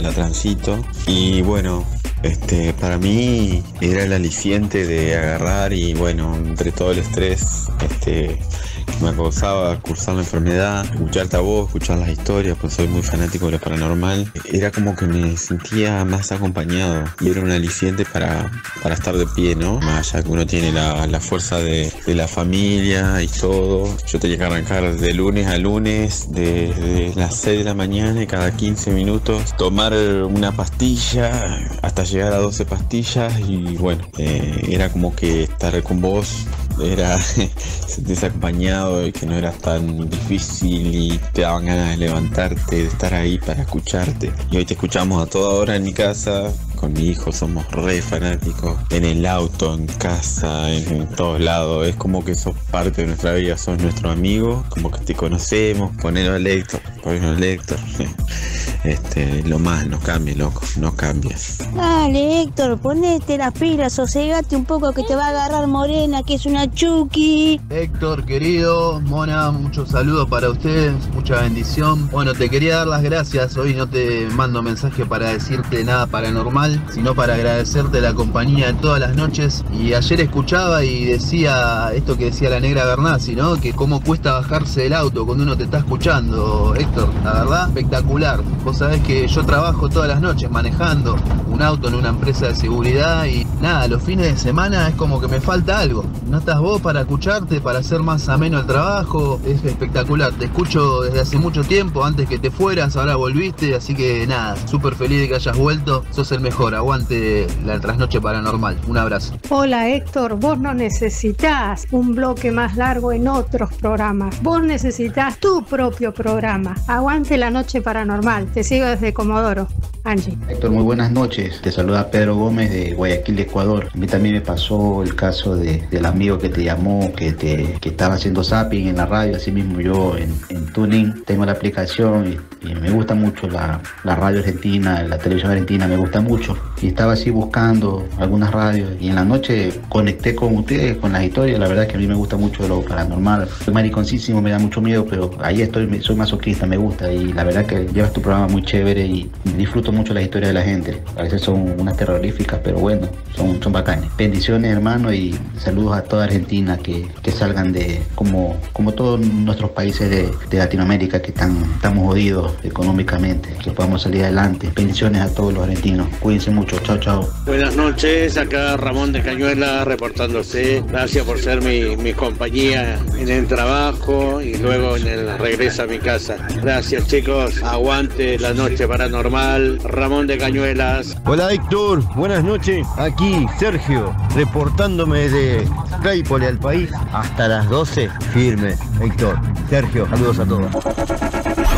la transito. Y bueno, este, para mí era el aliciente de agarrar y bueno, entre todo el estrés, este, que me causaba cursar la enfermedad, escucharte a vos, escuchar las historias, pues soy muy fanático de lo paranormal, era como que me sentía más acompañado y era un aliciente para, para estar de pie, ¿no? Más allá que uno tiene la, la fuerza de, de la familia y todo, yo tenía que arrancar de lunes a lunes, de, de las 6 de la mañana y cada 15 minutos, tomar una pastilla hasta llegar a 12 pastillas y bueno, eh, era como que estar con vos era sentirse acompañado y que no era tan difícil y te daban ganas de levantarte, de estar ahí para escucharte. Y hoy te escuchamos a toda hora en mi casa, con mi hijo somos re fanáticos, en el auto, en casa, en, en todos lados. Es como que sos parte de nuestra vida, sos nuestro amigo, como que te conocemos, ponelo al Héctor, ponelo al Héctor. Este, lo más, no cambies, loco, no cambies. Dale, Héctor, ponete las pilas, sosegate un poco que te va a agarrar Morena, que es una chuki. Héctor, querido, Mona, muchos saludos para ustedes, mucha bendición. Bueno, te quería dar las gracias. Hoy no te mando mensaje para decirte nada paranormal, sino para agradecerte la compañía de todas las noches. Y ayer escuchaba y decía esto que decía la negra Bernasi, ¿no? Que cómo cuesta bajarse del auto cuando uno te está escuchando, Héctor. La verdad, espectacular. Vos sabés que yo trabajo todas las noches manejando un auto en una empresa de seguridad y nada, los fines de semana es como que me falta algo. No estás vos para escucharte, para hacer más ameno el trabajo. Es espectacular. Te escucho desde hace mucho tiempo, antes que te fueras, ahora volviste, así que nada, súper feliz de que hayas vuelto. Sos el mejor. Aguante la trasnoche paranormal. Un abrazo. Hola Héctor, vos no necesitas un bloque más largo en otros programas. Vos necesitas tu propio programa. Aguante la noche paranormal. Te sigo desde Comodoro. Angie. Héctor, muy buenas noches. Te saluda Pedro Gómez de Guayaquil, Ecuador. A mí también me pasó el caso de, del amigo que te llamó, que, te, que estaba haciendo zapping en la radio. Así mismo yo en, en Tuning tengo la aplicación y, y me gusta mucho la, la, radio argentina, la televisión argentina, me gusta mucho. Y estaba así buscando algunas radios y en la noche conecté con ustedes, con las historias. La verdad que a mí me gusta mucho lo paranormal. Soy mariconcísimo, me da mucho miedo, pero ahí estoy, soy masoquista, me gusta. Y la verdad que llevas tu programa muy chévere y disfruto mucho la historia de la gente. A veces son unas terroríficas, pero bueno, son, son bacanes. Bendiciones, hermano, y saludos a toda Argentina que, que salgan de, como, como todos nuestros países de, de Latinoamérica que están, estamos jodidos económicamente, que podamos salir adelante. Bendiciones a todos los argentinos. Cuídense mucho. Chao, chao. Buenas noches, acá Ramón de Cañuela reportándose. Gracias por ser mi, mi compañía en el trabajo y luego en el regreso a mi casa. Gracias chicos, aguante la noche paranormal. Ramón de Cañuelas. Hola Héctor, buenas noches. Aquí Sergio, reportándome de Claypole al país hasta las 12. Firme, Héctor. Sergio, saludos a todos.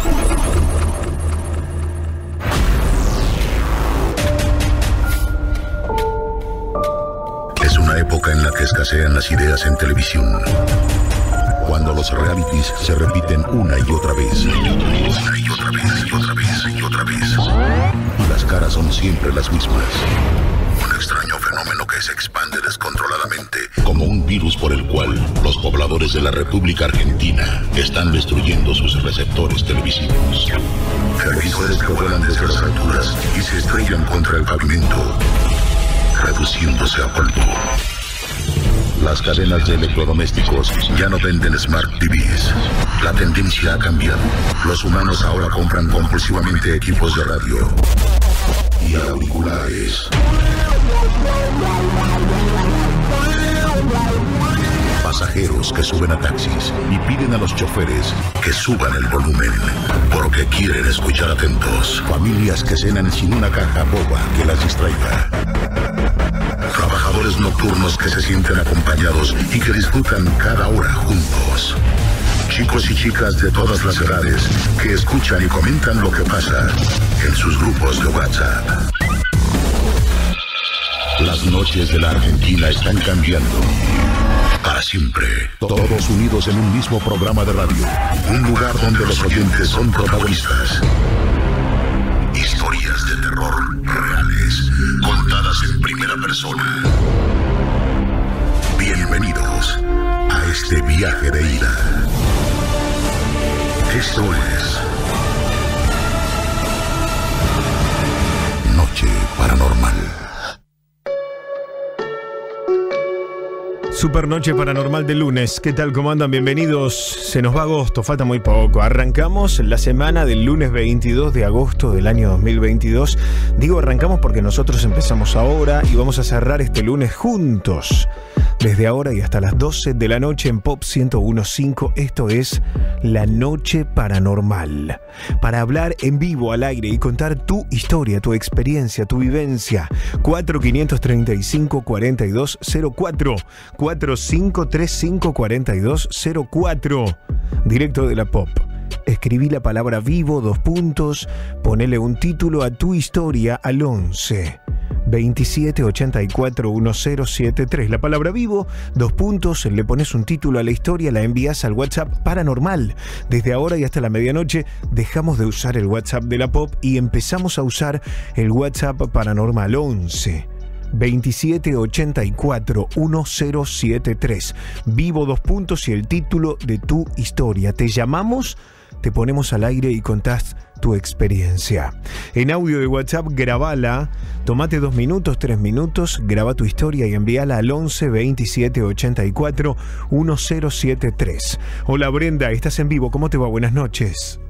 Una época en la que escasean las ideas en televisión. Cuando los realities se repiten una y otra vez. Una y otra vez, y otra vez, y otra vez. Las caras son siempre las mismas. Un extraño fenómeno que se expande descontroladamente como un virus por el cual los pobladores de la República Argentina están destruyendo sus receptores televisivos. Televisores que vuelan desde las alturas y se estrellan contra el pavimento, reduciéndose a polvo. Las cadenas de electrodomésticos ya no venden Smart TVs. La tendencia ha cambiado. Los humanos ahora compran compulsivamente equipos de radio y auriculares. Pasajeros que suben a taxis y piden a los choferes que suban el volumen porque quieren escuchar atentos. Familias que cenan sin una caja boba que las distraiga. Trabajadores nocturnos que se sienten acompañados y que disfrutan cada hora juntos. Chicos y chicas de todas las edades que escuchan y comentan lo que pasa en sus grupos de WhatsApp. Las noches de la Argentina están cambiando. Siempre. Todos unidos en un mismo programa de radio. Un lugar donde los oyentes son protagonistas. Historias de terror reales, contadas en primera persona. Bienvenidos a este viaje de ida. Esto es Super noche paranormal de lunes. ¿Qué tal? ¿Cómo andan? Bienvenidos. Se nos va agosto, falta muy poco. Arrancamos la semana del lunes 22 de agosto del año 2022. Digo arrancamos porque nosotros empezamos ahora y vamos a cerrar este lunes juntos. Desde ahora y hasta las 12 de la noche en Pop 1015, esto es La Noche Paranormal. Para hablar en vivo al aire y contar tu historia, tu experiencia, tu vivencia. 4535 4204 4535 4204 Directo de la Pop. Escribí la palabra vivo, dos puntos, ponele un título a tu historia al 11 2784 1073. La palabra vivo, dos puntos, le pones un título a la historia, la envías al WhatsApp paranormal. Desde ahora y hasta la medianoche dejamos de usar el WhatsApp de la pop y empezamos a usar el WhatsApp paranormal 11 2784 1073. Vivo dos puntos y el título de tu historia. Te llamamos, te ponemos al aire y contás tu experiencia. En audio de WhatsApp, grabala, tomate dos minutos, tres minutos, graba tu historia y envíala al 11 27 84 1073. Hola Brenda, estás en vivo, ¿cómo te va? Buenas noches.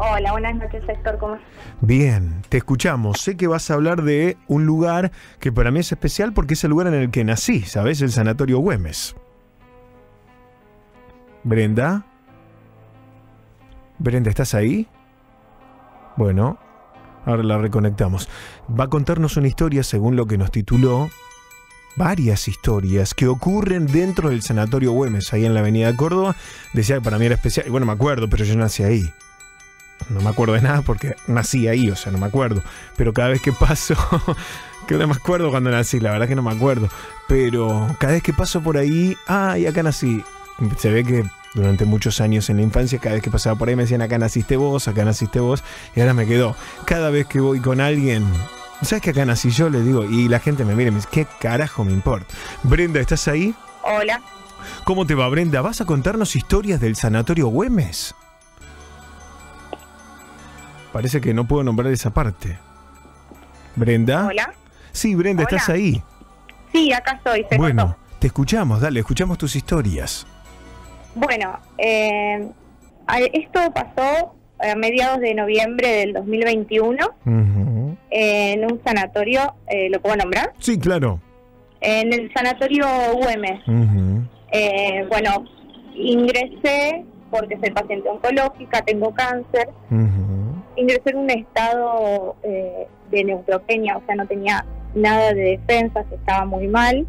Hola, buenas noches Héctor, ¿cómo estás? Bien, te escuchamos. Sé que vas a hablar de un lugar que para mí es especial porque es el lugar en el que nací, ¿sabes? El Sanatorio Güemes. Brenda. Brenda, ¿estás ahí? Bueno, ahora la reconectamos. Va a contarnos una historia según lo que nos tituló. Varias historias que ocurren dentro del Sanatorio Güemes, ahí en la Avenida Córdoba. Decía que para mí era especial. Y bueno, me acuerdo, pero yo nací ahí. No me acuerdo de nada porque nací ahí, o sea, no me acuerdo. Pero cada vez que paso, que no me acuerdo cuando nací, la verdad que no me acuerdo. Pero cada vez que paso por ahí, ay, acá nací. Se ve que durante muchos años en la infancia, cada vez que pasaba por ahí me decían, acá naciste vos, acá naciste vos, y ahora me quedó. Cada vez que voy con alguien, ¿sabes que acá nací yo? Le digo, y la gente me mira y me dice, ¿qué carajo me importa? Brenda, ¿estás ahí? Hola. ¿Cómo te va, Brenda? ¿Vas a contarnos historias del Sanatorio Güemes? Parece que no puedo nombrar esa parte. ¿Brenda? Hola. Sí, Brenda, Hola. ¿estás ahí? Sí, acá estoy. se Bueno, cortó. te escuchamos, dale, escuchamos tus historias. Bueno, eh, esto pasó a mediados de noviembre del 2021 Ujú. en un sanatorio, eh, ¿lo puedo nombrar? Sí, claro. En el sanatorio Güemes. Eh, bueno, ingresé porque soy paciente oncológica, tengo cáncer. Ingresé en un estado eh, de neutropenia, o sea, no tenía nada de defensas, estaba muy mal.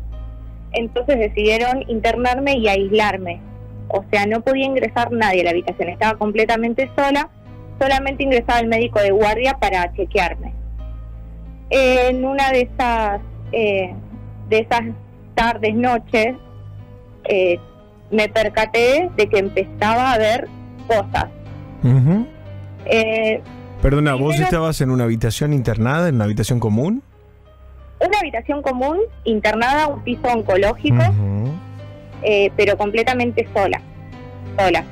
Entonces decidieron internarme y aislarme. O sea, no podía ingresar nadie a la habitación, estaba completamente sola. Solamente ingresaba el médico de guardia para chequearme. En una de esas, eh, de esas tardes, noches, eh, me percaté de que empezaba a ver cosas. Eh, Perdona, ¿vos Primero- estabas en una habitación internada, en una habitación común? una habitación común, internada, un piso oncológico, eh, pero completamente sola. Sola.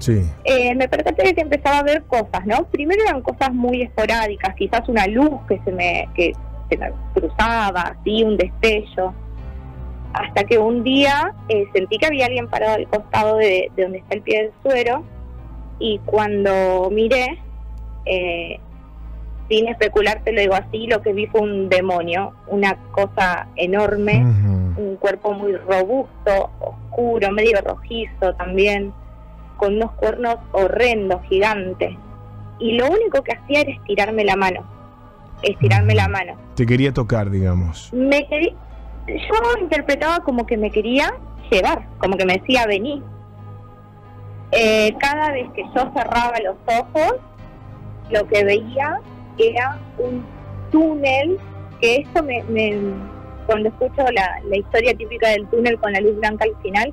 Sí. Eh, me percaté de que empezaba a ver cosas, ¿no? Primero eran cosas muy esporádicas, quizás una luz que se me, que se me cruzaba, así, un destello. Hasta que un día eh, sentí que había alguien parado al costado de, de donde está el pie del suero y cuando miré, eh, sin especular, te lo digo así, lo que vi fue un demonio, una cosa enorme, un cuerpo muy robusto, oscuro, medio rojizo también, con unos cuernos horrendos, gigantes. Y lo único que hacía era estirarme la mano, estirarme la mano. Te quería tocar, digamos. Me querí- yo interpretaba como que me quería llevar, como que me decía vení. Eh, cada vez que yo cerraba los ojos, lo que veía era un túnel, que esto me, me- cuando escucho la, la historia típica del túnel con la luz blanca al final,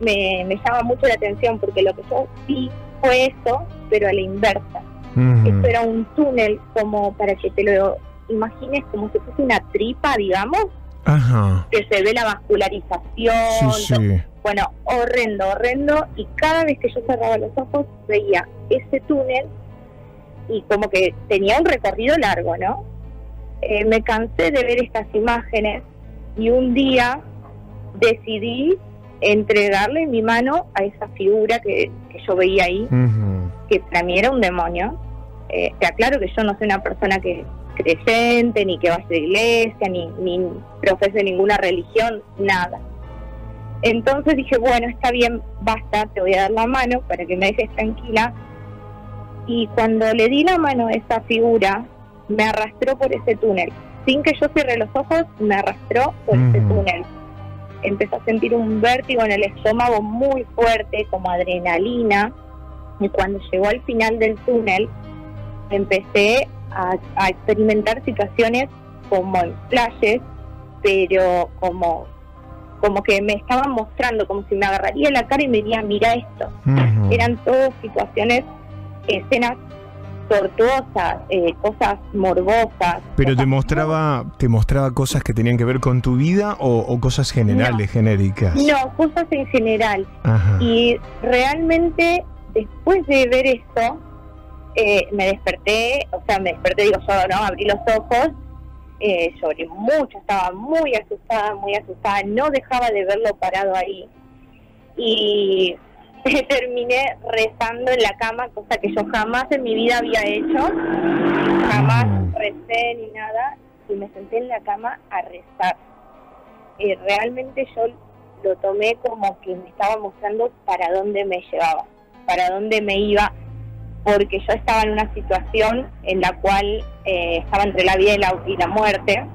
me, me llama mucho la atención porque lo que yo vi fue eso, pero a la inversa. Esto era un túnel como para que te lo imagines como si fuese una tripa, digamos, Ajá. que se ve la vascularización. Sí, sí. Bueno, horrendo, horrendo. Y cada vez que yo cerraba los ojos veía ese túnel y como que tenía un recorrido largo, ¿no? Eh, me cansé de ver estas imágenes y un día decidí entregarle mi mano a esa figura que, que yo veía ahí, que para mí era un demonio. Eh, te aclaro que yo no soy una persona que creyente, ni que vaya a iglesia, ni, ni profese ninguna religión, nada. Entonces dije, bueno, está bien, basta, te voy a dar la mano para que me dejes tranquila. Y cuando le di la mano a esa figura, me arrastró por ese túnel. Sin que yo cierre los ojos, me arrastró por ese túnel. Empecé a sentir un vértigo en el estómago muy fuerte, como adrenalina. Y cuando llegó al final del túnel, empecé a, a experimentar situaciones como en flashes, pero como, como que me estaban mostrando, como si me agarraría la cara y me diría, mira esto. Eran todas situaciones, escenas tortuosas, eh, cosas morbosas. Pero te mostraba, te mostraba cosas que tenían que ver con tu vida o, o cosas generales, genéricas. No, cosas en general. Ajá. Y realmente, después de ver esto, eh, me desperté, o sea, me desperté, digo yo, ¿no? Abrí los ojos, eh, lloré mucho, estaba muy asustada, muy asustada, no dejaba de verlo parado ahí. Y terminé rezando en la cama, cosa que yo jamás en mi vida había hecho, jamás Mm. recé ni nada, y me senté en la cama a rezar. Eh, realmente yo lo tomé como que me estaba mostrando para dónde me llevaba, para dónde me iba, porque yo estaba en una situación en la cual eh, estaba entre la vida y la, y la muerte,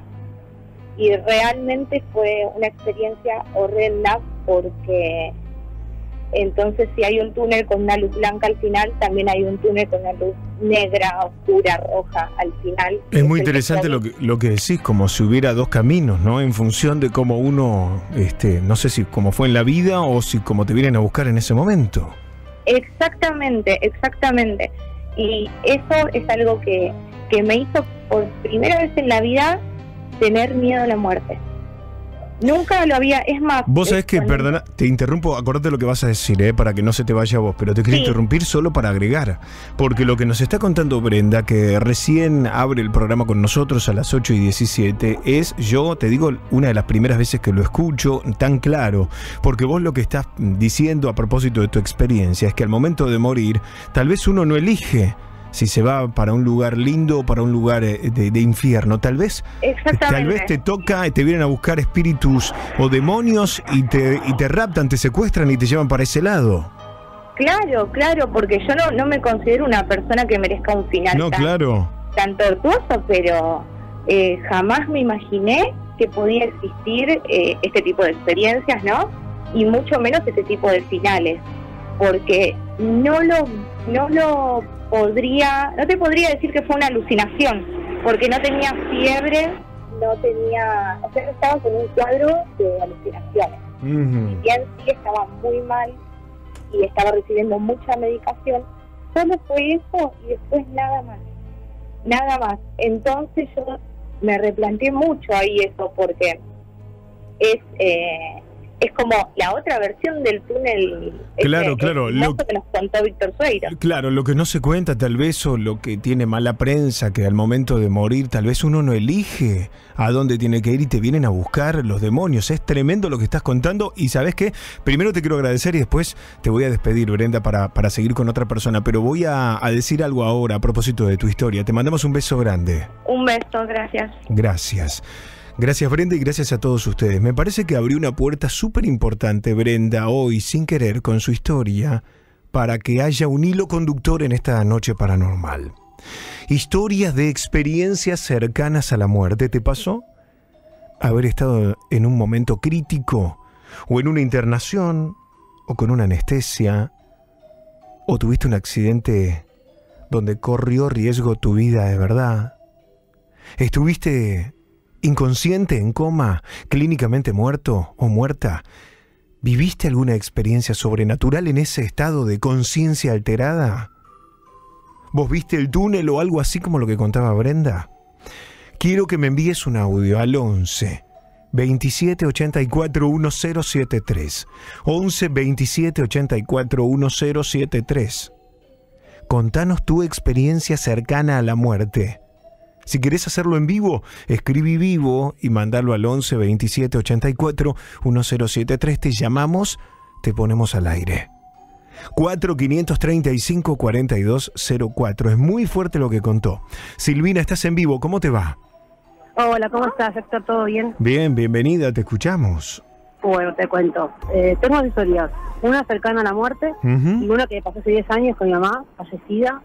y realmente fue una experiencia horrenda porque entonces si hay un túnel con una luz blanca al final, también hay un túnel con una luz negra, oscura, roja al final. Es muy interesante lo que, lo que decís, como si hubiera dos caminos, ¿no? En función de cómo uno, este, no sé si como fue en la vida o si como te vienen a buscar en ese momento. Exactamente, exactamente. Y eso es algo que, que me hizo por primera vez en la vida tener miedo a la muerte. Nunca lo había, es más... Vos sabés eh, que, perdona, te interrumpo, acordate lo que vas a decir, ¿eh? para que no se te vaya a vos, pero te quería Sí. interrumpir solo para agregar, porque lo que nos está contando Brenda, que recién abre el programa con nosotros a las 8 y 17, es, yo te digo, una de las primeras veces que lo escucho tan claro, porque vos lo que estás diciendo a propósito de tu experiencia es que al momento de morir, tal vez uno no elige si se va para un lugar lindo o para un lugar eh, de, de infierno, tal vez. Tal vez te toca, te vienen a buscar espíritus o demonios y te, y te raptan, te secuestran y te llevan para ese lado. Claro, claro, porque yo no, no me considero una persona que merezca un final No, tan, claro. tan tortuoso, pero eh, jamás me imaginé que podía existir eh, este tipo de experiencias, ¿no? Y mucho menos este tipo de finales, porque no lo, no lo podría, no te podría decir que fue una alucinación, porque no tenía fiebre, no tenía, o sea, estaba con un cuadro de alucinaciones. Ujú. bien sí estaba muy mal y estaba recibiendo mucha medicación, solo fue eso y después nada más, nada más. Entonces yo me replanteé mucho ahí eso porque es eh, es como la otra versión del túnel Claro, este, claro, hermoso lo- que nos contó Víctor Sueiro. Claro, lo que no se cuenta tal vez o lo que tiene mala prensa, que al momento de morir tal vez uno no elige a dónde tiene que ir y te vienen a buscar los demonios. Es tremendo lo que estás contando y sabes qué, primero te quiero agradecer y después te voy a despedir, Brenda, para, para seguir con otra persona, pero voy a, a decir algo ahora a propósito de tu historia. Te mandamos un beso grande. Un beso, gracias. Gracias. Gracias Brenda y gracias a todos ustedes. Me parece que abrió una puerta súper importante Brenda hoy sin querer con su historia para que haya un hilo conductor en esta noche paranormal. Historias de experiencias cercanas a la muerte. ¿Te pasó? Haber estado en un momento crítico o en una internación o con una anestesia o tuviste un accidente donde corrió riesgo tu vida de verdad. ¿Estuviste inconsciente, en coma, clínicamente muerto o muerta? ¿Viviste alguna experiencia sobrenatural en ese estado de conciencia alterada? ¿Vos viste el túnel o algo así como lo que contaba Brenda? Quiero que me envíes un audio al 11 27 84 1073. 11 27 84 1073. Contanos tu experiencia cercana a la muerte. Si querés hacerlo en vivo, escribí vivo y mandalo al 11 27 84 1073. Te llamamos, te ponemos al aire. 4 535 4204. Es muy fuerte lo que contó. Silvina, estás en vivo, ¿cómo te va? Hola, ¿cómo estás, Héctor? ¿Todo bien? Bien, bienvenida, te escuchamos. Bueno, te cuento. Eh, tengo dos historias. Una cercana a la muerte y una que pasó hace 10 años con mi mamá, fallecida.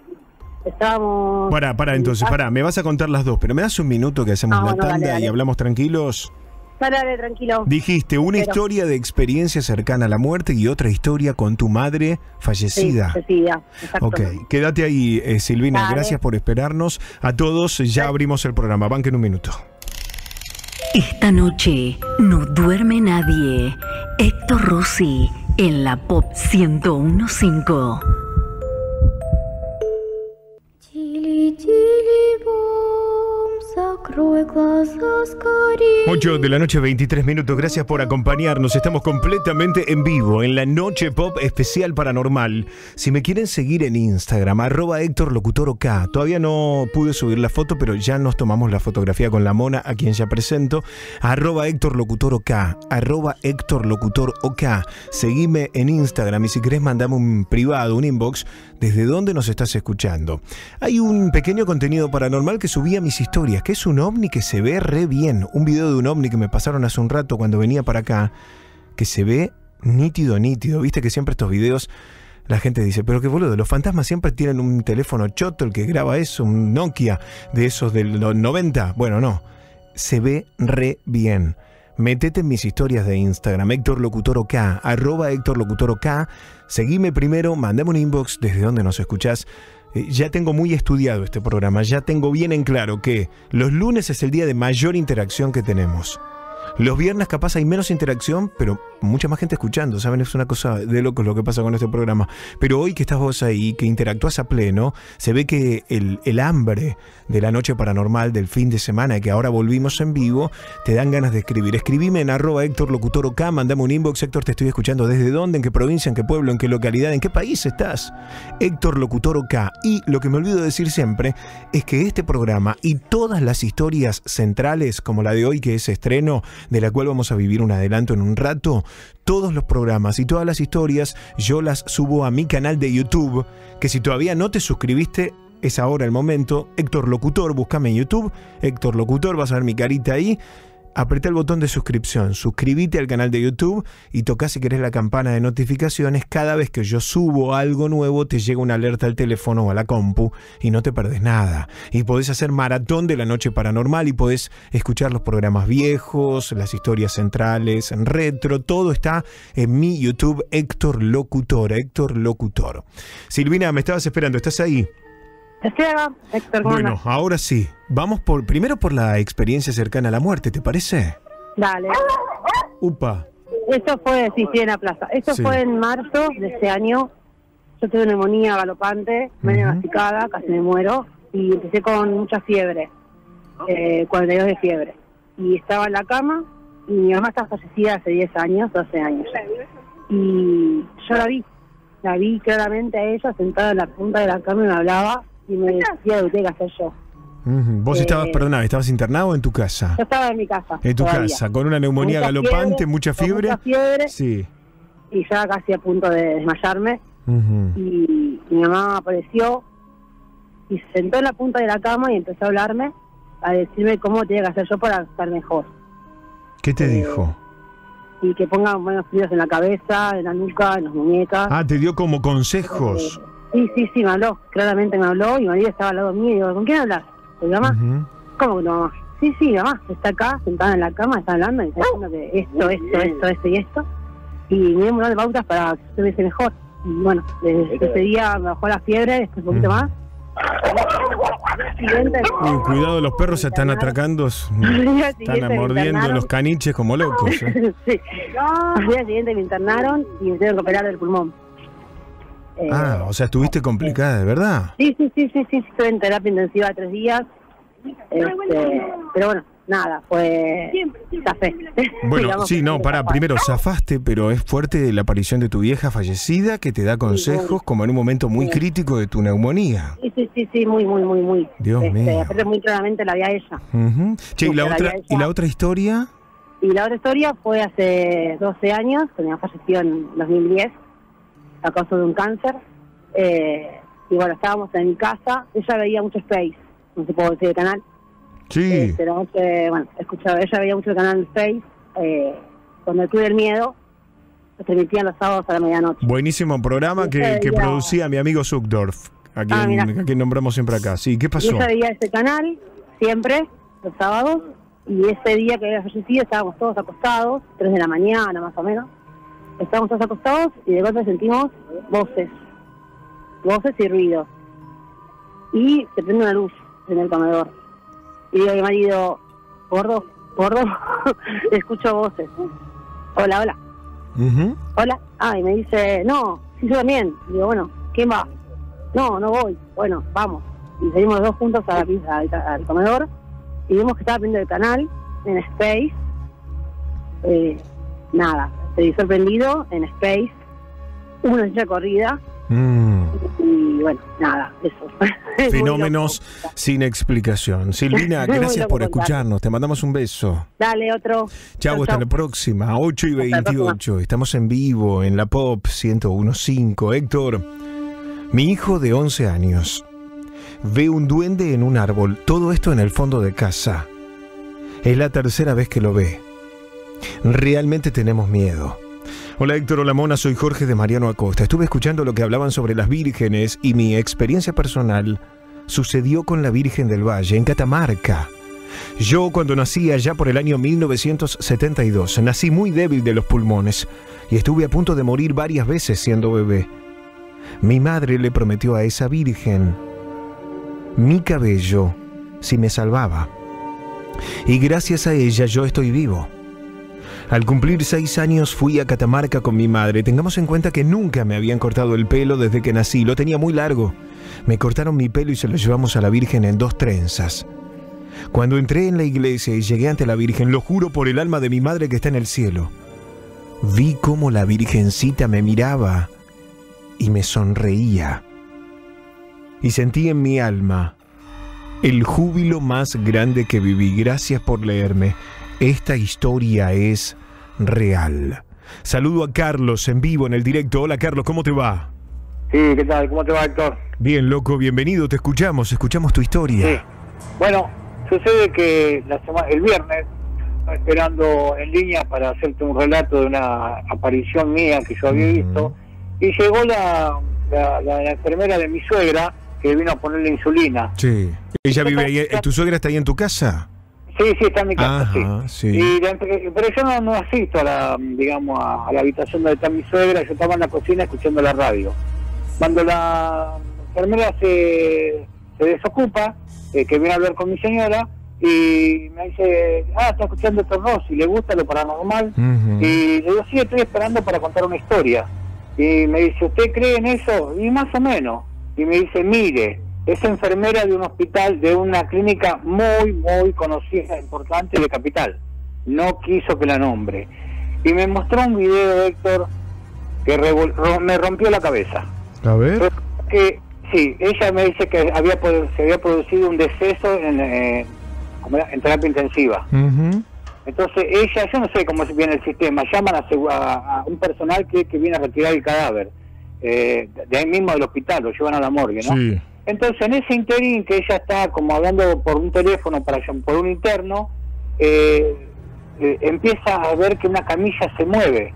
Estábamos... Pará, pará, entonces, pará, me vas a contar las dos, pero me das un minuto que hacemos Ah, la bueno, dale, tanda y hablamos tranquilos. Dale, dale, tranquilo. Dijiste una Pero- historia de experiencia cercana a la muerte y otra historia con tu madre fallecida. Sí, fallecida, exacto. Ok, quédate ahí, eh, Silvina. Dale. Gracias por esperarnos. A todos, ya abrimos el programa. Banque en un minuto. Esta noche no duerme nadie. Héctor Rossi en la Pop 1015. светили бомса. 8 de la noche, 23 minutos. Gracias por acompañarnos. Estamos completamente en vivo en la Noche Pop Especial Paranormal. Si me quieren seguir en Instagram, arroba Héctor Locutor OK. Todavía no pude subir la foto, pero ya nos tomamos la fotografía con la mona, a quien ya presento. Arroba Héctor Locutor OK. Arroba Héctor Locutor OK. Seguime en Instagram y si querés mandame un privado, un inbox, desde dónde nos estás escuchando. Hay un pequeño contenido paranormal que subí a mis historias, que es ovni que se ve re bien. Un video de un ovni que me pasaron hace un rato cuando venía para acá, que se ve nítido, nítido. Viste que siempre estos videos la gente dice, pero qué boludo, los fantasmas siempre tienen un teléfono choto, el que graba eso, un Nokia de esos de los 90. Bueno, no, se ve re bien. Metete en mis historias de Instagram, Héctor Locutor OK, arroba Héctor Locutor OK. Seguime primero, mandame un inbox desde donde nos escuchás. Eh, Ya tengo muy estudiado este programa, ya tengo bien en claro que los lunes es el día de mayor interacción que tenemos. Los viernes capaz hay menos interacción, pero mucha más gente escuchando, ¿saben? Es una cosa de locos lo que pasa con este programa. Pero hoy que estás vos ahí, que interactúas a pleno, se ve que el, el hambre de la noche paranormal, del fin de semana, que ahora volvimos en vivo, te dan ganas de escribir. Escribime en arroba Héctor Locutor OK, mandame un inbox, Héctor, te estoy escuchando. ¿Desde dónde? ¿En qué provincia? ¿En qué pueblo? ¿En qué localidad? ¿En qué país estás? Héctor Locutor OK. Y lo que me olvido de decir siempre es que este programa y todas las historias centrales, como la de hoy, que es estreno, de la cual vamos a vivir un adelanto en un rato, todos los programas y todas las historias yo las subo a mi canal de YouTube, que si todavía no te suscribiste, es ahora el momento. Héctor Locutor, búscame en YouTube. Héctor Locutor, vas a ver mi carita ahí. Apretá el botón de suscripción, suscríbete al canal de YouTube y tocá si querés la campana de notificaciones. Cada vez que yo subo algo nuevo te llega una alerta al teléfono o a la compu y no te perdés nada. Y podés hacer maratón de la noche paranormal y podés escuchar los programas viejos, las historias centrales, en retro, todo está en mi YouTube Héctor Locutor, Héctor Locutor. Silvina, me estabas esperando, ¿estás ahí? Estoy acá, Héctor, ¿cómo Bueno, ahora sí. Vamos por primero por la experiencia cercana a la muerte, ¿te parece? Dale. Upa. Esto fue, sí, sí, en la plaza. Sí. fue en marzo de este año. Yo tuve neumonía galopante, medio Ujú. masticada, casi me muero. Y empecé con mucha fiebre, eh, 42 de fiebre. Y estaba en la cama y mi mamá está fallecida hace 10 años, 12 años. Y yo la vi, la vi claramente a ella sentada en la punta de la cama y me hablaba y me decía lo que tenía que hacer yo. Vos Eh, estabas, perdona, ¿estabas internado en tu casa? Yo estaba en mi casa. En tu todavía. casa, con una neumonía Mucha galopante, fiebre, mucha fiebre. Mucha fiebre Sí. y ya casi a punto de desmayarme. Y mi mamá apareció y se sentó en la punta de la cama y empezó a hablarme, a decirme cómo tenía que hacer yo para estar mejor. ¿Qué Eh, te dijo? Y que ponga buenos fríos en la cabeza, en la nuca, en las muñecas. Ah, te dio como consejos. Sí, sí, sí, me habló, claramente me habló y mi marido estaba al lado mío y digo, ¿con quién hablas? ¿Con mi mamá? ¿Cómo que tu mamá? Sí, sí, mamá está acá, sentada en la cama, está hablando y está diciendo que esto, esto, esto, esto y esto. Y me dio un montón de pautas para que estuviese mejor. Y bueno, desde ese día me bajó la fiebre, después un poquito más. Uy, cuidado, los perros se están atracando, están siguiente me mordiendo internaron. los caniches como locos. ¿eh? sí. Al día siguiente me internaron y me tuvieron que operar del pulmón. Eh, Ah, o sea, estuviste complicada, de verdad. Sí, sí, sí, sí, sí, estuve en terapia intensiva tres días. Este, pero bueno, nada, fue café. Bueno, sí, no, para, primero zafaste, pero es fuerte la aparición de tu vieja fallecida que te da consejos como en un momento muy Sí. crítico de tu neumonía. Sí, sí, sí, sí, muy, muy, muy, muy. Dios Este, mío. aparte muy claramente la vi a ella. Che, ¿y la, otra, vida ¿y la otra historia? Y la otra historia fue hace 12 años, cuando falleció en 2010 a causa de un cáncer. Eh, y bueno, estábamos en mi casa, ella veía mucho Space, no sé puedo decir el canal. Sí. Este, la noche, bueno, escuchaba, ella veía mucho el canal Space, eh, cuando el Club del Miedo, se transmitían los sábados a la medianoche. Buenísimo programa que, producía mi amigo Zuckdorf, a quien, Ah, a quien nombramos siempre acá. Sí, ¿qué Y pasó? ella veía ese canal siempre, los sábados, y ese día que había fallecido estábamos todos acostados, 3 de la mañana más o menos. Estábamos todos acostados y de golpe sentimos voces, voces y ruidos. Y se prende una luz en el comedor. Y digo a mi marido, gordo, gordo, escucho voces. Hola, hola, hola. Ah, y me dice, no, sí, yo también. Digo, bueno, ¿quién va? No, no voy. Bueno, vamos. Y salimos los dos juntos a la al comedor y vimos que estaba viendo el canal en Space. Eh, nada, se sorprendido en Space, una silla corrida Mm. y bueno, nada, eso. Fenómenos sin explicación. Silvina, gracias por escucharnos. Te mandamos un beso. Dale, otro. Chau, hasta la próxima. 8 y Hasta la próxima. 28. Estamos en vivo en la Pop 1015. Héctor, mi hijo de 11 años ve un duende en un árbol. Todo esto en el fondo de casa. Es la tercera vez que lo ve. Realmente tenemos miedo. Hola Héctor, hola Mona, soy Jorge de Mariano Acosta. Estuve escuchando lo que hablaban sobre las vírgenes y mi experiencia personal sucedió con la Virgen del Valle en Catamarca. Yo cuando nací allá por el año 1972, nací muy débil de los pulmones y estuve a punto de morir varias veces siendo bebé. Mi madre le prometió a esa Virgen mi cabello si me salvaba. Y gracias a ella yo estoy vivo. Al cumplir seis años fui a Catamarca con mi madre. Tengamos en cuenta que nunca me habían cortado el pelo desde que nací. Lo tenía muy largo. Me cortaron mi pelo y se lo llevamos a la Virgen en dos trenzas. Cuando entré en la iglesia y llegué ante la Virgen, lo juro por el alma de mi madre que está en el cielo, vi cómo la Virgencita me miraba y me sonreía. Y sentí en mi alma el júbilo más grande que viví. Gracias por leerme. Esta historia es real. Saludo a Carlos en vivo en el directo. Hola Carlos, ¿cómo te va? Sí, ¿qué tal? ¿Cómo te va, Héctor? Bien, loco, bienvenido, te escuchamos, escuchamos tu historia. Sí. Bueno, sucede que la sema- el viernes esperando en línea para hacerte un relato de una aparición mía que yo había visto y llegó la, la, la enfermera de mi suegra que vino a ponerle insulina. Sí. ¿Ella vive ahí? eh, ¿Tu suegra está ahí en tu casa? Sí, sí, está en mi casa, Ajá, sí. sí. Y la pero yo no, no asisto a la, digamos, a, a la habitación donde está mi suegra, yo estaba en la cocina escuchando la radio. Cuando la enfermera se, se desocupa, eh, que viene a hablar con mi señora, y me dice, ah, está escuchando estos dos, y le gusta lo paranormal. Y le digo, sí, estoy esperando para contar una historia. Y me dice, ¿usted cree en eso? Y más o menos. Y me dice, mire, es enfermera de un hospital, de una clínica muy, muy conocida, importante de Capital. No quiso que la nombre. Y me mostró un video, Héctor, que me rompió la cabeza. A ver. Que, sí, ella me dice que había se había producido un deceso en, eh, en terapia intensiva. Entonces ella, yo no sé cómo viene el sistema, llaman a, a- a un personal que, que viene a retirar el cadáver, eh, de ahí mismo del hospital, lo llevan a la morgue, ¿no? Sí. Entonces en ese interín que ella está como hablando por un teléfono para por un interno, eh, eh, empieza a ver que una camilla se mueve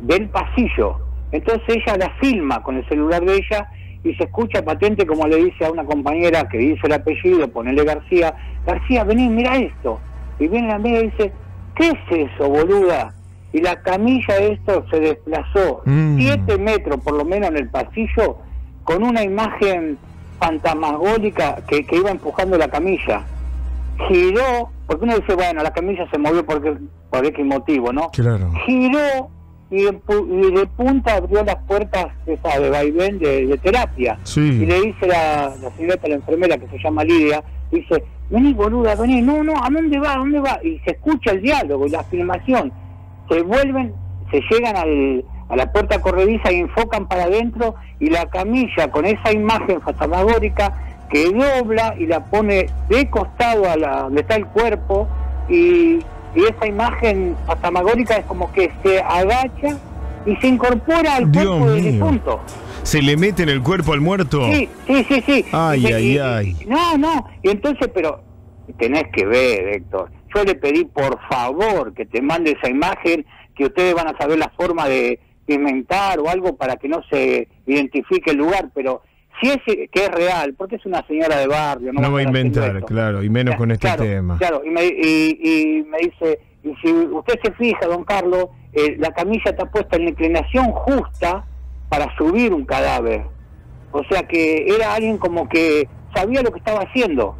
del pasillo. Entonces ella la filma con el celular de ella y se escucha patente como le dice a una compañera que dice el apellido, ponele García, García, vení, mira esto. Y viene la amiga y dice, ¿qué es eso, boluda? Y la camilla de esto se desplazó Mm. siete metros por lo menos en el pasillo con una imagen fantasmagólica que, que iba empujando la camilla. Giró, porque uno dice, bueno, la camilla se movió porque, por X motivo, ¿no? Claro. giró y, y de punta abrió las puertas esa de vaivén de, de terapia. Sí. Y le dice la, la señorita, la enfermera que se llama Lidia, dice, vení boluda, vení, no, no, ¿a dónde va? ¿A dónde va? Y se escucha el diálogo y la filmación. Se vuelven, se llegan al, a la puerta corrediza y enfocan para adentro y la camilla con esa imagen fantasmagórica que dobla y la pone de costado a la donde está el cuerpo y, y esa imagen fantasmagórica es como que se agacha y se incorpora al Dios cuerpo del difunto. ¿Se le mete en el cuerpo al muerto? Sí, sí, sí, sí. Ay, Y- ay, y- ay. No, no. Y entonces, pero tenés que ver, Héctor. Yo le pedí por favor que te mande esa imagen, que ustedes van a saber la forma de inventar o algo para que no se identifique el lugar, pero si es que es real, porque es una señora de barrio, no, No va a inventar, claro, y menos con este claro, tema. Claro, y me, y, y me dice, y si usted se fija, don Carlos, eh, la camilla está puesta en la inclinación justa para subir un cadáver. O sea que era alguien como que sabía lo que estaba haciendo.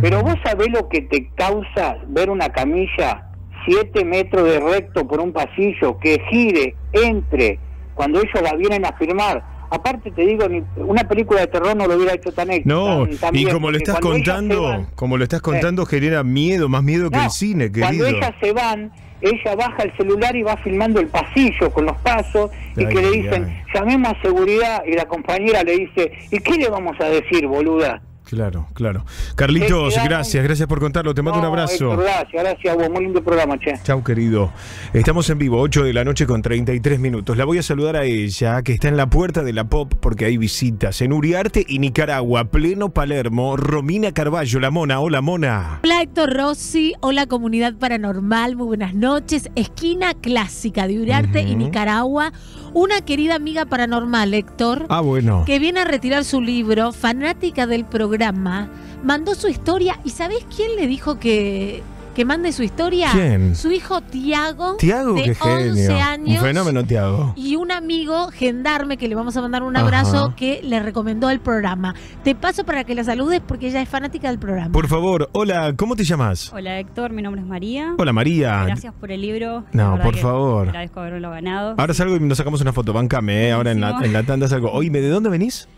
Pero vos sabés lo que te causa ver una camilla siete metros de recto por un pasillo que gire, entre, cuando ellos la vienen a firmar. Aparte te digo, ni- una película de terror no lo hubiera hecho tan No, tan- tan y bien, como lo estás cuando contando, van- como lo estás contando, genera miedo, más miedo que no, el cine, Cuando querido. ellas se van, ella baja el celular y va filmando el pasillo con los pasos y que le ay, dicen, llamemos a seguridad y la compañera le dice, ¿y qué le vamos a decir, boluda? Claro, claro. Carlitos, quedaron- gracias, gracias por contarlo. Te mando un abrazo. Héctor, gracias, gracias a vos, muy lindo programa, che. Chau, querido. Estamos en vivo, 8 de la noche con 33 minutos. La voy a saludar a ella, que está en la puerta de la pop porque hay visitas en Uriarte y Nicaragua, pleno Palermo. Romina Carballo, la mona. Hola, mona. Hola Héctor Rossi, hola comunidad paranormal, muy buenas noches. Esquina clásica de Uriarte y. Nicaragua. Una querida amiga paranormal, Héctor, Ah, bueno. que viene a retirar su libro, fanática del programa, mandó su historia y ¿sabés quién le dijo que, que mande su historia? ¿Quién? Su hijo Tiago, Tiago, de qué 11 genio. años. Un fenómeno, Tiago. Y un amigo, gendarme, que le vamos a mandar un Ajá. abrazo, que le recomendó el programa. Te paso para que la saludes porque ella es fanática del programa. Por favor, hola, ¿cómo te llamas? Hola Héctor, mi nombre es María. Hola, María. Gracias por el libro. No, por favor. Agradezco haberlo ganado. Ahora salgo y nos sacamos una foto. Bancame, eh, ahora en la, en la tanda salgo. Oíme, ¿de dónde venís?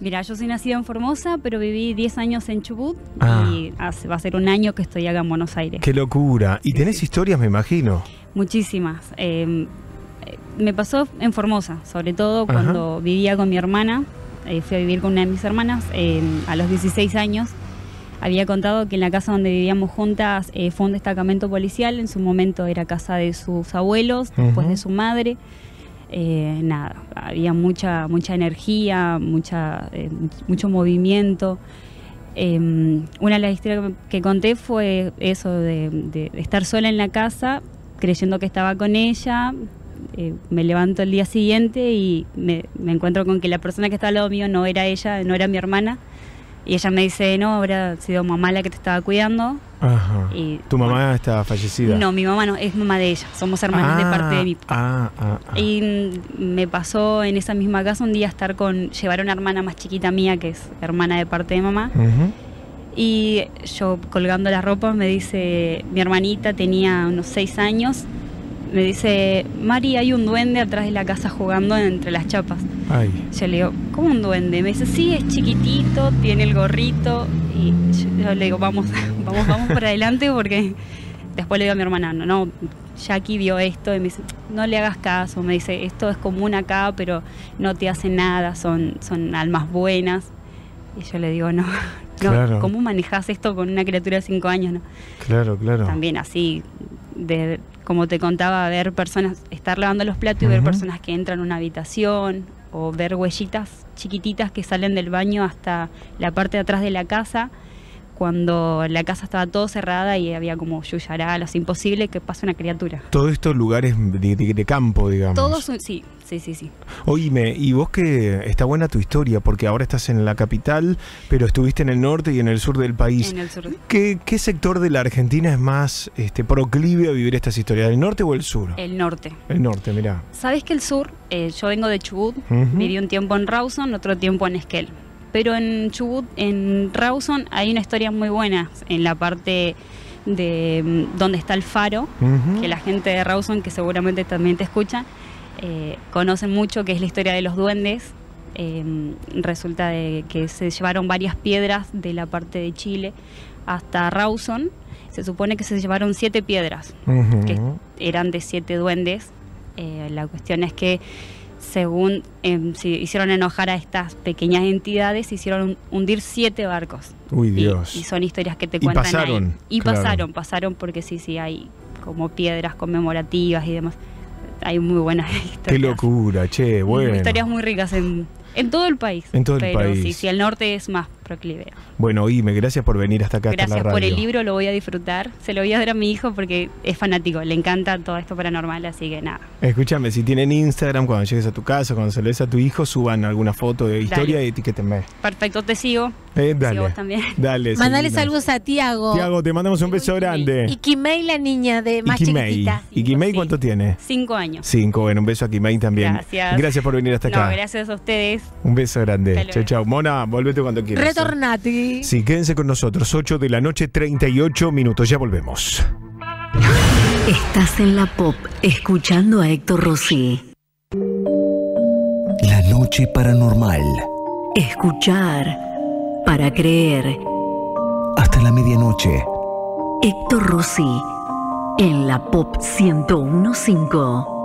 Mira, yo soy nacida en Formosa, pero viví 10 años en Chubut Ah. y hace, va a ser un año que estoy acá en Buenos Aires. Qué locura. Y tenés historias, me imagino. Muchísimas. Eh, eh, me pasó en Formosa, sobre todo Ajá. cuando vivía con mi hermana. Eh, fui a vivir con una de mis hermanas eh, a los 16 años. Había contado que en la casa donde vivíamos juntas eh, fue un destacamento policial. En su momento era casa de sus abuelos, después de su madre. Eh, nada, había mucha, mucha energía, mucha, eh, much- mucho movimiento. Eh, una de las historias que, conté fue eso de, de estar sola en la casa, creyendo que estaba con ella. Eh, me levanto el día siguiente y me, me encuentro con que la persona que estaba al lado mío no era ella, no era mi hermana. Y ella me dice, no, habrá sido mamá la que te estaba cuidando. Ajá. Y, ¿Tu mamá está fallecida? No, mi mamá no, es mamá de ella. Somos hermanas de parte de mi Ah, ah, ah. y me pasó en esa misma casa un día estar con, llevar a una hermana más chiquita mía, que es hermana de parte de mamá. Ujú. Y yo colgando la ropa me dice, mi hermanita tenía unos seis años, me dice, Mari, hay un duende atrás de la casa jugando entre las chapas. Ay. Yo le digo, ¿cómo un duende? Me dice, sí, es chiquitito, tiene el gorrito. Y yo, yo le digo, vamos, vamos, vamos para adelante porque después le digo a mi hermana, no, no, Jackie vio esto y me dice, no le hagas caso. Me dice, esto es común acá, pero no te hace nada, son, son almas buenas. Y yo le digo, no, no Claro. ¿cómo manejas esto con una criatura de cinco años? No? Claro, claro. También así, de, como te contaba, ver personas, estar lavando los platos y ver personas que entran a una habitación o ver huellitas chiquititas que salen del baño hasta la parte de atrás de la casa cuando la casa estaba todo cerrada y había como yuyaralas, imposible que pase una criatura. Todos estos lugares de, de- de campo, digamos. Todos, sí, sí, sí, sí. Oíme, y vos que está buena tu historia, porque ahora estás en la capital, pero estuviste en el norte y en el sur del país. En el sur. ¿Qué, qué sector de la Argentina es más este, proclive a vivir estas historias? ¿El norte o el sur? El norte. El norte, mirá. Sabes que el sur, eh, yo vengo de Chubut, viví un tiempo en Rawson, otro tiempo en Esquel. Pero en Chubut, en Rawson, hay una historia muy buena en la parte de mm, dónde está el faro, que la gente de Rawson, que seguramente también te escucha, eh, conocen mucho, que es la historia de los duendes. Eh, resulta de que se llevaron varias piedras de la parte de Chile hasta Rawson. Se supone que se llevaron siete piedras, que eran de siete duendes. Eh, la cuestión es que según em, se hicieron enojar a estas pequeñas entidades, hicieron hundir siete barcos. Uy, Dios. Y son historias que te Y cuentan pasaron, ahí. Y claro. pasaron, pasaron porque sí, sí, hay como piedras conmemorativas y demás. Hay muy buenas historias. Qué locura, che, bueno. Historias muy ricas en, en todo el país. En todo el pero país. sí, sí, el norte es más proclive. Bueno, Ime, gracias por venir hasta acá, hasta Gracias la por el libro, lo voy a disfrutar. Se lo voy a dar a mi hijo porque es fanático, le encanta todo esto paranormal, así que nada. Escúchame, si tienen Instagram, cuando llegues a tu casa, cuando se lo des a tu hijo, suban alguna foto de historia Dale. y etiquétenme. Perfecto, te sigo. Eh, Sigo dale. vos también. Dale. Mandale saludos a Tiago. Tiago, te mandamos un beso grande. Y Kimei, la niña de más Kimei. chiquitita. ¿Y Kimei cuánto tiene? Cinco años. Cinco, bueno, un beso a Kimei también. Gracias. Gracias por venir hasta No, acá. gracias a ustedes. Un beso grande. Hasta Chao, chao. Mona, volvete cuando quieras. Retornati. Sí, quédense con nosotros. 8 de la noche, 38 minutos. Ya volvemos. Estás en la pop escuchando a Héctor Rossi. La noche paranormal. Escuchar para creer. Hasta la medianoche. Héctor Rossi en la pop 1015.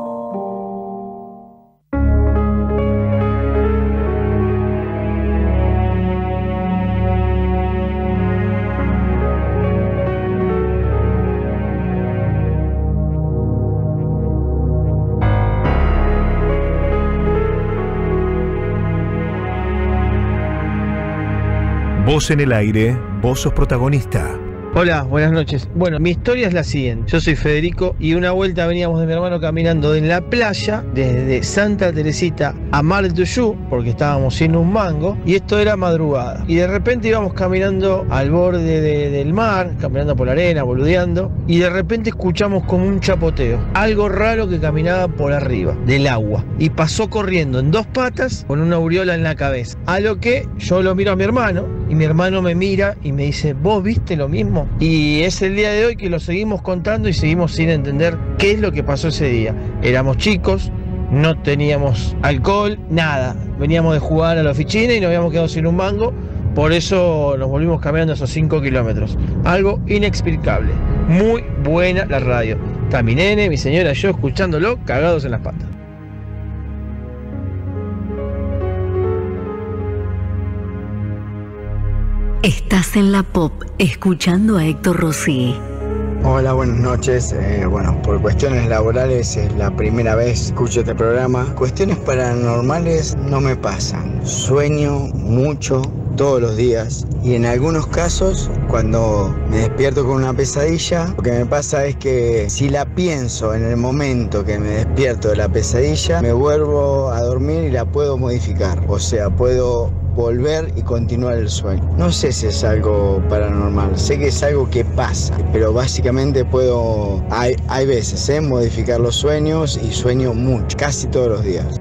Voz en el aire, vos sos protagonista. Hola, buenas noches. Bueno, mi historia es la siguiente. Yo soy Federico y una vuelta veníamos de mi hermano caminando en la playa desde Santa Teresita a Mar del Tuyú porque estábamos sin un mango y esto era madrugada. Y de repente íbamos caminando al borde de- del mar, caminando por la arena, boludeando y de repente escuchamos como un chapoteo. Algo raro que caminaba por arriba del agua y pasó corriendo en dos patas con una aureola en la cabeza. A lo que yo lo miro a mi hermano y mi hermano me mira y me dice, ¿vos viste lo mismo? Y es el día de hoy que lo seguimos contando y seguimos sin entender qué es lo que pasó ese día. Éramos chicos, no teníamos alcohol, nada. Veníamos de jugar a la oficina y nos habíamos quedado sin un mango. Por eso nos volvimos caminando esos 5 kilómetros. Algo inexplicable. Muy buena la radio. Está mi señora yo escuchándolo cagados en las patas. Estás en la pop escuchando a Héctor Rossi. Hola, buenas noches. Eh, bueno, por cuestiones laborales es la primera vez que escucho este programa. Cuestiones paranormales no me pasan. Sueño mucho todos los días y en algunos casos cuando me despierto con una pesadilla, lo que me pasa es que si la pienso en el momento que me despierto de la pesadilla, me vuelvo a dormir y la puedo modificar. O sea, puedo volver y continuar el sueño. No sé si es algo paranormal, sé que es algo que pasa, pero básicamente puedo, hay, hay veces, ¿eh? modificar los sueños y sueño mucho, casi todos los días.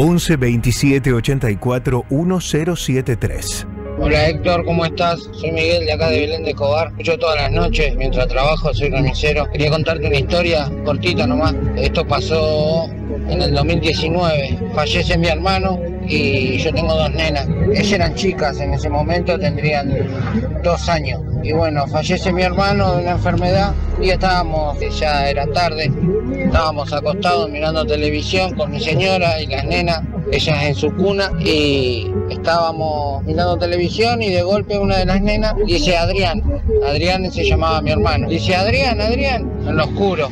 once 27 84 1073. Hola Héctor, ¿cómo estás? Soy Miguel de acá de Belén de Cobar. Escucho todas las noches mientras trabajo, soy remisero. Quería contarte una historia cortita nomás. Esto pasó en el 2019. Fallece mi hermano y yo tengo dos nenas. Ellas eran chicas en ese momento, tendrían dos años. Y bueno, fallece mi hermano de una enfermedad y estábamos, ya era tarde, estábamos acostados mirando televisión con mi señora y las nenas, ellas en su cuna y estábamos mirando televisión y de golpe una de las nenas dice Adrián, Adrián se llamaba mi hermano, dice Adrián, Adrián, en lo oscuro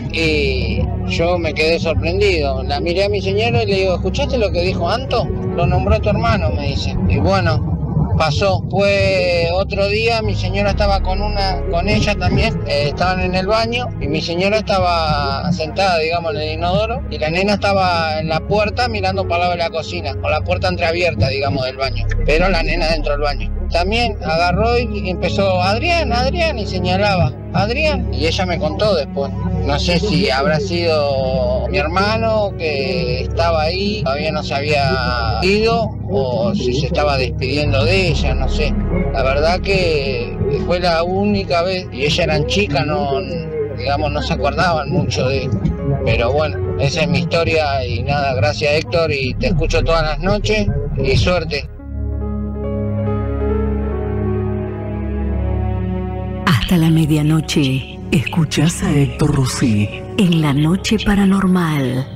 yo me quedé sorprendido, la miré a mi señora y le digo, ¿escuchaste lo que dijo Anto? Lo nombró tu hermano, me dice, y bueno, pasó. Fue otro día, mi señora estaba con una, con ella también, eh, estaban en el baño y mi señora estaba sentada, digamos, en el inodoro y la nena estaba en la puerta mirando para de la cocina, con la puerta entreabierta, digamos, del baño, pero la nena dentro del baño. También agarró y empezó, Adrián, Adrián, y señalaba Adrián. Y ella me contó después. No sé si habrá sido mi hermano que estaba ahí, todavía no se había ido, o si se estaba despidiendo de ella, no sé. La verdad que fue la única vez, y ella eran chicas, no, digamos, no se acordaban mucho de Pero bueno, esa es mi historia y nada, gracias Héctor y te escucho todas las noches y suerte. Hasta la medianoche, escuchás a Héctor Rossi en la noche paranormal.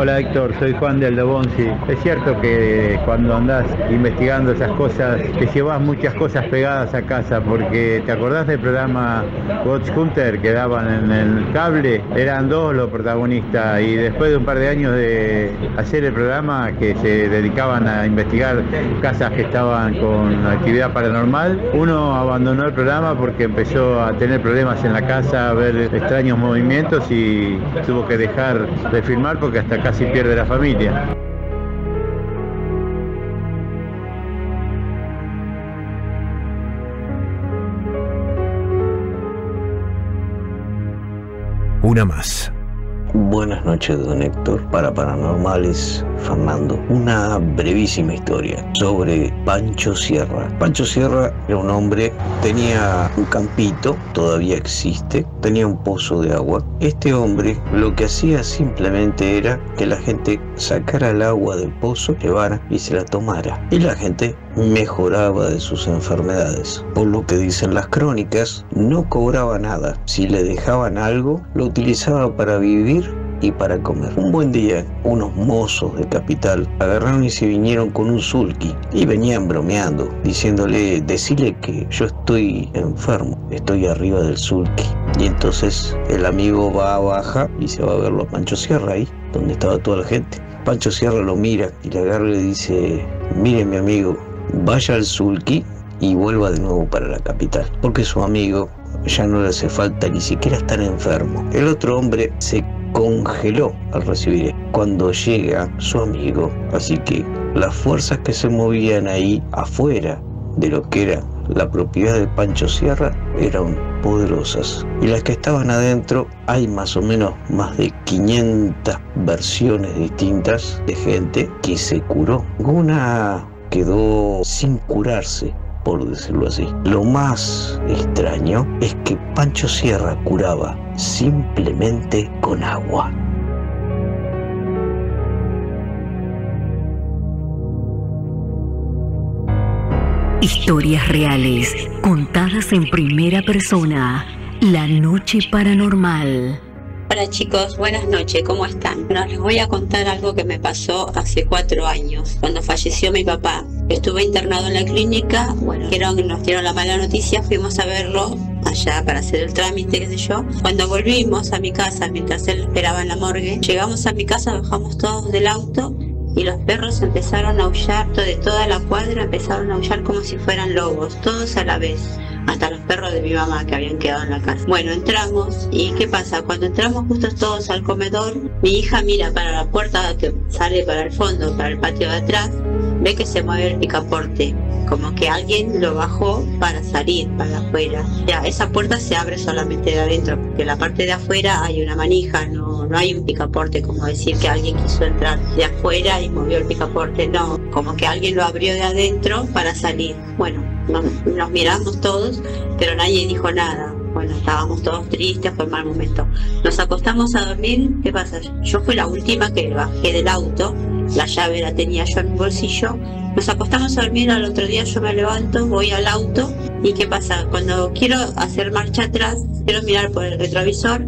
Hola Héctor, soy Juan de Aldobonsi. Es cierto que cuando andás investigando esas cosas, te llevas muchas cosas pegadas a casa, porque ¿te acordás del programa Watch Hunter que daban en el cable? Eran dos los protagonistas y después de un par de años de hacer el programa que se dedicaban a investigar casas que estaban con actividad paranormal, uno abandonó el programa porque empezó a tener problemas en la casa, a ver extraños movimientos y tuvo que dejar de filmar porque hasta casi pierde la familia. Una más. Buenas noches, don Héctor. Para Paranormales, Fernando. Una brevísima historia sobre Pancho Sierra. Pancho Sierra era un hombre, tenía un campito, todavía existe, tenía un pozo de agua. Este hombre lo que hacía simplemente era que la gente sacara el agua del pozo, llevara y se la tomara. Y la gente mejoraba de sus enfermedades. Por lo que dicen las crónicas, no cobraba nada. Si le dejaban algo, lo utilizaba para vivir y para comer. Un buen día, unos mozos de capital agarraron y se vinieron con un sulky y venían bromeando, diciéndole, decirle que yo estoy enfermo, estoy arriba del sulky. Y entonces el amigo va a baja y se va a verlo a Pancho Sierra ahí, donde estaba toda la gente. Pancho Sierra lo mira y le agarra y le dice, mire mi amigo, vaya al sulky y vuelva de nuevo para la capital, porque su amigo ya no le hace falta ni siquiera estar enfermo. El otro hombre se congeló al recibir cuando llega su amigo, así que las fuerzas que se movían ahí afuera de lo que era la propiedad de Pancho Sierra eran poderosas y las que estaban adentro hay más o menos más de 500 versiones distintas de gente que se curó. Una quedó sin curarse por decirlo así. Lo más extraño es que Pancho Sierra curaba simplemente con agua. Historias reales, contadas en primera persona. La noche paranormal. Hola chicos, buenas noches, ¿cómo están? Bueno, les voy a contar algo que me pasó hace cuatro años, cuando falleció mi papá. Estuve internado en la clínica, bueno, nos dieron la mala noticia, fuimos a verlo allá para hacer el trámite, qué sé yo. Cuando volvimos a mi casa, mientras él esperaba en la morgue, llegamos a mi casa, bajamos todos del auto y los perros empezaron a aullar, de toda la cuadra empezaron a aullar como si fueran lobos, todos a la vez hasta los perros de mi mamá que habían quedado en la casa. Bueno, entramos y ¿qué pasa? Cuando entramos justo todos al comedor, mi hija mira para la puerta que sale para el fondo, para el patio de atrás, ve que se mueve el picaporte, como que alguien lo bajó para salir para afuera. Ya, esa puerta se abre solamente de adentro, porque la parte de afuera hay una manija, no, no hay un picaporte, como decir que alguien quiso entrar de afuera y movió el picaporte, no, como que alguien lo abrió de adentro para salir. Bueno, nos, miramos todos, pero nadie dijo nada. Bueno, estábamos todos tristes, fue un mal momento. Nos acostamos a dormir, ¿qué pasa? Yo fui la última que bajé del auto, la llave la tenía yo en mi bolsillo. Nos acostamos a dormir, al otro día yo me levanto, voy al auto y ¿qué pasa? Cuando quiero hacer marcha atrás, quiero mirar por el retrovisor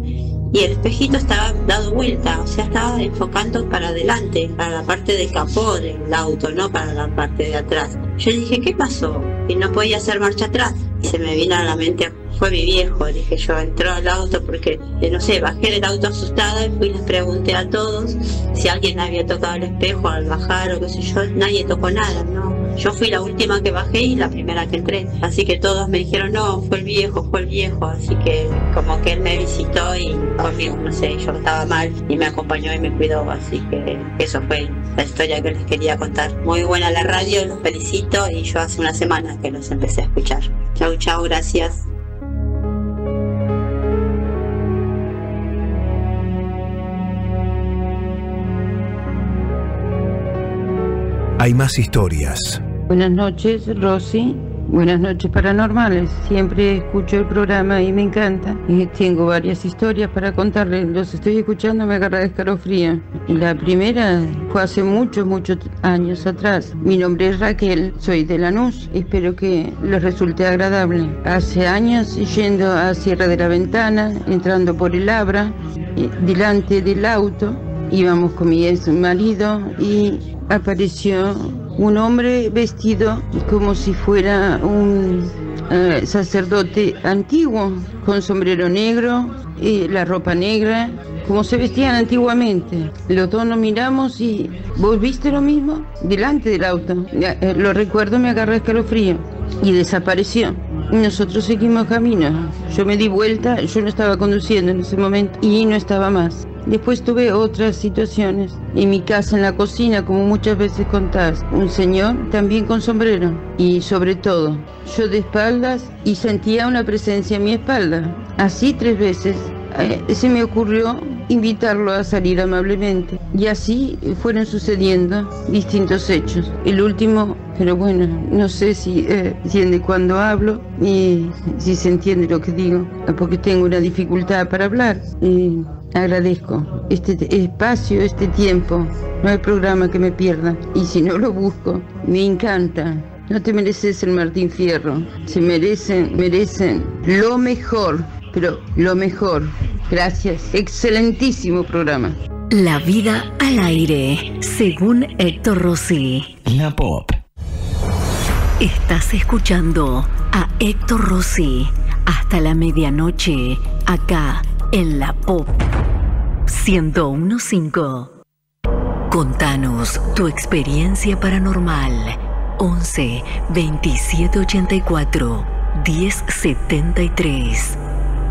y el espejito estaba dado vuelta, o sea, estaba enfocando para adelante, para la parte del capó del auto, no para la parte de atrás. Yo dije, ¿qué pasó? Y no podía hacer marcha atrás. Y se me vino a la mente, fue mi viejo, dije yo, entró al auto porque, eh, no sé, bajé del auto asustada y fui y les pregunté a todos si alguien había tocado el espejo al bajar o qué sé yo, nadie tocó nada, ¿no? Yo fui la última que bajé y la primera que entré. Así que todos me dijeron, no, fue el viejo, fue el viejo. Así que como que él me visitó y conmigo, no sé, yo estaba mal y me acompañó y me cuidó. Así que eso fue la historia que les quería contar. Muy buena la radio, los felicito y yo hace una semana que los empecé a escuchar. Chau, chau, gracias. Hay más historias. Buenas noches, Rosy. Buenas noches paranormales. Siempre escucho el programa y me encanta. Tengo varias historias para contarles. Los estoy escuchando, me agarra de. La primera fue hace muchos, muchos años atrás. Mi nombre es Raquel, soy de Lanús. Espero que les resulte agradable. Hace años, yendo a Sierra de la Ventana, entrando por el Abra, eh, delante del auto, íbamos con mi ex marido y apareció un hombre vestido como si fuera un eh, sacerdote antiguo, con sombrero negro y la ropa negra, como se vestían antiguamente. Los dos nos miramos y ¿vos viste lo mismo? Delante del auto. Eh, Lo recuerdo, me agarré escalofrío y desapareció. Nosotros seguimos camino. Yo me di vuelta, yo no estaba conduciendo en ese momento y no estaba más. Después tuve otras situaciones. En mi casa, en la cocina, como muchas veces contás, un señor también con sombrero. Y sobre todo, yo de espaldas y sentía una presencia en mi espalda. Así tres veces. Eh, se me ocurrió invitarlo a salir amablemente. Y así fueron sucediendo distintos hechos. El último, pero bueno, no sé si eh, entiende cuando hablo y si se entiende lo que digo, porque tengo una dificultad para hablar. Y agradezco este te- espacio, este tiempo. No hay programa que me pierda. Y si no lo busco, me encanta. No te mereces el Martín Fierro. Se merecen, merecen lo mejor, pero lo mejor. Gracias. Excelentísimo programa. La vida al aire, según Héctor Rossi. La Pop. Estás escuchando a Héctor Rossi hasta la medianoche, acá en La Pop 1015. Contanos tu experiencia paranormal. 11 27 84 1073.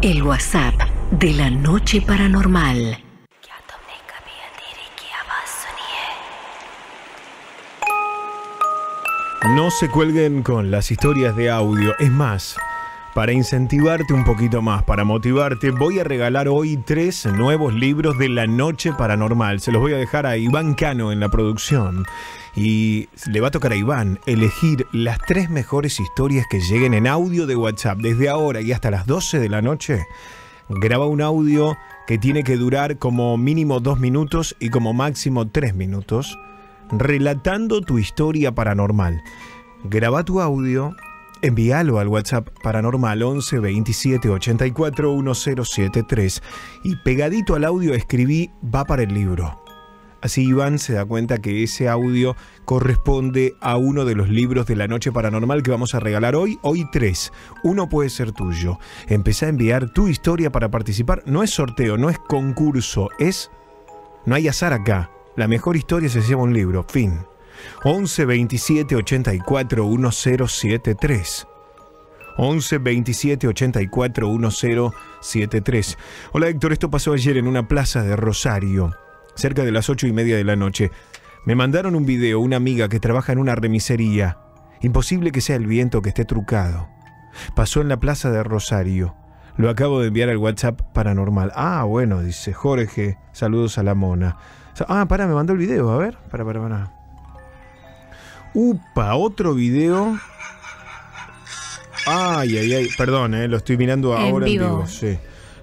El WhatsApp de la noche paranormal. No se cuelguen con las historias de audio. Es más, para incentivarte un poquito más, para motivarte, voy a regalar hoy tres nuevos libros de la noche paranormal. Se los voy a dejar a Iván Cano en la producción. Y le va a tocar a Iván elegir las tres mejores historias que lleguen en audio de WhatsApp desde ahora y hasta las 12 de la noche. Graba un audio que tiene que durar como mínimo dos minutos y como máximo tres minutos relatando tu historia paranormal. Graba tu audio, envíalo al WhatsApp paranormal 11 27 84 1073 y pegadito al audio escribí va para el libro. Así Iván se da cuenta que ese audio corresponde a uno de los libros de la noche paranormal que vamos a regalar hoy. Hoy tres. Uno puede ser tuyo. Empezá a enviar tu historia para participar. No es sorteo, no es concurso, es... No hay azar acá. La mejor historia se lleva un libro. Fin. 11 27 84 1073. 11 27 84 1073. Hola Héctor, esto pasó ayer en una plaza de Rosario, cerca de las ocho y media de la noche. Me mandaron un video, una amiga que trabaja en una remisería. Imposible que sea el viento que esté trucado. Pasó en la plaza de Rosario. Lo acabo de enviar al WhatsApp paranormal. Ah, bueno, dice Jorge. Saludos a la mona. Ah, pará, me mandó el video, a ver. Para, para, para. Upa, otro video. Ay, ay, ay. Perdón, eh, lo estoy mirando En ahora en vivo. vivo. Sí.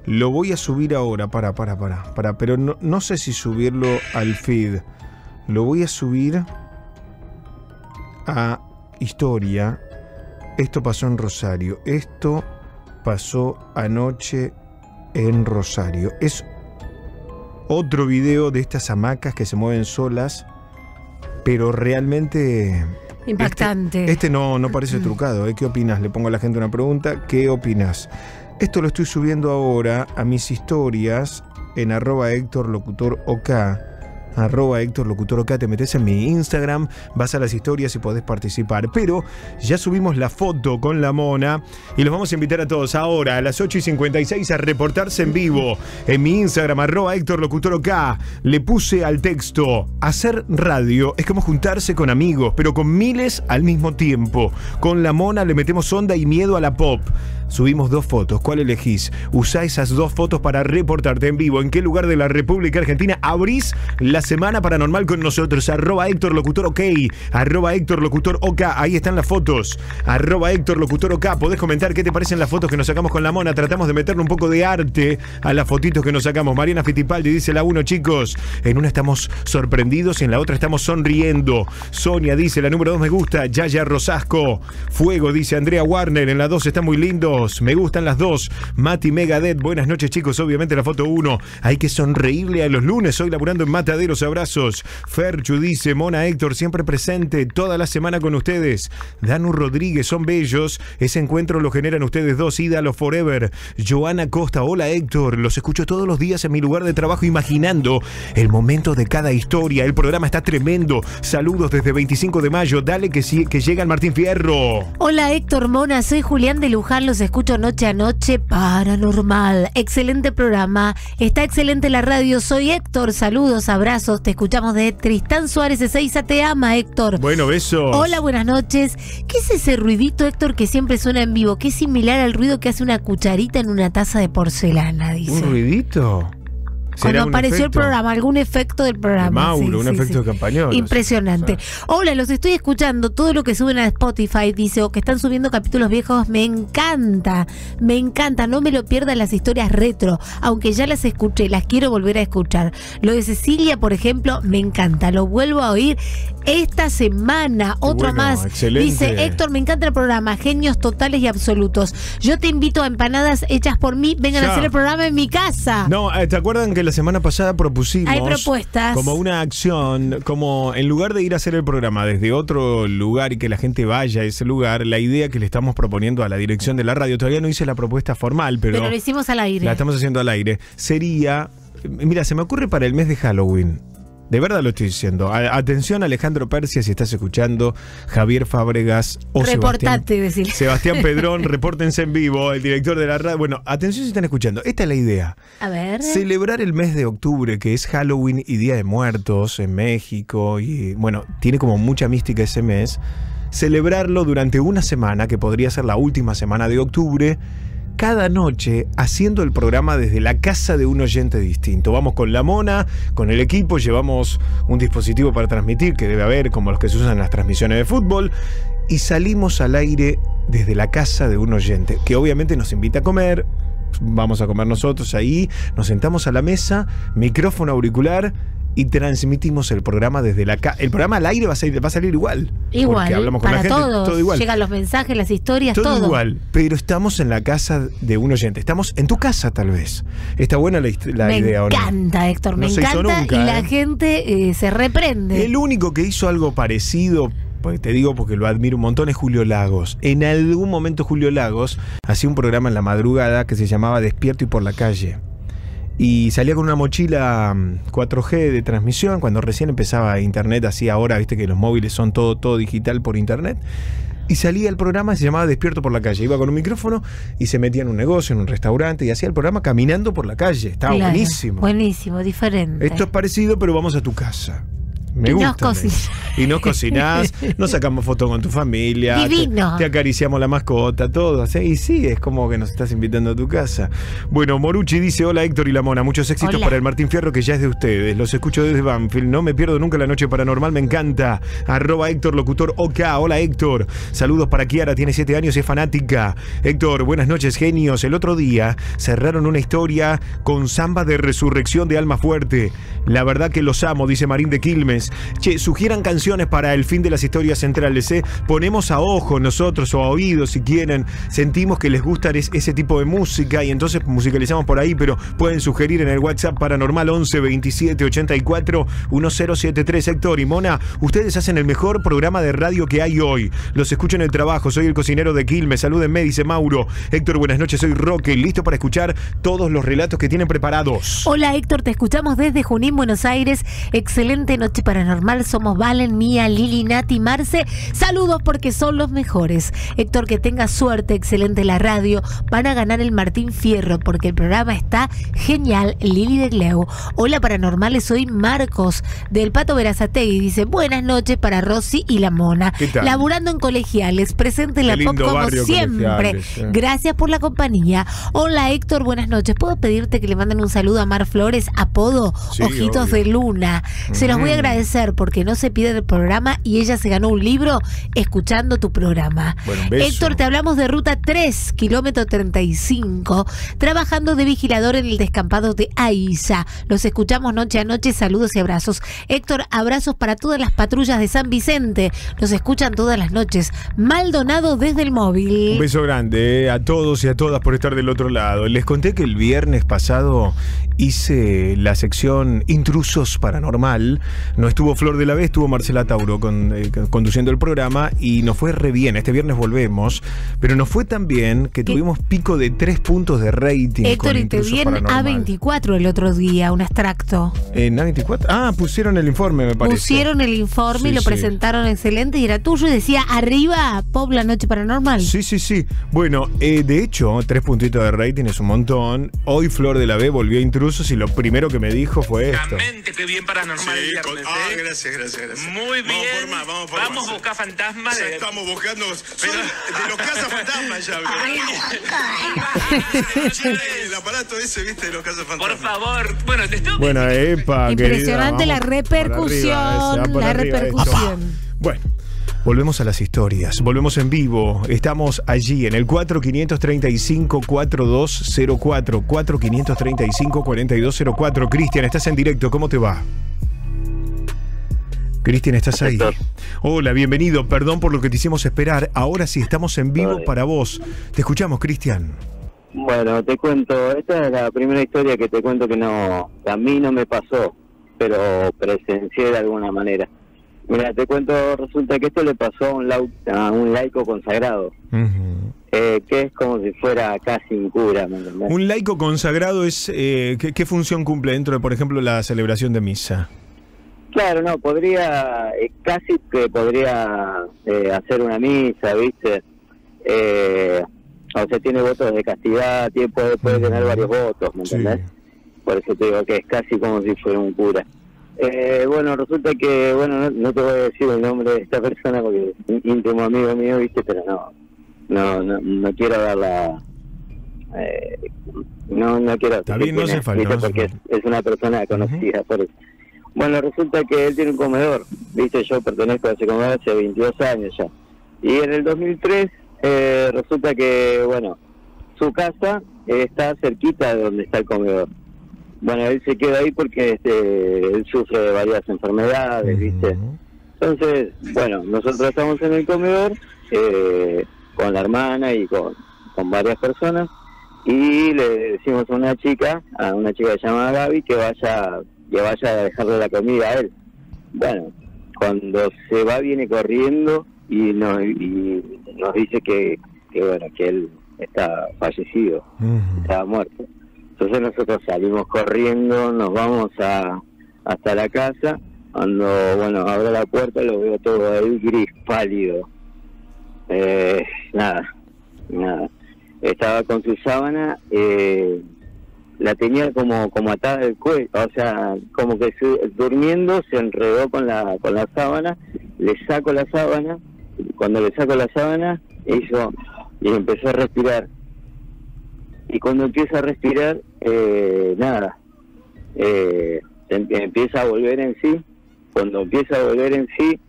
Lo voy a subir ahora. Para, para, para. para pero no, no sé si subirlo al feed. Lo voy a subir a historia. Esto pasó en Rosario. Esto pasó anoche en Rosario. Es otro video de estas hamacas que se mueven solas, pero realmente... Impactante. Este, este no, no parece trucado. ¿eh? ¿Qué opinas? Le pongo a la gente una pregunta. ¿Qué opinas? Esto lo estoy subiendo ahora a mis historias en arroba Héctor Locutor OK. Arroba Héctor Locutor OK. Te metes en mi Instagram, vas a las historias y podés participar. Pero ya subimos la foto con la mona y los vamos a invitar a todos ahora a las 8 y 56 a reportarse en vivo en mi Instagram, arroba Héctor Locutor OK. Le puse al texto, hacer radio es como juntarse con amigos, pero con miles al mismo tiempo. Con la mona le metemos onda y miedo a la pop. Subimos dos fotos. ¿Cuál elegís? Usá esas dos fotos para reportarte en vivo. ¿En qué lugar de la República Argentina abrís la semana paranormal con nosotros? Arroba Héctor Locutor OK. Arroba Héctor Locutor OK. Ahí están las fotos. Arroba Héctor Locutor OK. Podés comentar qué te parecen las fotos que nos sacamos con la mona. Tratamos de meterle un poco de arte a las fotitos que nos sacamos. Mariana Fittipaldi dice la uno, chicos. En una estamos sorprendidos y en la otra estamos sonriendo. Sonia dice la número dos me gusta. Yaya Rosasco. Fuego dice Andrea Warner. En la dos están muy Me gustan las dos. Mati Megadet. Buenas noches, chicos. Obviamente la foto uno. Hay que sonreírle a los lunes. Hoy laburando en Mataderos. Abrazos. Ferchu dice Mona Héctor, siempre presente toda la semana con ustedes. Danu Rodríguez, son bellos. Ese encuentro lo generan ustedes dos. Ídalo Forever. Joana Costa. Hola Héctor. Los escucho todos los días en mi lugar de trabajo imaginando el momento de cada historia. El programa está tremendo. Saludos desde 25 de mayo. Dale que, sí, que llega el Martín Fierro. Hola Héctor Mona, soy Julián de Luján, los escucho noche a noche paranormal. Excelente programa, está excelente la radio, soy Héctor, saludos, abrazos, te escuchamos de Tristán Suárez de Seiza, te ama Héctor. Bueno, besos. Hola, buenas noches. ¿Qué es ese ruidito Héctor que siempre suena en vivo? Que es similar al ruido que hace una cucharita en una taza de porcelana, dice. ¿Un ruidito? Cuando ¿Será un apareció el programa, algún efecto del De programa. Mauro, sí, un sí, efecto sí. campañón. Impresionante. Hola, los estoy escuchando. Todo lo que suben a Spotify, dice, o que están subiendo capítulos viejos, me encanta. Me encanta. No me lo pierdan las historias retro. Aunque ya las escuché, las quiero volver a escuchar. Lo de Cecilia, por ejemplo, me encanta. Lo vuelvo a oír esta semana. Otro bueno, más. excelente. Dice, Héctor, me encanta el programa. Genios totales y absolutos. Yo te invito a empanadas hechas por mí. Vengan Ya. a hacer el programa en mi casa. No, eh, ¿te acuerdan que la semana pasada propusimos Hay propuestas. como una acción, como en lugar de ir a hacer el programa desde otro lugar y que la gente vaya a ese lugar, la idea que le estamos proponiendo a la dirección de la radio, todavía no hice la propuesta formal, pero, Pero lo hicimos al aire. la estamos haciendo al aire, sería, mira, se me ocurre para el mes de Halloween. De verdad lo estoy diciendo. A- atención Alejandro Persia, si estás escuchando, Javier Fábregas o Sebastián, Reportate, decirle. Sebastián Pedrón, repórtense en vivo, el director de la radio. Bueno, atención si están escuchando. Esta es la idea. A ver. Celebrar el mes de octubre, que es Halloween y Día de Muertos en México, y bueno, tiene como mucha mística ese mes. Celebrarlo durante una semana, que podría ser la última semana de octubre, cada noche haciendo el programa desde la casa de un oyente distinto. Vamos con la mona, con el equipo, llevamos un dispositivo para transmitir, que debe haber como los que se usan en las transmisiones de fútbol, y salimos al aire desde la casa de un oyente, que obviamente nos invita a comer, vamos a comer nosotros ahí, nos sentamos a la mesa, micrófono auricular y transmitimos el programa desde la casa. El programa al aire va a salir, va a salir igual. Igual, porque hablamos con para la gente, todos. todo igual. Llegan los mensajes, las historias, Todo, todo. igual, pero estamos en la casa de un oyente. Estamos en tu casa, tal vez. Está buena la, me idea, ¿o no? encanta, Héctor, me No hizo encanta. nunca, y la ¿eh? gente eh, se reprende. El único que hizo algo parecido, porque te digo porque lo admiro un montón, es Julio Lagos. En algún momento Julio Lagos hacía un programa en la madrugada que se llamaba Despierto y por la calle. Y salía con una mochila mm, 4G de transmisión, cuando recién empezaba internet, así ahora, viste que los móviles son todo, todo digital por internet. Y salía el programa y se llamaba Despierto por la calle. Iba con un micrófono y se metía en un negocio, en un restaurante y hacía el programa caminando por la calle. Estaba Claro, buenísimo. Buenísimo, diferente. Esto es parecido, pero vamos a tu casa. Me Y gusta. nos cocinás. Y nos cocinás, nos sacamos fotos con tu familia. te- Divino. Te, acariciamos la mascota, todo. así. Y sí, es como que nos estás invitando a tu casa. Bueno, Morucci dice: Hola Héctor y la Mona, muchos éxitos Hola. para el Martín Fierro que ya es de ustedes. Los escucho desde Banfield. No me pierdo nunca la noche paranormal, me encanta. Arroba Héctor Locutor OK. Hola Héctor. Saludos para Kiara, tiene 7 años y es fanática. Héctor, buenas noches, genios. El otro día cerraron una historia con samba de resurrección de Alma Fuerte. La verdad que los amo, dice Marín de Quilmes. Che, sugieran canciones para el fin de las historias centrales. ¿eh? Ponemos a ojo nosotros o a oído si quieren. Sentimos que les gusta es- ese tipo de música y entonces musicalizamos por ahí, pero pueden sugerir en el WhatsApp paranormal 11 27 84 1073. Héctor y Mona, ustedes hacen el mejor programa de radio que hay hoy. Los escucho en el trabajo, soy el cocinero de Quilmes. Salúdenme, dice Mauro. Héctor, buenas noches, soy Roque, listo para escuchar todos los relatos que tienen preparados. Hola Héctor, te escuchamos desde Junín, Buenos Aires. Excelente noche Paranormal somos Valen, Mía, Lili, Nati, Marce. Saludos porque son los mejores. Héctor, que tenga suerte, excelente la radio. Van a ganar el Martín Fierro porque el programa está genial. Lili de Gleu. Hola Paranormales, soy Marcos del Pato Verazategui. Dice, buenas noches para Rosy y la Mona. ¿Qué tal? Laburando en colegiales, presente en la pop como siempre. Eh. Gracias por la compañía. Hola Héctor, buenas noches. ¿Puedo pedirte que le manden un saludo a Mar Flores, apodo Sí, Ojitos obvio. de Luna? Se los voy a Mm. Agradecer porque no se pide el programa y ella se ganó un libro escuchando tu programa. Bueno, un beso. Héctor, te hablamos de ruta 3, kilómetro 35, trabajando de vigilador en el descampado de Aiza. Los escuchamos noche a noche, saludos y abrazos. Héctor, abrazos para todas las patrullas de San Vicente. Los escuchan todas las noches. Maldonado desde el móvil. Un beso grande eh, a todos y a todas por estar del otro lado. Les conté que el viernes pasado hice la sección Intrusos Paranormal. No estuvo Flor de la Vez, estuvo Marcela Tauro con- eh, conduciendo el programa y nos fue re bien. Este viernes volvemos, pero nos fue tan bien que tuvimos pico de tres puntos de rating. Héctor, con y te vi en Paranormal. A24 el otro día, un extracto. ¿En A24? Ah, pusieron el informe, me parece. Pusieron el informe y lo sí. presentaron excelente y era tuyo y decía arriba, Pop la noche paranormal. Sí, sí, sí. Bueno, eh, de hecho, tres puntitos de rating es un montón. Hoy Flor de la B volvió a intrusos y lo primero que me dijo fue esto. Qué bien paranormal el viernes, ¿eh? gracias, gracias, gracias. Muy bien. Vamos por más, vamos por Vamos más. a buscar fantasmas. Ya de- estamos buscando. Son de los cazafantasmas ya. El aparato ese, viste, de los cazafantasmas. Por favor. Bueno, te estoy Bueno, epa, Impresionante querida, la repercusión, arriba, la repercusión. Bueno, volvemos a las historias. Volvemos en vivo. Estamos allí en el 4535-4204. 4535-4204. Cristian, estás en directo. ¿Cómo te va? Cristian, ¿estás ahí? Hola, bienvenido. Perdón por lo que te hicimos esperar. Ahora sí, estamos en vivo para vos. Te escuchamos, Cristian. Bueno, te cuento, esta es la primera historia que te cuento que no, que a mí no me pasó, pero presencié de alguna manera. Mira, te cuento, resulta que esto le pasó a un, lau- a un laico consagrado, eh, que es como si fuera casi un cura, ¿me? Un laico consagrado es. eh, ¿qué, qué función cumple dentro de, por ejemplo, la celebración de misa? Claro, no, podría, eh, casi que podría eh, hacer una misa, ¿viste? Eh, o sea, tiene votos de castidad, tiene, puede, tener varios votos, ¿me entendés? Por eso te digo que es casi como si fuera un cura. Eh, bueno, resulta que, bueno, no, no te voy a decir el nombre de esta persona porque es un íntimo amigo mío, ¿viste? Pero no, no, no, no quiero darla... Eh, no, no quiero... Está bien, no es, falta, Porque es, es una persona conocida, por eso. Bueno, resulta que él tiene un comedor, viste, yo pertenezco a ese comedor hace 22 años ya. Y en el 2003 eh, resulta que, bueno, su casa está cerquita de donde está el comedor. Bueno, él se queda ahí porque este, él sufre de varias enfermedades, viste. Entonces, bueno, nosotros estamos en el comedor eh, con la hermana y con, con varias personas y le decimos a una chica, a una chica que se llama Gaby, que vaya, que vaya a dejarle la comida a él. Bueno, cuando se va viene corriendo y nos, y nos dice que, que bueno, que él está fallecido, estaba muerto. Entonces nosotros salimos corriendo, nos vamos a hasta la casa, cuando bueno abro la puerta lo veo todo ahí gris pálido. Eh, nada, nada. Estaba con su sábana, eh, la tenía como como atada del cuello, o sea, como que se- durmiendo se enredó con la con la sábana, le saco la sábana, cuando le saco la sábana hizo y empezó a respirar. Y cuando empieza a respirar, eh, nada, eh, em- empieza a volver en sí. Cuando empieza a volver en sí,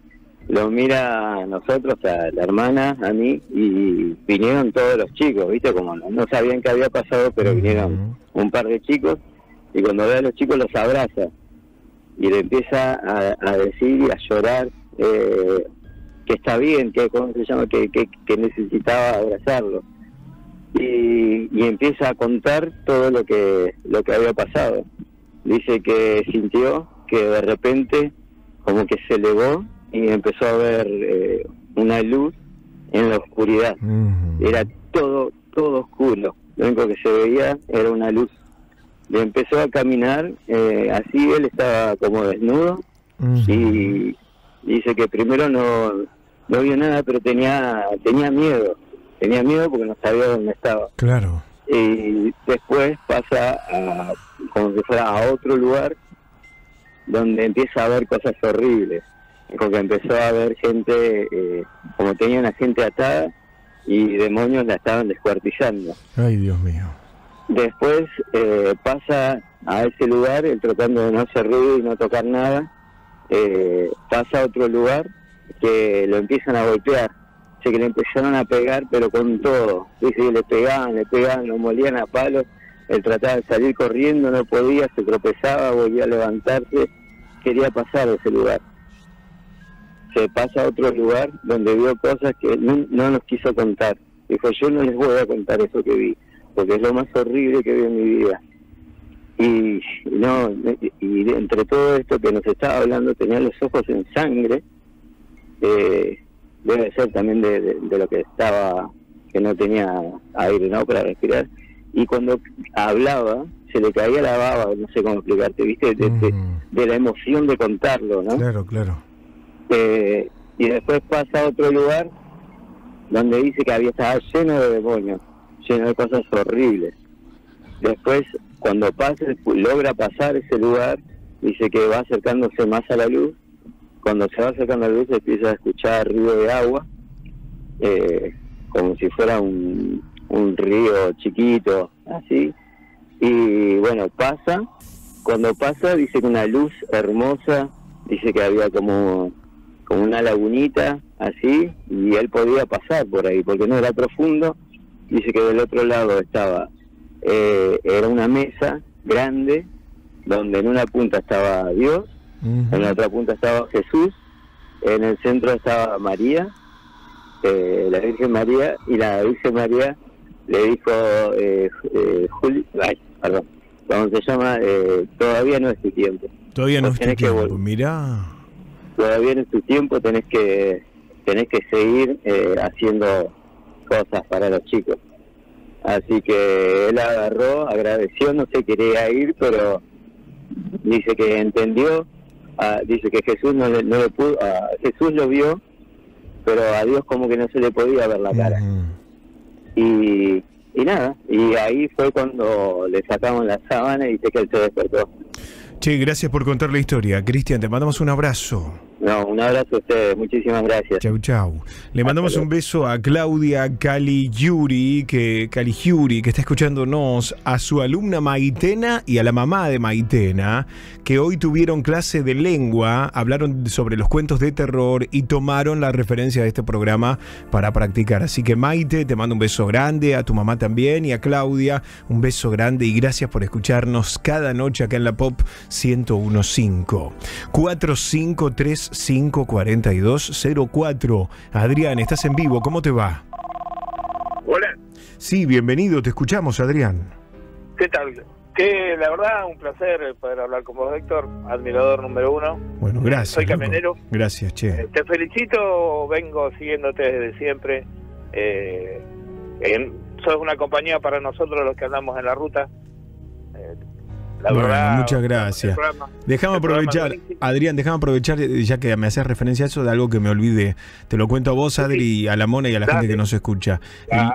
lo mira a nosotros, a la hermana, a mí, y vinieron todos los chicos, ¿viste? Como no, no sabían qué había pasado, pero vinieron un par de chicos, y cuando ve a los chicos los abraza, y le empieza a, a decir y a llorar eh, que está bien, que, ¿cómo se llama? Que, que, que necesitaba abrazarlo. Y, y empieza a contar todo lo que, lo que había pasado. Dice que sintió que de repente como que se elevó y empezó a ver eh, una luz en la oscuridad. Era todo, todo oscuro. Lo único que se veía era una luz. Y empezó a caminar, eh, así él estaba como desnudo, y dice que primero no, no vio nada, pero tenía, tenía miedo. Tenía miedo porque no sabía dónde estaba. Claro. Y después pasa a, como si fuera a otro lugar donde empieza a ver cosas horribles. Porque empezó a ver gente, eh, como tenía una gente atada y demonios la estaban descuartizando. Ay, Dios mío. Después eh, pasa a ese lugar, él tratando de no hacer ruido y no tocar nada, eh, pasa a otro lugar que lo empiezan a golpear. Dice que le empezaron a pegar, pero con todo. Dice que le pegaban, le pegaban, lo molían a palos. Él trataba de salir corriendo, no podía, se tropezaba, volvía a levantarse, quería pasar a ese lugar. Se pasa a otro lugar donde vio cosas que no, no nos quiso contar. Dijo, yo no les voy a contar eso que vi, porque es lo más horrible que vi en mi vida. Y no y entre todo esto que nos estaba hablando tenía los ojos en sangre eh, debe ser también de, de- de lo que estaba que no tenía aire no para respirar y cuando hablaba se le caía la baba no sé cómo explicarte viste de, de- de la emoción de contarlo no Claro, claro. Eh, y después pasa a otro lugar donde dice que había estado lleno de demonios, lleno de cosas horribles. Después, cuando pasa, logra pasar ese lugar, dice que va acercándose más a la luz. Cuando se va acercando a la luz, empieza a escuchar ruido de agua, eh, como si fuera un, un río chiquito, así. Y bueno, pasa. Cuando pasa, dice que una luz hermosa, dice que había como como una lagunita así y él podía pasar por ahí porque no era profundo dice que del otro lado estaba eh, era una mesa grande donde en una punta estaba Dios en la otra punta estaba Jesús en el centro estaba María eh, la Virgen María y la Virgen María le dijo eh, eh, Juli- ay, perdón ¿cómo se llama? Eh, todavía no es tu tiempo Todavía no Vos es tu que tiempo. vol- Mirá. Todavía en tu tiempo tenés que tenés que seguir eh, haciendo cosas para los chicos así que él agarró agradeció no se quería ir pero dice que entendió ah, dice que Jesús no le, no le pudo ah, Jesús lo vio pero a Dios como que no se le podía ver la cara y y nada y ahí fue cuando le sacamos la sábana y dice que él se despertó Che, gracias por contar la historia. Cristian, te mandamos un abrazo. No un abrazo a ustedes muchísimas gracias Chau, chau. Le mandamos un beso a Claudia Caligiuri, que, Caligiuri, que está escuchándonos, a su alumna Maitena y a la mamá de Maitena, que hoy tuvieron clase de lengua, hablaron sobre los cuentos de terror y tomaron la referencia de este programa para practicar. Así que Maite, te mando un beso grande, a tu mamá también y a Claudia, un beso grande y gracias por escucharnos cada noche acá en la Pop 1015. 45354204. Adrián, estás en vivo, ¿cómo te va? Hola, Sí, bienvenido, te escuchamos, Adrián. ¿qué tal? Que la verdad, un placer poder hablar con vos, Héctor, admirador número uno. Bueno, gracias. Soy loco. camionero. Gracias, che. Te felicito, vengo siguiéndote desde siempre. Eh, en- sos una compañía para nosotros los que andamos en la ruta. La Bueno, verdad, muchas gracias. Déjame aprovechar. Adrián, déjame aprovechar, eh, ya que me haces referencia a eso, de algo que me olvidé. Te lo cuento a vos, Adri, a la Mona y a la gente que nos escucha.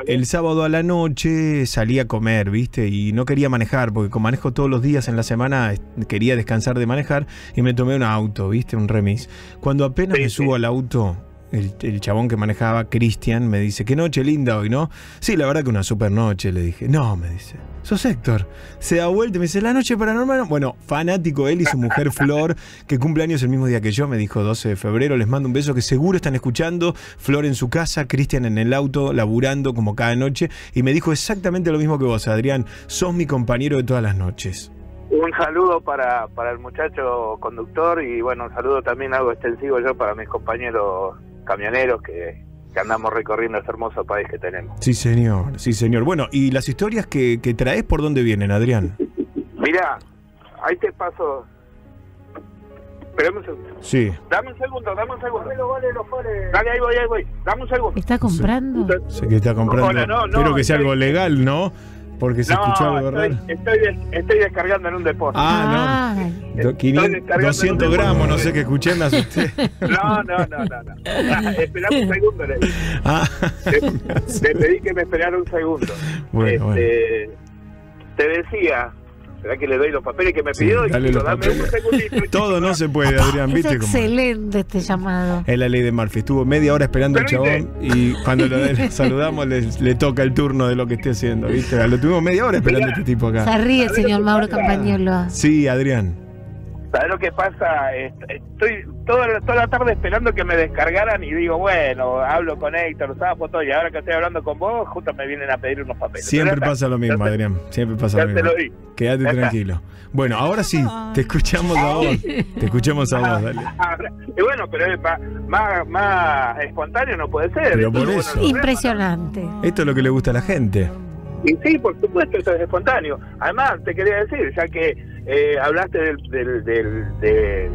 El, sábado a la noche salí a comer, ¿viste? Y no quería manejar, porque como manejo todos los días en la semana, quería descansar de manejar y me tomé un auto, ¿viste? Un remis. Cuando apenas me subo al auto, el, el chabón que manejaba, Cristian, me dice, qué noche linda hoy, ¿no? Sí, la verdad que una super noche, le dije. No, me dice. Sos Héctor. Se da vuelta y me dice, la noche paranormal. Bueno, fanático él y su mujer Flor, que cumple años el mismo día que yo, me dijo 12 de febrero. Les mando un beso que seguro están escuchando. Flor en su casa, Cristian en el auto, laburando como cada noche. Y me dijo exactamente lo mismo que vos, Adrián. Sos mi compañero de todas las noches. Un saludo para, para el muchacho conductor y bueno, un saludo también algo extensivo yo para mis compañeros camioneros que, que andamos recorriendo este hermoso país que tenemos. Sí, señor, sí, señor. Bueno, ¿y las historias que, que traes por dónde vienen, Adrián? Mira, ahí te paso. Esperame un segundo. Sí. Dame un segundo, dame un segundo. Dale, ahí voy, ahí voy. Dame un segundo. ¿Está comprando? Sé que está comprando. Hola, no, no, Espero que sea algo legal, ¿no? Porque se no, escuchó algo estoy, raro. estoy, estoy descargando en un deporte. Ah, no. Do- 500, descargando 200 un gramos, no sé qué escuché, me asusté. No, no, no, no. no. Esperame un segundo, le dije. Ah, Le, le pedí que me esperara un segundo. bueno, bueno. Este, Te decía, ¿será que le doy los papeles que me Sí, pidió? Y dale los dame un. Todo no se puede, Adrián, Es ¿viste cómo? excelente este llamado. Es la ley de Murphy. Estuvo media hora esperando el Pero, chabón y cuando lo saludamos le, le toca el turno de lo que esté haciendo, ¿viste? Lo tuvimos media hora esperando a este tipo Se acá. ríe el señor Mauro Campañolo. Sí, Adrián. ¿Sabes lo que pasa? Est- Estoy toda la, toda la tarde esperando que me descargaran y digo, bueno, hablo con Héctor, Zafo, todo, y ahora que estoy hablando con vos, justo me vienen a pedir unos papeles. Siempre pasa lo mismo, Adrián. Siempre pasa ya lo te mismo. lo di. Quédate tranquilo. Bueno, ahora sí, te escuchamos a vos. Te escuchamos a vos, dale. Ahora- y bueno, pero es más, más, más espontáneo no puede ser. Pero por eso. Impresionante. Esto es lo que le gusta a la gente. Y sí, por supuesto, eso es espontáneo. Además, te quería decir, ya que eh, hablaste del, del, del, del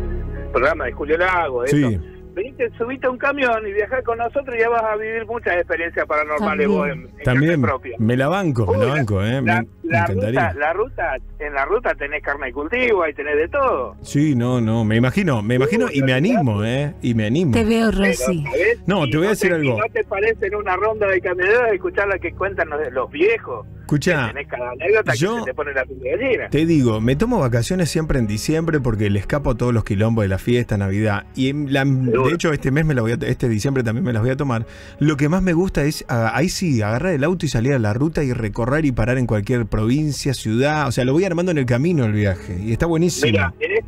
programa de Julio Lago, de Sí. eso, venite, subite a un camión y viajá con nosotros y ya vas a vivir muchas experiencias paranormales También. vos en, en También carne propia. me la banco, me la banco, ¿eh? La, Me, me la encantaría. ruta, la ruta, en la ruta tenés carne de cultivo, ahí tenés de todo. Sí, no, no, me imagino, me imagino y me animo, ¿eh? Y me animo. Te veo, Rosy. No, te voy a decir te- algo. ¿No te parece en una ronda de camioneros escuchar la que cuentan los, los viejos? Escucha, yo- te pone la digo, me tomo vacaciones siempre en diciembre porque le escapo a todos los quilombos de la fiesta, Navidad. Y la- de hecho, este mes me la voy a, este diciembre también me las voy a tomar. Lo que más me gusta es, ah, ahí sí, agarrar el auto y salir a la ruta y recorrer y parar en cualquier provincia, ciudad. O sea, lo voy armando en el camino el viaje. Y está buenísimo. Mira, en es-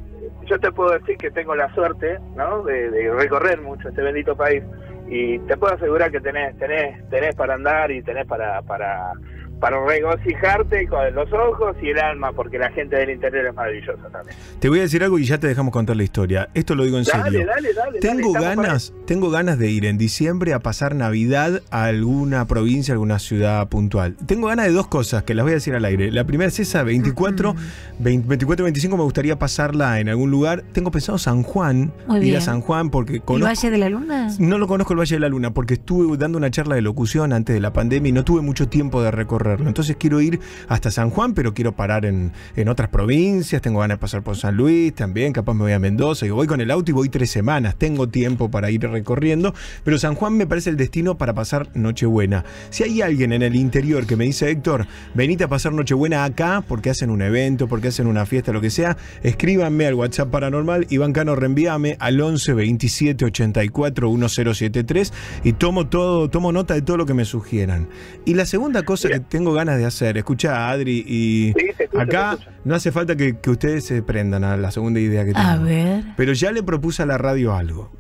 yo te puedo decir que tengo la suerte, ¿no? De, de recorrer mucho este bendito país y te puedo asegurar que tenés, tenés, tenés para andar y tenés para, para, para regocijarte con los ojos y el alma, porque la gente del interior es maravillosa también. Te voy a decir algo y ya te dejamos contar la historia. Esto lo digo en Dale, serio. dale, dale, Tengo ganas, tengo ganas de ir en diciembre a pasar Navidad a alguna provincia, alguna ciudad puntual. Tengo ganas de dos cosas que las voy a decir al aire. La primera es esa, 24, 20 24, 25 me gustaría pasarla en algún lugar. Tengo pensado San Juan, Muy ir bien. a San Juan porque ¿El conozco Valle de la Luna? no lo conozco el Valle de la Luna porque estuve dando una charla de locución antes de la pandemia y no tuve mucho tiempo de recorrerlo. Entonces quiero ir hasta San Juan, pero quiero parar en, en otras provincias. Tengo ganas de pasar por San Luis también. Capaz me voy a Mendoza. Y voy con el auto y voy tres semanas. Tengo tiempo para ir recorriendo. Pero San Juan me parece el destino para pasar Nochebuena. Si hay alguien en el interior que me dice, Héctor, venite a pasar Nochebuena acá porque hacen un evento, porque hacen una fiesta, lo que sea, escríbanme al WhatsApp paranormal. Iván Cano, reenvíame al 11 27 84 1073 y tomo todo, tomo nota de todo lo que me sugieran. Y la segunda cosa que tengo ganas de hacer, escucha Adri, y acá no hace falta que, que ustedes se prendan a la segunda idea que tengo. A ver. Pero ya le propuse a la radio algo.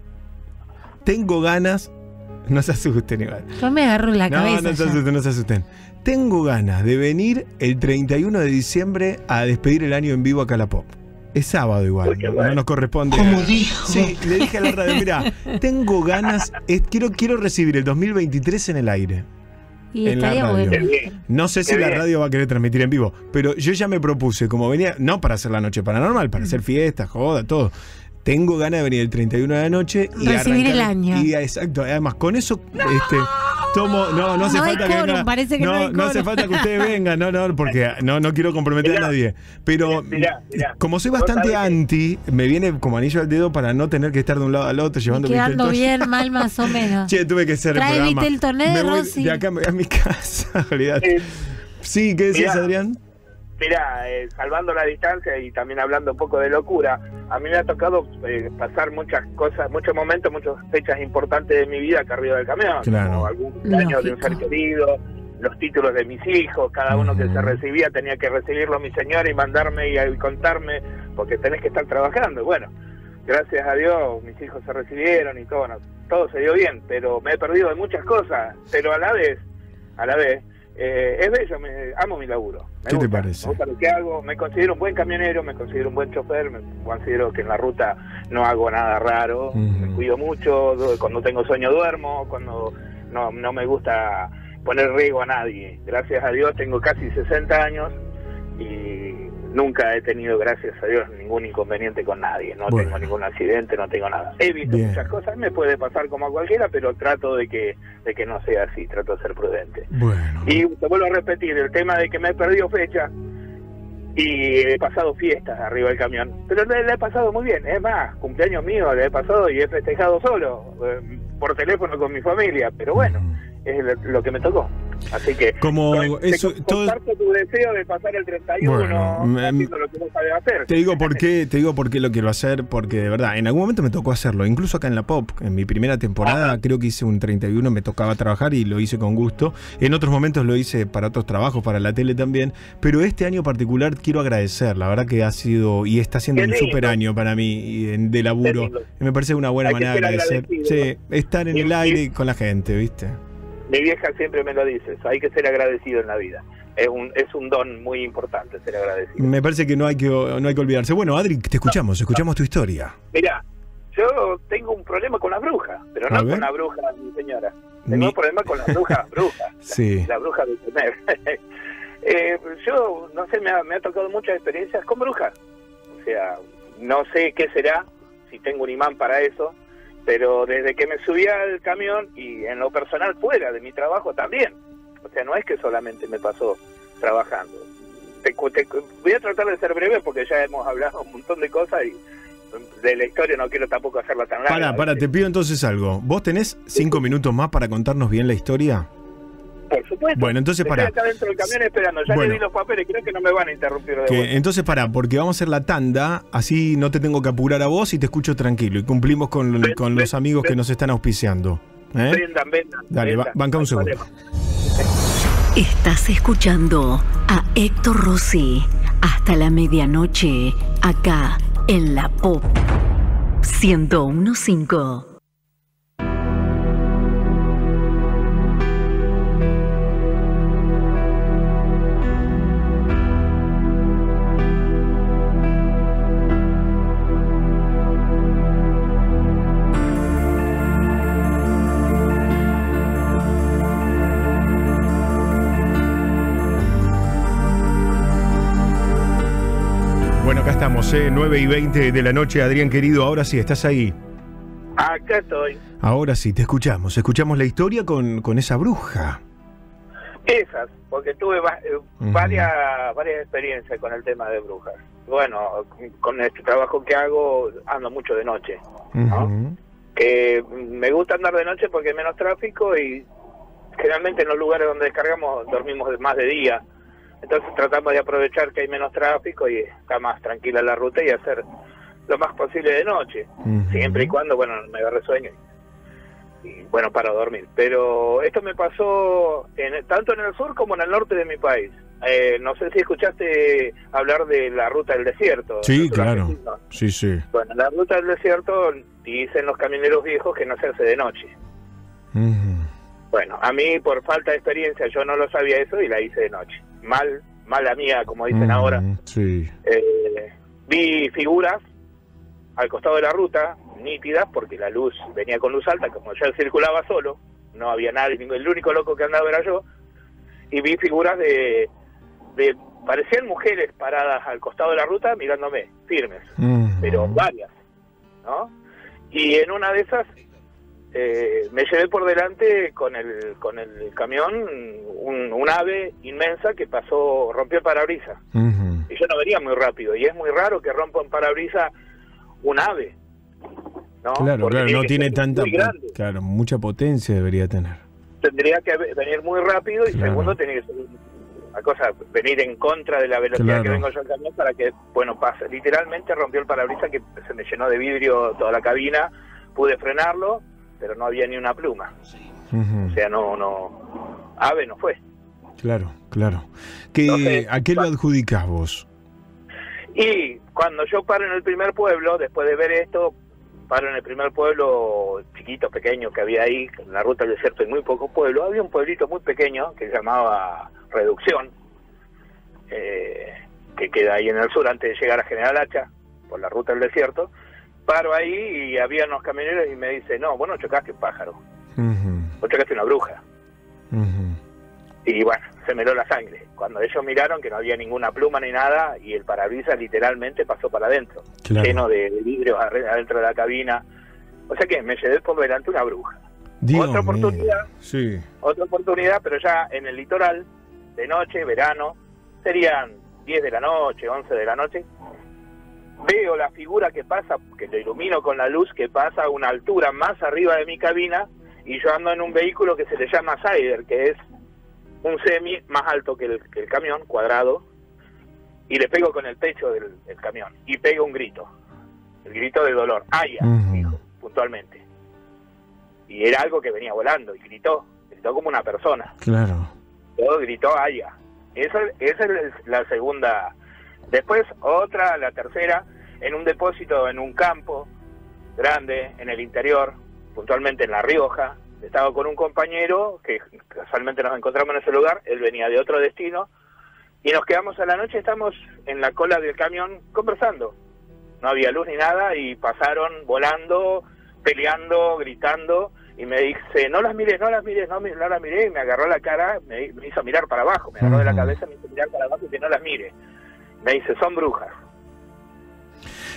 Tengo ganas, no se asusten igual. Yo me agarro la No, cabeza. no se ya. asusten, no se asusten. Tengo ganas de venir el 31 de diciembre a despedir el año en vivo acá a la Pop. Es sábado igual, no, no nos corresponde. Como dijo. Sí, le dije a la radio, mira, tengo ganas, es- quiero, quiero recibir el 2023 en el aire. Y en la estaría radio. bueno. No sé si la radio va a querer transmitir en vivo, pero yo ya me propuse, como venía, no para hacer la noche paranormal, para hacer fiestas, joda, todo. Tengo ganas de venir el 31 de la noche y Recibir arrancar- el año. Y exacto, además con eso este tomo no no hace No falta que quórum, venga- parece que no hay no hace falta que ustedes vengan, no, no, porque no no quiero comprometer a nadie, pero como soy bastante anti, me viene como anillo al dedo para no tener que estar de un lado al otro llevando Quedando bien, mal más o menos. Che, tuve que el Trae programa. Viteltoné, Me voy Rosy. De acá me voy a mi casa, olvidate. Sí, ¿qué decías, Mirá. Adrián? Mira, eh, salvando la distancia y también hablando un poco de locura, a mí me ha tocado eh, pasar muchas cosas, muchos momentos, muchas fechas importantes de mi vida acá arriba del camión. Claro. Como algún cumpleaños de un ser querido, los títulos de mis hijos, cada uno que se recibía tenía que recibirlo mi señora y mandarme y, y contarme, porque tenés que estar trabajando. Bueno, gracias a Dios mis hijos se recibieron y todo, bueno, todo se dio bien, pero me he perdido de muchas cosas, pero a la vez, a la vez, eh, es bello, me, amo mi laburo. Me ¿Qué te parece? Me gusta lo que hago, me considero un buen camionero, me considero un buen chofer, me considero que en la ruta no hago nada raro, me cuido mucho, cuando tengo sueño duermo, cuando no, no me gusta poner riesgo a nadie. Gracias a Dios tengo casi 60 años y nunca he tenido, gracias a Dios, ningún inconveniente con nadie. No Bueno. tengo ningún accidente, no tengo nada. He visto Bien. muchas cosas, me puede pasar como a cualquiera, pero trato de que, de que no sea así, trato de ser prudente. Bueno. Y te vuelvo a repetir, el tema de que me he perdido fecha y he pasado fiestas arriba del camión, pero le, le he pasado muy bien, es más, cumpleaños mío le he pasado y he festejado solo, eh, por teléfono con mi familia, pero bueno, es lo, que me tocó. Así que Como con- eso, todo- tu deseo de pasar el 31, Bueno, me- lo que no sabes hacer. Te digo por qué, te digo por qué lo quiero hacer, porque de verdad, en algún momento me tocó hacerlo, incluso acá en la Pop, en mi primera temporada, creo que hice un 31, me tocaba trabajar y lo hice con gusto. En otros momentos lo hice para otros trabajos, para la tele también, pero este año particular quiero agradecer, la verdad que ha sido y está siendo un super año para mí de laburo. me parece una buena Hay manera de agradecer. Sí, estar en el aire con la gente, ¿viste? Mi vieja siempre me lo dice, eso, hay que ser agradecido en la vida. Es un, es un don muy importante ser agradecido. Me parece que no hay que no hay que olvidarse. Bueno, Adri, te escuchamos, escuchamos tu historia. Mira, yo tengo un problema con la bruja, pero no con la bruja, mi señora. Tengo Ni- un problema con la bruja, bruja, Sí. la bruja de tener. eh, yo, no sé, me ha, me ha tocado muchas experiencias con brujas. O sea, no sé qué será, si tengo un imán para eso, pero desde que me subí al camión y en lo personal fuera de mi trabajo también. O sea, no es que solamente me pasó trabajando. Te te voy a tratar de ser breve porque ya hemos hablado un montón de cosas y de la historia no quiero tampoco hacerla tan larga. Para, para, te pido entonces algo. ¿Vos tenés cinco minutos más para contarnos bien la historia? Por supuesto. Bueno, entonces pará. acá dentro del camión esperando. Ya Bueno. le di los papeles, creo que no me van a interrumpir de Que, entonces pará, porque vamos a hacer la tanda, así no te tengo que apurar a vos y te escucho tranquilo. Y cumplimos con, con los amigos que nos están auspiciando. ¿eh? Vendan, vendan. Dale, vendan. banca un segundo. Estás escuchando a Héctor Rossi hasta la medianoche, acá en la Pop 1015. Bueno, acá estamos, ¿eh? 9 y 20 de la noche, Adrián querido. Ahora sí, estás ahí. Acá estoy. Ahora sí, te escuchamos. Escuchamos la historia con, con esa bruja. Esas, porque tuve va- eh, varias, varias experiencias con el tema de brujas. Bueno, con este trabajo que hago, ando mucho de noche. Que me gusta andar de noche porque hay menos tráfico y generalmente en los lugares donde descargamos dormimos más de día. Entonces tratamos de aprovechar que hay menos tráfico y está más tranquila la ruta y hacer lo más posible de noche. Siempre y cuando, bueno, me agarre sueño. Y bueno, para dormir. Pero esto me pasó en, tanto en el sur como en el norte de mi país. Eh, no sé si escuchaste hablar de la ruta del desierto. Sí, claro. Sí, sí. Bueno, la ruta del desierto dicen los camioneros viejos que no se hace de noche. Bueno, a mí por falta de experiencia yo no lo sabía eso y la hice de noche. Mal, mala mía, como dicen ahora. Sí. Eh, vi figuras al costado de la ruta, nítidas, porque la luz venía con luz alta, como yo circulaba solo, no había nadie, el único loco que andaba era yo, y vi figuras de, de parecían mujeres paradas al costado de la ruta mirándome, firmes, pero varias, ¿no? Y en una de esas eh, me llevé por delante con el con el camión un, un ave inmensa que pasó, rompió el parabrisas. Y yo no venía muy rápido, y es muy raro que rompa un parabrisas un ave. ¿no? Claro, Porque claro, no tiene tanta. Claro, mucha potencia debería tener. Tendría que ve- venir muy rápido y Claro. segundo tenía que ser una cosa, venir en contra de la velocidad Claro. que vengo yo al camión para que, bueno, pase. Literalmente rompió el parabrisas que se me llenó de vidrio toda la cabina, pude frenarlo, pero no había ni una pluma. O sea, no, no, ave no fue. Claro, claro. ¿Qué, Entonces, ¿A qué lo adjudicás vos? Y cuando yo paro en el primer pueblo, después de ver esto, paro en el primer pueblo chiquito, pequeño que había ahí, en la ruta del desierto hay muy pocos pueblos, había un pueblito muy pequeño que se llamaba Reducción, eh, que queda ahí en el sur antes de llegar a General Hacha, por la ruta del desierto, paro ahí y había unos camioneros y me dice, no, vos no chocaste un pájaro, vos chocaste una bruja. y bueno, se me heló la sangre. Cuando ellos miraron que no había ninguna pluma ni nada y el parabrisas literalmente pasó para adentro, Claro. lleno de, de vidrios adentro de la cabina. O sea que me llevé por delante una bruja. Dios Otra oportunidad, Sí. otra oportunidad, pero ya en el litoral, de noche, verano, serían 10 de la noche, 11 de la noche. Veo la figura que pasa, que lo ilumino con la luz, que pasa a una altura más arriba de mi cabina y yo ando en un vehículo que se le llama Sider, que es un semi más alto que el, que el camión, cuadrado, y le pego con el techo del, del camión y pego un grito, el grito de dolor, ¡Aya! dijo, puntualmente. Y era algo que venía volando y gritó, gritó como una persona. Claro. Todo gritó Aya. Esa, esa es la segunda. Después otra, la tercera, en un depósito en un campo grande, en el interior, puntualmente en La Rioja. Estaba con un compañero que casualmente nos encontramos en ese lugar, él venía de otro destino, y nos quedamos a la noche, estamos en la cola del camión conversando. No había luz ni nada y pasaron volando, peleando, gritando, y me dice, no las mires, no las mires, no, no las miré, y me agarró la cara, me, me hizo mirar para abajo, me agarró de la cabeza, me hizo mirar para abajo y que no las mire. Me dice, son brujas.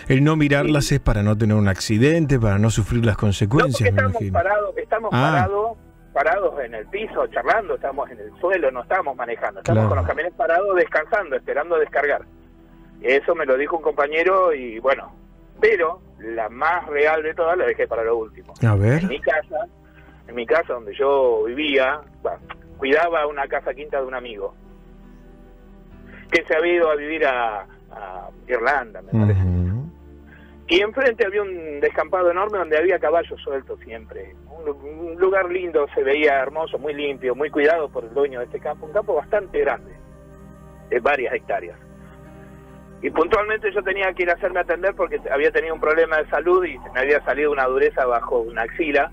El no mirarlas es para no tener un accidente, para no sufrir las consecuencias, me estamos parados, estamos Ah. parados, parados en el piso, charlando, estamos en el suelo, no estamos manejando, estamos Claro. con los camiones parados, descansando, esperando descargar. Eso me lo dijo un compañero y bueno, pero la más real de todas la dejé para lo último. A ver. En mi casa, en mi casa donde yo vivía, bueno, cuidaba una casa quinta de un amigo que se había ido a vivir a, a Irlanda, me parece. Y enfrente había un descampado enorme donde había caballos sueltos siempre. Un, lu- un lugar lindo, se veía hermoso, muy limpio, muy cuidado por el dueño de este campo. Un campo bastante grande, de varias hectáreas. Y puntualmente yo tenía que ir a hacerme atender porque había tenido un problema de salud y me había salido una dureza bajo una axila.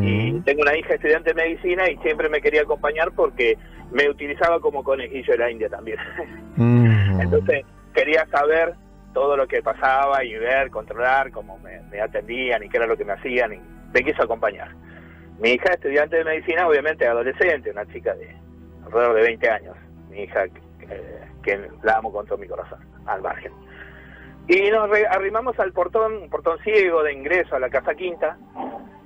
Y tengo una hija estudiante de medicina y siempre me quería acompañar porque me utilizaba como conejillo de la India también. Entonces quería saber todo lo que pasaba y ver, controlar cómo me, me atendían y qué era lo que me hacían y me quiso acompañar. Mi hija estudiante de medicina, obviamente adolescente, una chica de alrededor de 20 años. Mi hija eh, que la amo con todo mi corazón, al margen. Y nos arrimamos al portón, un portón ciego de ingreso a la casa quinta,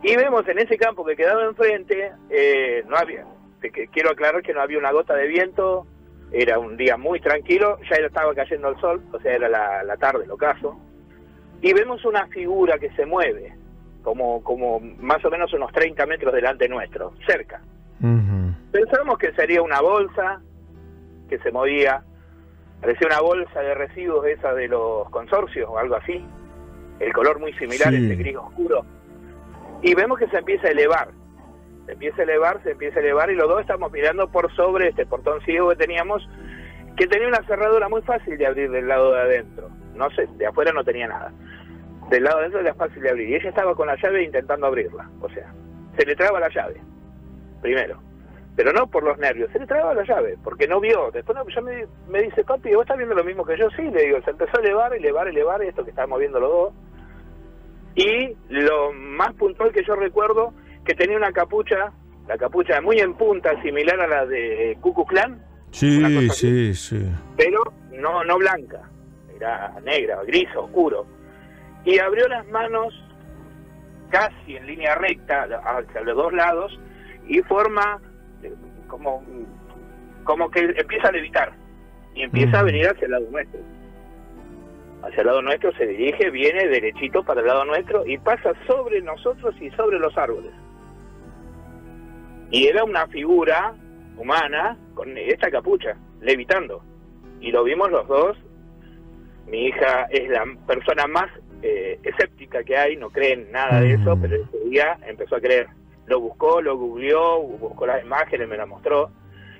y vemos en ese campo que quedaba enfrente, eh, no había, te que- quiero aclarar que no había una gota de viento, era un día muy tranquilo, ya estaba cayendo el sol, o sea, era la, la tarde, el ocaso, y vemos una figura que se mueve, como, como más o menos unos 30 metros delante nuestro, cerca. Pensamos que sería una bolsa que se movía, parecía una bolsa de residuos esa de los consorcios o algo así, el color muy similar, Sí. este gris oscuro, y vemos que se empieza a elevar, se empieza a elevar, se empieza a elevar y los dos estamos mirando por sobre este portón ciego que teníamos, que tenía una cerradura muy fácil de abrir del lado de adentro, no sé, de afuera no tenía nada, del lado de adentro era fácil de abrir, y ella estaba con la llave intentando abrirla, o sea, se le traba la llave, primero, pero no por los nervios, se le traba la llave, porque no vio, después ya me, me dice, papi, ¿vos estás viendo lo mismo que yo? Sí, le digo, se empezó a elevar, elevar, elevar, esto que estábamos viendo los dos, y lo más puntual que yo recuerdo, que tenía una capucha, la capucha muy en punta, similar a la de Ku Klan, Sí, sí, sí. pero no, no blanca, era negra, gris, oscuro. Y abrió las manos casi en línea recta hacia los dos lados y forma eh, como, como que empieza a levitar y empieza a venir hacia el lado nuestro. Hacia el lado nuestro se dirige, viene derechito para el lado nuestro y pasa sobre nosotros y sobre los árboles. Y era una figura humana con esta capucha, levitando. Y lo vimos los dos. Mi hija es la persona más eh, escéptica que hay, no cree en nada de eso, pero ese día empezó a creer. Lo buscó, lo googleó, buscó las imágenes, me las mostró.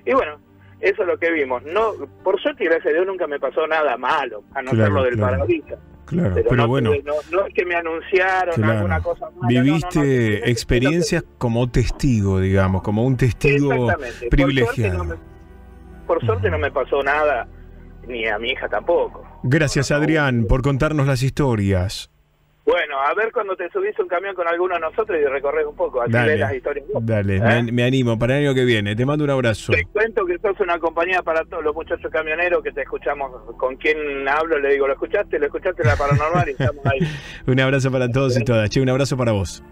Y bueno, eso es lo que vimos. No, por suerte, y gracias a Dios, nunca me pasó nada malo, a no ser lo del claro. parabrisas. Claro, Pero, pero no, bueno. no, no es que me anunciaron Claro. alguna cosa mala. no, no, Viviste experiencias como testigo, digamos, como un testigo privilegiado. Por suerte, me, por suerte no me pasó nada, ni a mi hija tampoco. Gracias, Adrián, por contarnos las historias. Bueno, a ver cuando te subís un camión con alguno de nosotros y recorres un poco, así ves las historias. Dale, ¿Eh? me, me animo para el año que viene. Te mando un abrazo. Te cuento que sos una compañía para todos los muchachos camioneros que te escuchamos. Con quien hablo le digo, ¿lo escuchaste? ¿Lo escuchaste la paranormal? Y estamos ahí. Un abrazo para todos y todas. Che, un abrazo para vos.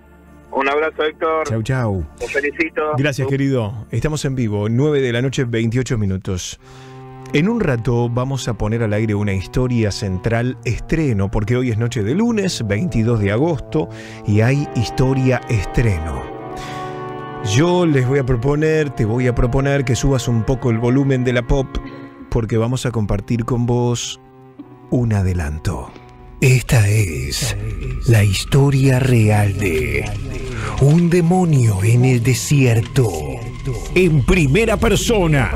Un abrazo, Héctor. Chau, chau. Te felicito. Gracias, querido. Estamos en vivo, 9 de la noche, 28 minutos. En un rato vamos a poner al aire una historia central estreno, porque hoy es noche de lunes, 22 de agosto, y hay historia estreno. Yo les voy a proponer, te voy a proponer que subas un poco el volumen de la pop, porque vamos a compartir con vos un adelanto. Esta es la historia real de un demonio en el desierto. En primera persona.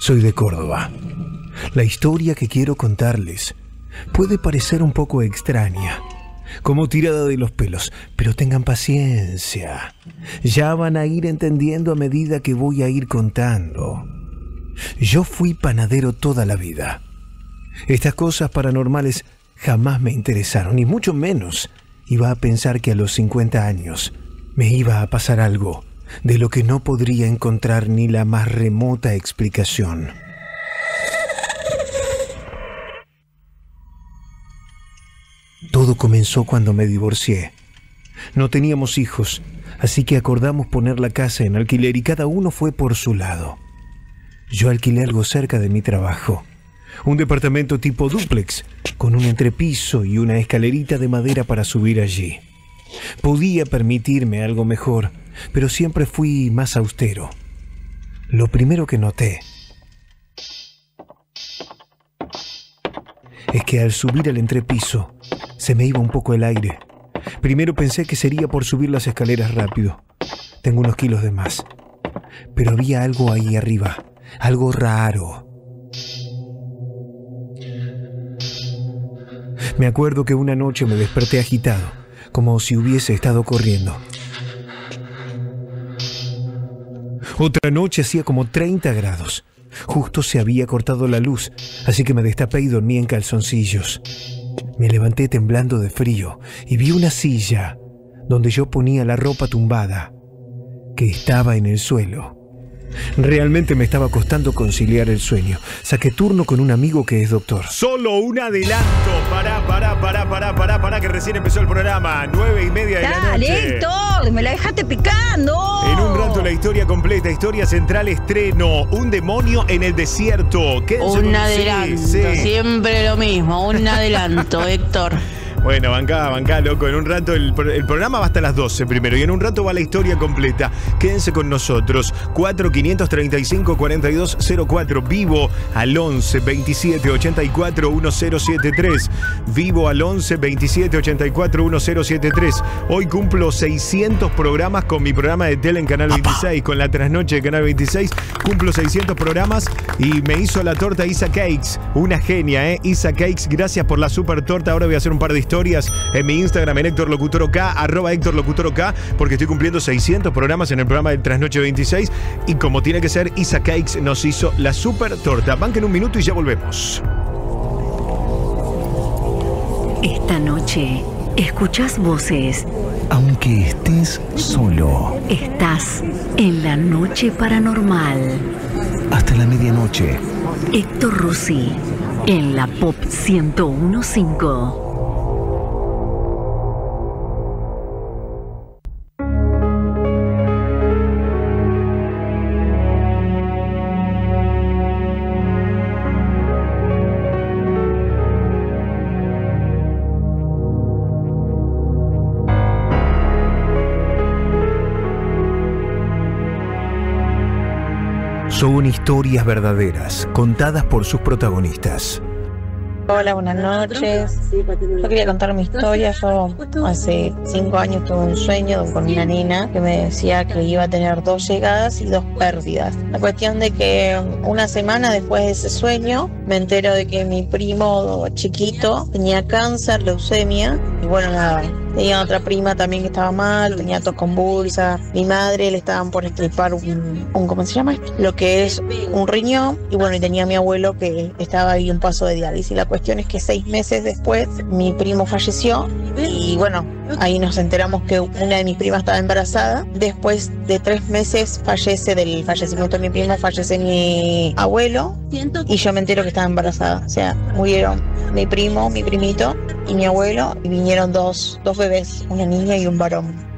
Soy de Córdoba. La historia que quiero contarles puede parecer un poco extraña, como tirada de los pelos, pero tengan paciencia. Ya van a ir entendiendo a medida que voy a ir contando. Yo fui panadero toda la vida. Estas cosas paranormales jamás me interesaron, y mucho menos iba a pensar que a los 50 años me iba a pasar algo de lo que no podría encontrar ni la más remota explicación. Todo comenzó cuando me divorcié. No teníamos hijos, así que acordamos poner la casa en alquiler y cada uno fue por su lado. Yo alquilé algo cerca de mi trabajo. Un departamento tipo dúplex, con un entrepiso y una escalerita de madera para subir allí. Podía permitirme algo mejor, pero siempre fui más austero. Lo primero que noté es que al subir al entrepiso se me iba un poco el aire. Primero pensé que sería por subir las escaleras rápido. Tengo unos kilos de más. Pero había algo ahí arriba, algo raro. Me acuerdo que una noche me desperté agitado, como si hubiese estado corriendo. Otra noche hacía como 30 grados. Justo se había cortado la luz, así que me destapé y dormí en calzoncillos. Me levanté temblando de frío y vi una silla donde yo ponía la ropa tumbada, que estaba en el suelo. Realmente me estaba costando conciliar el sueño. Saqué turno con un amigo que es doctor. Solo un adelanto. Pará, pará, pará, pará, pará, pará, que recién empezó el programa. Nueve y media de la Dale, noche. Héctor, me la dejaste picando. En un rato la historia completa, historia central, estreno, un demonio en el desierto. Quédense Un con- adelanto, Sí, sí. siempre lo mismo, un adelanto, Héctor. Bueno, bancá, bancá, loco. En un rato el, el programa va hasta las 12 primero y en un rato va la historia completa. Quédense con nosotros. 4535 4204 Vivo al 11 27 84 1073. Vivo al 11 27 84 1073. Hoy cumplo 600 programas con mi programa de tele en Canal 26, con la trasnoche de Canal 26. Cumplo 600 programas y me hizo la torta Isa Cakes. Una genia, ¿eh? Isa Cakes, gracias por la super torta. Ahora voy a hacer un par de historias en mi Instagram, en Héctor Locutor OK, arroba Héctor Locutor OK, porque estoy cumpliendo 600 programas en el programa de Trasnoche 26. Y como tiene que ser, Isa Cakes nos hizo la super torta. Banquen un minuto y ya volvemos. Esta noche escuchás voces. Aunque estés solo. Estás en la noche paranormal. Hasta la medianoche. Héctor Rossi en la Pop 1015. Son historias verdaderas, contadas por sus protagonistas. Hola, buenas noches. Yo quería contar mi historia. Yo hace cinco años tuve un sueño con una nena que me decía que iba a tener dos llegadas y dos pérdidas. La cuestión de que una semana después de ese sueño me entero de que mi primo chiquito tenía cáncer, leucemia y bueno, nada, Tenía otra prima también que estaba mal, tenía tos convulsa. Mi madre le estaban por estripar un, un, ¿cómo se llama esto? Lo que es un riñón. Y bueno, y tenía a mi abuelo que estaba ahí un paso de diálisis. La cuestión es que seis meses después mi primo falleció. Bueno, ahí nos enteramos que una de mis primas estaba embarazada. Después de tres meses fallece del fallecimiento de mi primo, fallece mi abuelo. Y yo me entero que estaba embarazada. O sea, murieron mi primo, mi primito y mi abuelo. Y vinieron dos, dos bebés, una niña y un varón.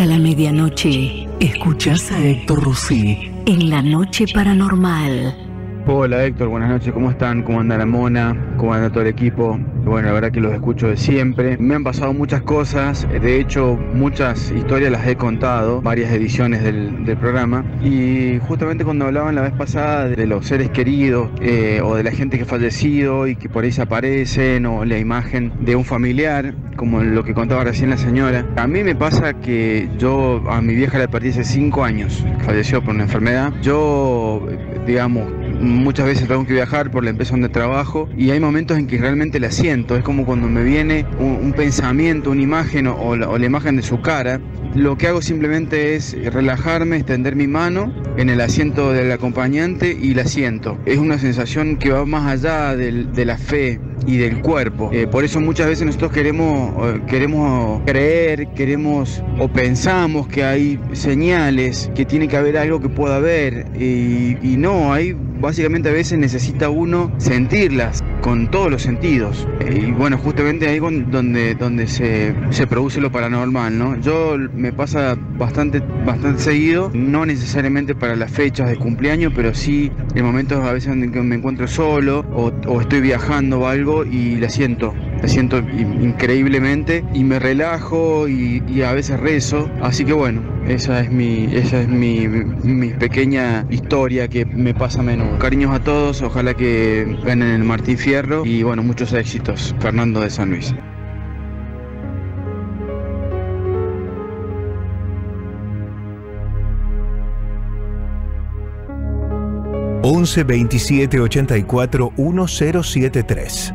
Hasta la medianoche, escuchás a Héctor Rossi en la noche paranormal. Hola Héctor, buenas noches, ¿cómo están? ¿Cómo anda la mona? ¿Cómo anda todo el equipo? Bueno, la verdad que los escucho de siempre. Me han pasado muchas cosas, de hecho muchas historias las he contado, varias ediciones del, programa. Y justamente cuando hablaban la vez pasada de los seres queridos eh, o de la gente que ha fallecido y que por ahí se aparecen o la imagen de un familiar, como lo que contaba recién la señora, a mí me pasa que yo a mi vieja la perdí hace cinco años, falleció por una enfermedad. Yo, digamos, muchas veces tengo que viajar por la empresa donde trabajo y hay momentos en que realmente la siento. Es como cuando me viene un, pensamiento, una imagen o, la, imagen de su cara. Lo que hago simplemente es relajarme, extender mi mano en el asiento del acompañante y la siento. Es una sensación que va más allá de la fe y del cuerpo. Eh, por eso muchas veces nosotros queremos, eh, queremos creer, queremos o pensamos que hay señales, que tiene que haber algo que pueda haber y, y no, hay básicamente a veces necesita uno sentirlas con todos los sentidos. Y bueno, justamente ahí donde, donde se, se, produce lo paranormal, ¿no? Yo me pasa bastante, bastante seguido, no necesariamente para las fechas de cumpleaños, pero sí en momentos a veces donde me encuentro solo o, o estoy viajando o algo y la siento, la siento increíblemente y me relajo y, y, a veces rezo. Así que bueno, esa es mi, esa es mi, mi pequeña historia que me pasa a menudo. Cariños a todos, ojalá que ganen el Martín Fierro y bueno, muchos éxitos. Fernando de San Luis. Once 27 84 1073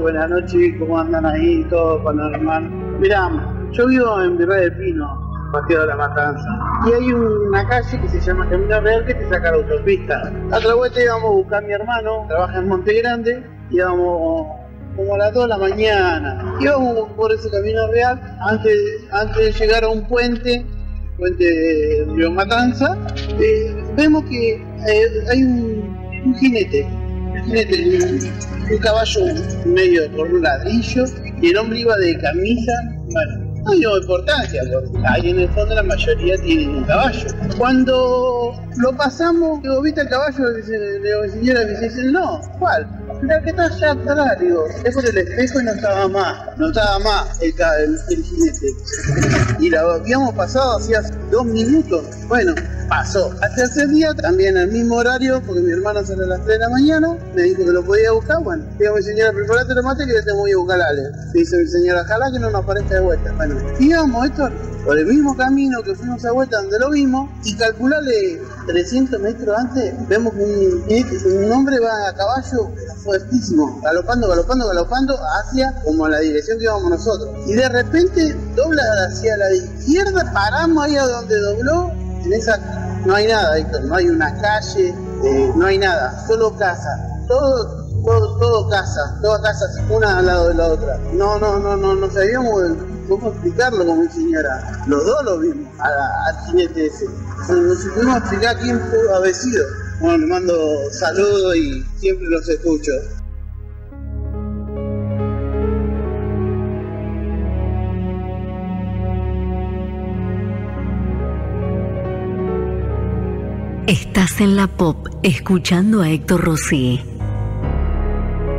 buenas noches, ¿cómo andan ahí? Todo paranormal. Mirá, yo vivo en Virrey del Pino, Partido de la Matanza. Y hay una calle que se llama Camino Real que te saca la autopista. A otra vuelta íbamos a buscar a mi hermano, trabaja en Monte Grande, íbamos como a las 2 de la mañana. Íbamos por ese Camino Real antes, antes de llegar a un puente, puente de Río Matanza. Eh, vemos que eh, hay un, un jinete un caballo medio por un ladrillo y el hombre iba de camisa, no dio importancia, porque ahí en el fondo la mayoría tienen un caballo. Cuando lo pasamos, digo, ¿viste el caballo? Le digo, señora, dice, no, ¿cuál? La que está allá atrás, digo, es el espejo y no estaba más, no estaba más el, el, el jinete. Y lo habíamos pasado hacía dos minutos. Bueno, pasó. Al tercer día, también al mismo horario, porque mi hermano sale a las 3 de la mañana, me dijo que lo podía buscar. Bueno, digo, mi señora, preparate lo mate que yo te voy a buscar a Ale. Dice mi señora, ojalá que no nos aparezca de vuelta. Bueno, íbamos, esto por el mismo camino que fuimos a vuelta donde lo vimos, y calcularle 300 metros antes, vemos un, un hombre va a caballo fuertísimo, galopando, galopando, galopando hacia como la dirección que íbamos nosotros. Y de repente dobla hacia la izquierda, paramos ahí a donde dobló, en esa no hay nada, Héctor, no hay una calle, eh, no hay nada, solo casa, todo, todo, todo casa, todas casas, una al lado de la otra. No, no, no, no, no sabíamos cómo explicarlo con mi señora. Los dos lo vimos, al jinete ese. No supimos explicar quién pudo haber sido. Bueno, le mando saludos y siempre los escucho. Estás en la pop escuchando a Héctor Rossi.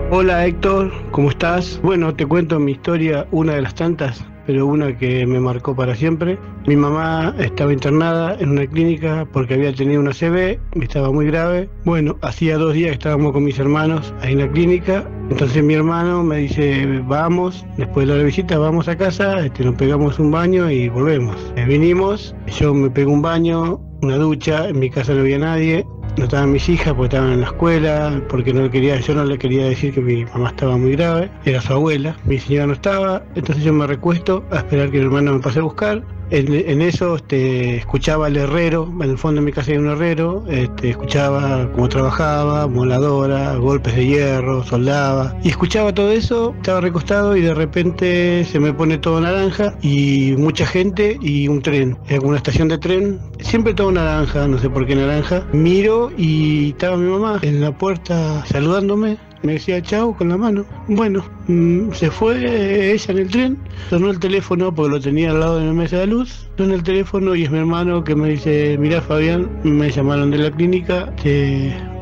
Hola Héctor, ¿cómo estás? Bueno, te cuento mi historia, una de las tantas, pero una que me marcó para siempre. Mi mamá estaba internada en una clínica porque había tenido una CB, estaba muy grave. Bueno, hacía dos días que estábamos con mis hermanos ahí en la clínica. Entonces mi hermano me dice, vamos, después de la visita vamos a casa, este, nos pegamos un baño y volvemos. Eh, vinimos, yo me pego un baño, una ducha, en mi casa no había nadie, no estaban mis hijas porque estaban en la escuela, porque no quería, yo no le quería decir que mi mamá estaba muy grave, era su abuela, mi señora no estaba, entonces yo me recuesto a esperar que mi hermano me pase a buscar. En, en eso este, escuchaba al herrero, en el fondo de mi casa hay un herrero, este, escuchaba cómo trabajaba, moladora, golpes de hierro, soldaba, y escuchaba todo eso, estaba recostado y de repente se me pone todo naranja y mucha gente y un tren, en una estación de tren, siempre todo naranja, no sé por qué naranja, miro y estaba mi mamá en la puerta saludándome, me decía chao con la mano. Bueno, mm, se fue ella en el tren, sonó el teléfono porque lo tenía al lado de la mesa de luz, sonó el teléfono y es mi hermano que me dice, mira Fabián, me llamaron de la clínica,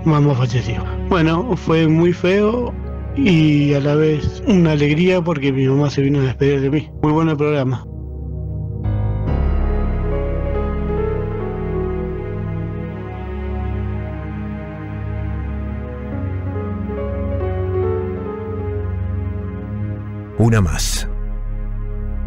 mamá falleció. Bueno, fue muy feo y a la vez una alegría porque mi mamá se vino a despedir de mí. Muy bueno el programa. Una más.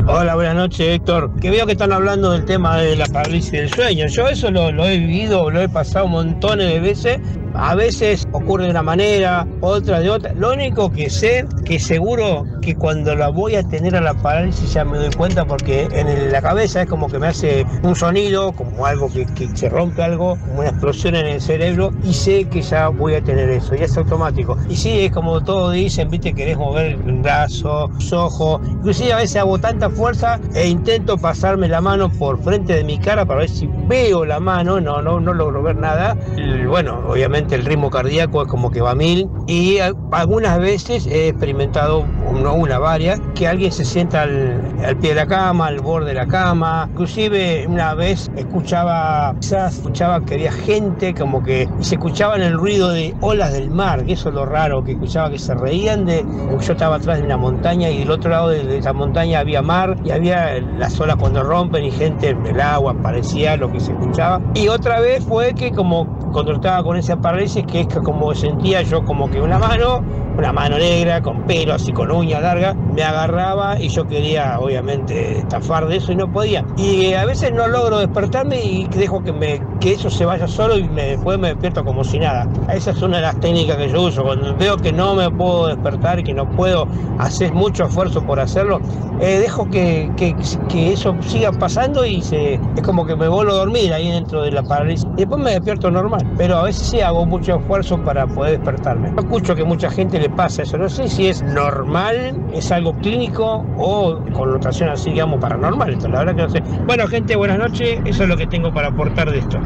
Hola, buenas noches, Héctor. Que veo que están hablando del tema de la parálisis del sueño. Yo eso lo, lo he vivido, lo he pasado montones de veces. A veces ocurre de una manera, otra de otra. Lo único que sé, que seguro que cuando la voy a tener a la parálisis ya me doy cuenta porque en la cabeza es como que me hace un sonido, como algo que, que se rompe algo, como una explosión en el cerebro y sé que ya voy a tener eso y es automático. Y sí, es como todos dicen, viste, querés mover el brazo, los ojos. Inclusive a veces hago tanta fuerza e intento pasarme la mano por frente de mi cara para ver si veo la mano, no, no, no logro ver nada. Y bueno, obviamente el ritmo cardíaco es como que va a mil y algunas veces he experimentado, no una, varias, que alguien se sienta al, al pie de la cama, al borde de la cama. Inclusive una vez escuchaba, quizás escuchaba que había gente como que se escuchaban el ruido de olas del mar, que eso es lo raro, que escuchaba que se reían de, yo estaba atrás de una montaña y del otro lado de, esa montaña había mar y había las olas cuando rompen y gente en el agua, parecía lo que se escuchaba. Y otra vvez fue que como cuando estaba con esa parálisis, que es que como sentía yo como que una mano, una mano negra, con pelo, así con uña larga, me agarraba y yo quería obviamente estafar de eso y no podía. Y eh, a veces no logro despertarme y dejo que, me, que eso se vaya solo y me, después me despierto como si nada. Esa es una de las técnicas que yo uso. Cuando veo que no me puedo despertar que no puedo hacer mucho esfuerzo por hacerlo, eh, dejo que, que, que eso siga pasando y se, es como que me vuelvo a dormir ahí dentro de la parálisis. Y después me despierto normal. Pero a veces sí hago mucho esfuerzo para poder despertarme. Yo escucho que mucha gente le pasa eso. No sé si es normal, es algo clínico o connotación así, digamos, paranormal. Esto, la verdad que no sé. Bueno, gente, buenas noches. Eso es lo que tengo para aportar de esto.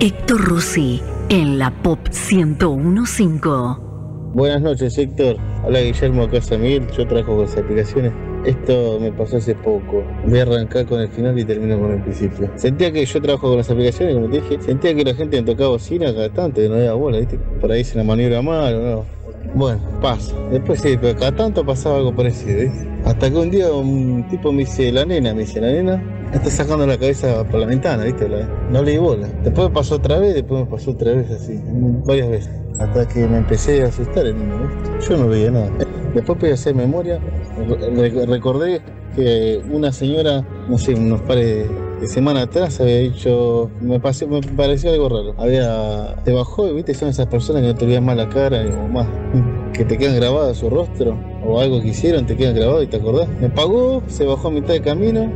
Héctor Rossi en la Pop 1015. Buenas noches, Héctor. Hola, Guillermo Casa Miguel. Yo trabajo con las aplicaciones. Esto me pasó hace poco. Voy a arrancar con el final y termino con el principio. Sentía que yo trabajo con las aplicaciones, como te dije. Sentía que la gente me tocaba bocina que no daba bola, ¿viste? Por ahí se la maniobra mal o no. Bueno, pasa. Después sí, pero cada tanto pasaba algo parecido, ¿viste? Hasta que un día un tipo me dice, la nena, me dice, la nena, está sacando la cabeza por la ventana, ¿viste? No le di bola. Después me pasó otra vez, después me pasó otra vez así, varias veces. Hasta que me empecé a asustar el niño, ¿viste? Yo no veía nada. Después pude hacer memoria, re- recordé que una señora, no sé, unos pares de semanas atrás había dicho, me, pasé- me pareció algo raro. Había, te bajó viste, son esas personas que no te olvidan más la cara o más, que te quedan grabadas su rostro o algo que hicieron, te quedan grabado y te acordás. Me pagó, se bajó a mitad de camino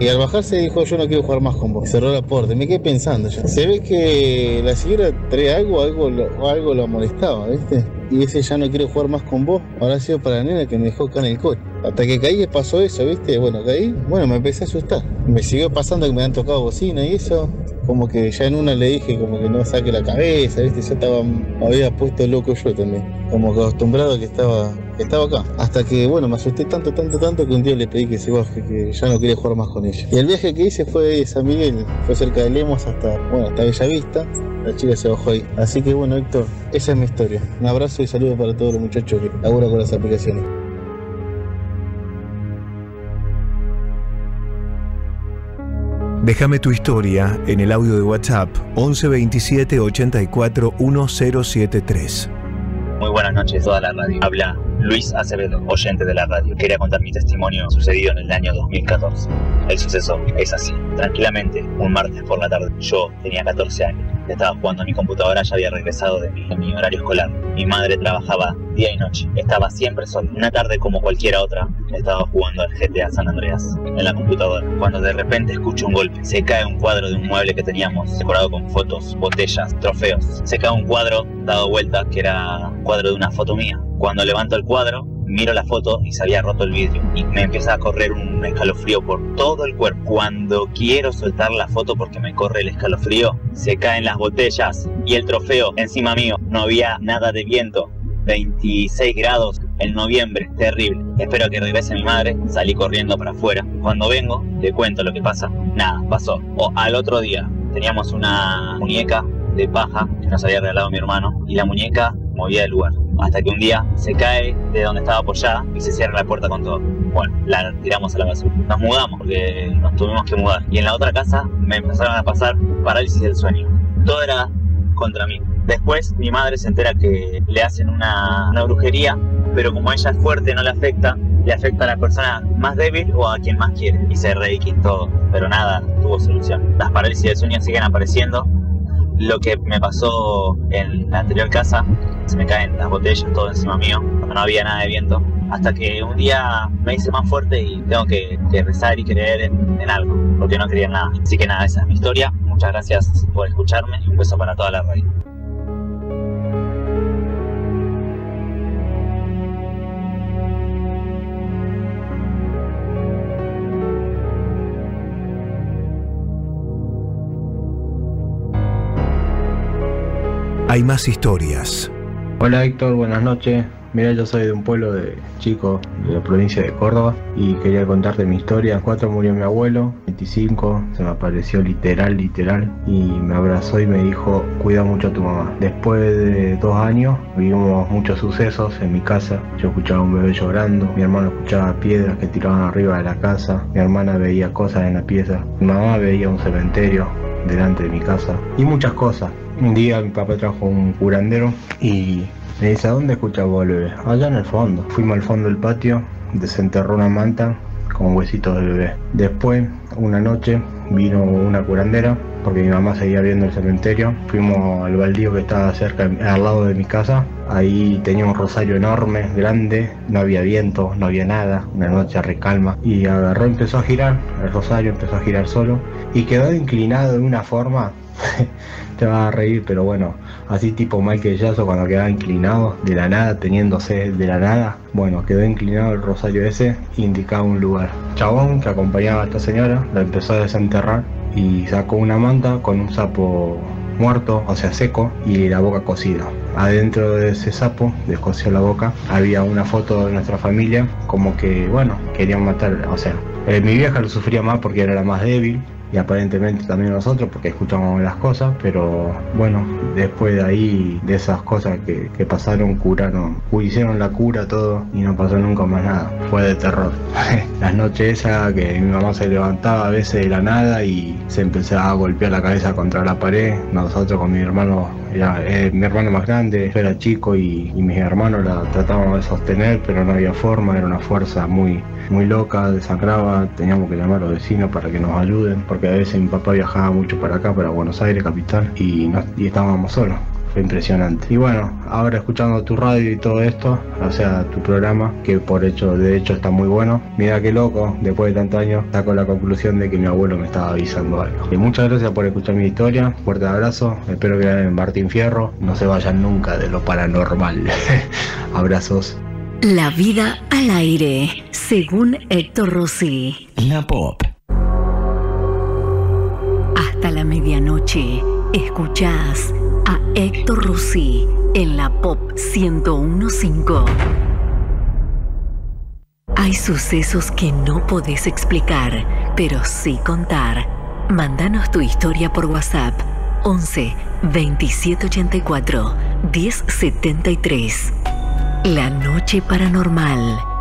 y al bajarse dijo, yo no quiero jugar más con vos. Cerró la puerta. Me quedé pensando ya. Se ve que la señora traía algo, algo, algo lo molestaba, ¿viste? Y ese ya no quiero jugar más con vos. Habrá sido para la nena que me dejó acá en el coche. Hasta que caí pasó eso, ¿viste? Bueno, caí, bueno, me empecé a asustar. Me siguió pasando que me han tocado bocina y eso. Como que ya en una le dije como que no saque la cabeza, ¿viste? Ya estaba, había puesto loco yo también. Como acostumbrado que estaba, que estaba acá. Hasta que, bueno, me asusté tanto, tanto, tanto que un día le pedí que se baje, que ya no quería jugar más con ella. Y el viaje que hice fue de San Miguel, fue cerca de Lemos hasta, bueno, hasta Bellavista. La chica se bajó ahí. Así que bueno, Héctor, esa es mi historia. Un abrazo y saludo para todos los muchachos que laburan con las aplicaciones. Déjame tu historia en el audio de WhatsApp 11 27 84 1073. Muy buenas noches, toda la radio. Habla Luis Acevedo, oyente de la radio. Quería contar mi testimonio sucedido en el año 2014. El suceso es así. Tranquilamente, un martes por la tarde, yo tenía 14 años. Estaba jugando a mi computadora, ya había regresado de mi, de mi horario escolar. Mi madre trabajaba día y noche. Estaba siempre sola. Una tarde como cualquiera otra, estaba jugando al GTA San Andreas en la computadora. Cuando de repente escucho un golpe, se cae un cuadro de un mueble que teníamos decorado con fotos, botellas, trofeos. Se cae un cuadro dado vuelta que era un cuadro de una foto mía. Cuando levanto el cuadro, miro la foto y se había roto el vidrio y me empieza a correr un escalofrío por todo el cuerpo. Cuando quiero soltar la foto porque me corre el escalofrío, se caen las botellas y el trofeo encima mío. No había nada de viento. 26 grados en noviembre, terrible. Espero que regrese mi madre, salí corriendo para afuera. Cuando vengo, le cuento lo que pasa. Nada, pasó. O al otro día, teníamos una muñeca de paja que nos había regalado mi hermano y la muñeca movía de lugar. Hasta que un día se cae de donde estaba apoyada y se cierra la puerta con todo. Bueno, la tiramos a la basura. Nos mudamos porque nos tuvimos que mudar. Y en la otra casa me empezaron a pasar parálisis del sueño. Todo era contra mí. Después mi madre se entera que le hacen una, una brujería, pero como ella es fuerte no le afecta, le afecta a la persona más débil o a quien más quiere. Y se todo, pero nada tuvo solución. Las parálisis del sueño siguen apareciendo. Lo que me pasó en la anterior casa, se me caen las botellas todo encima mío, no había nada de viento. Hasta que un día me hice más fuerte y tengo que, rezar y creer en, en algo, porque no creía en nada. Así que nada, esa es mi historia. Muchas gracias por escucharme y un beso para toda la radio. Hay más historias. Hola Héctor, buenas noches. Mira, yo soy de un pueblo de chico de la provincia de Córdoba y quería contarte mi historia. Cuatro murió mi abuelo, 25, se me apareció literal, literal y me abrazó y me dijo, cuida mucho a tu mamá. Después de dos años vivimos muchos sucesos en mi casa. Yo escuchaba a un bebé llorando, mi hermano escuchaba piedras que tiraban arriba de la casa, mi hermana veía cosas en la pieza, mi mamá veía un cementerio delante de mi casa y muchas cosas. Un día mi papá trajo un curandero y me dice, ¿a dónde escuchas vos, bebé? Allá en el fondo. Fuimos al fondo del patio, desenterró una manta con huesitos de bebé. Después, una noche, vino una curandera, porque mi mamá seguía viendo el cementerio. Fuimos al baldío que estaba cerca, al lado de mi casa. Ahí tenía un rosario enorme, grande, no había viento, no había nada, una noche recalma. Y agarró, empezó a girar, el rosario empezó a girar solo y quedó inclinado de una forma te vas a reír, pero bueno, así tipo Michael Jackson cuando quedaba inclinado de la nada, teniéndose de la nada. Bueno, quedó inclinado el rosario ese, indicaba un lugar. Chabón que acompañaba a esta señora, la empezó a desenterrar y sacó una manta con un sapo muerto, o sea seco, y la boca cocida. Adentro de ese sapo, descoció la boca, había una foto de nuestra familia, como que, bueno, querían matar, o sea, eh, mi vieja lo sufría más porque era la más débil, y aparentemente también nosotros porque escuchamos las cosas, pero bueno, después de ahí, de esas cosas que, que pasaron, curaron, hicieron la cura todo y no pasó nunca más nada, fue de terror. Las noches esas que mi mamá se levantaba a veces de la nada y se empezaba a golpear la cabeza contra la pared, nosotros con mi hermano eh, mi hermano más grande, yo era chico y, y mis hermanos la tratábamos de sostener, pero no había forma, era una fuerza muy, muy loca, desangraba, teníamos que llamar a los vecinos para que nos ayuden, porque a veces mi papá viajaba mucho para acá, para Buenos Aires, capital, y, no- y estábamos solos. Fue impresionante. Y bueno, ahora escuchando tu radio y todo esto, o sea, tu programa, que por hecho, de hecho está muy bueno. Mira qué loco, después de tantos años, saco la conclusión de que mi abuelo me estaba avisando algo. Y muchas gracias por escuchar mi historia, fuerte abrazo, espero que en Martín Fierro no se vayan nunca de lo paranormal. Abrazos. La vida al aire, según Héctor Rossi. La Pop. Hasta la medianoche, escuchás a Héctor Rossi en la Pop 1015. Hay sucesos que no podés explicar, pero sí contar. Mándanos tu historia por WhatsApp 11 2784 1073. La noche paranormal.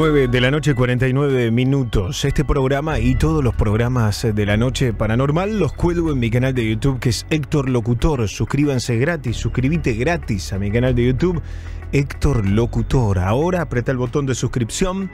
9 de la noche, 49 minutos. Este programa y todos los programas de la noche paranormal los cuelgo en mi canal de YouTube que es Héctor Locutor. Suscríbanse gratis, suscríbete gratis a mi canal de YouTube Héctor Locutor. Ahora apreta el botón de suscripción,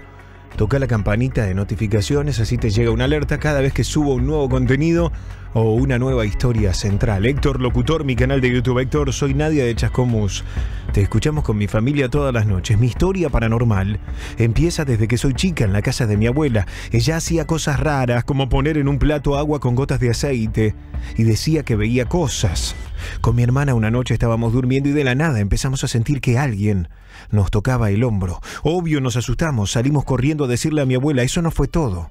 toca la campanita de notificaciones, así te llega una alerta cada vez que subo un nuevo contenido o una nueva historia central. Héctor Locutor, mi canal de YouTube. Héctor, soy Nadia de Chascomús. Te escuchamos con mi familia todas las noches. Mi historia paranormal empieza desde que soy chica en la casa de mi abuela. Ella hacía cosas raras como poner en un plato agua con gotas de aceite y decía que veía cosas. Con mi hermana una noche estábamos durmiendo y de la nada empezamos a sentir que alguien nos tocaba el hombro. Obvio nos asustamos, salimos corriendo a decirle a mi abuela, eso no fue todo.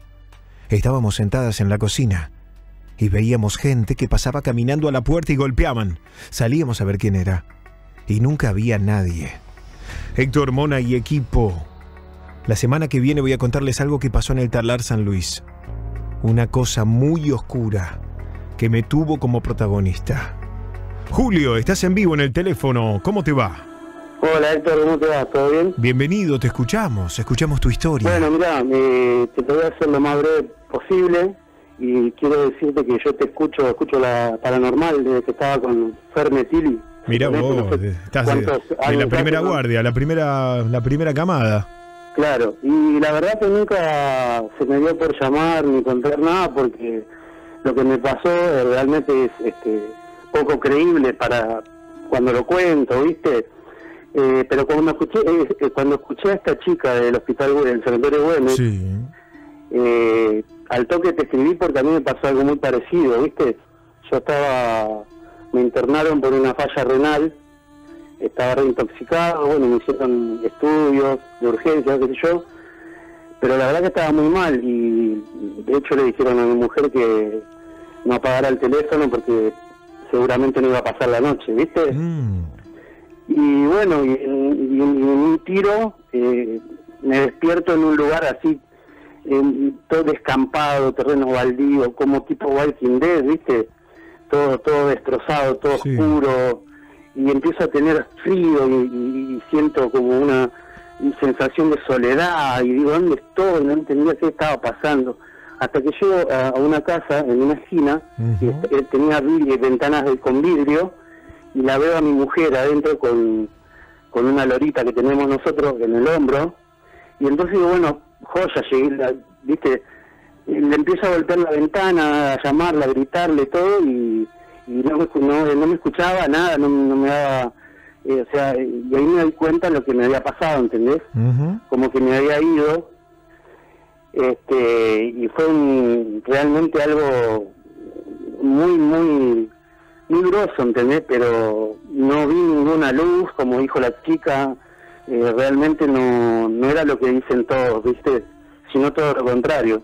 Estábamos sentadas en la cocina y veíamos gente que pasaba caminando a la puerta y golpeaban. Salíamos a ver quién era y nunca había nadie. Héctor Mona y equipo. La semana que viene voy a contarles algo que pasó en el Talar San Luis. Una cosa muy oscura que me tuvo como protagonista. Julio, estás en vivo en el teléfono. ¿Cómo te va? Hola Héctor, ¿cómo te va? ¿Todo bien? Bienvenido, te escuchamos, escuchamos tu historia. Bueno, mira, eh, te voy a hacer lo más breve posible y quiero decirte que yo te escucho, escucho la paranormal desde que estaba con Fermetili. Mira vos, estás de, de la primera guardia, la primera, la primera camada. Claro, y la verdad que nunca se me dio por llamar ni contar nada porque lo que me pasó eh, realmente es este, poco creíble para cuando lo cuento, ¿viste? Eh, pero cuando escuché eh, cuando escuché a esta chica del hospital del cementerio Güemes, eh, al toque te escribí porque a mí me pasó algo muy parecido, ¿viste? Yo estaba, me internaron por una falla renal, estaba reintoxicado, bueno, me hicieron estudios de urgencia, qué sé yo, pero la verdad que estaba muy mal y de hecho le dijeron a mi mujer que no apagara el teléfono porque seguramente no iba a pasar la noche, ¿viste? Mm. Y bueno, y en, y en- y en un tiro eh, me despierto en un lugar así, en- todo descampado, terreno baldío, como tipo Walking Dead, ¿viste? Todo, todo destrozado, todo oscuro, y empiezo a tener frío y, y- y siento como una sensación de soledad, y digo, ¿dónde estoy? No entendía qué estaba pasando. Hasta que llego a, a una casa en una esquina, y est- eh, tenía vidrio- ventanas de- con vidrio, y la veo a mi mujer adentro con, con una lorita que tenemos nosotros en el hombro, y entonces digo, bueno, joya, llegué, viste, le empiezo a golpear la ventana, a llamarla, a gritarle todo, y, y no, me, no, no me escuchaba nada, no, no me daba, eh, o sea, y ahí me di cuenta lo que me había pasado, ¿entendés? Como que me había ido, este, y fue un- realmente algo muy, muy, muy grosso, ¿entendés? Pero no vi ninguna luz, como dijo la chica, eh, realmente no, no era lo que dicen todos, ¿viste? Sino todo lo contrario.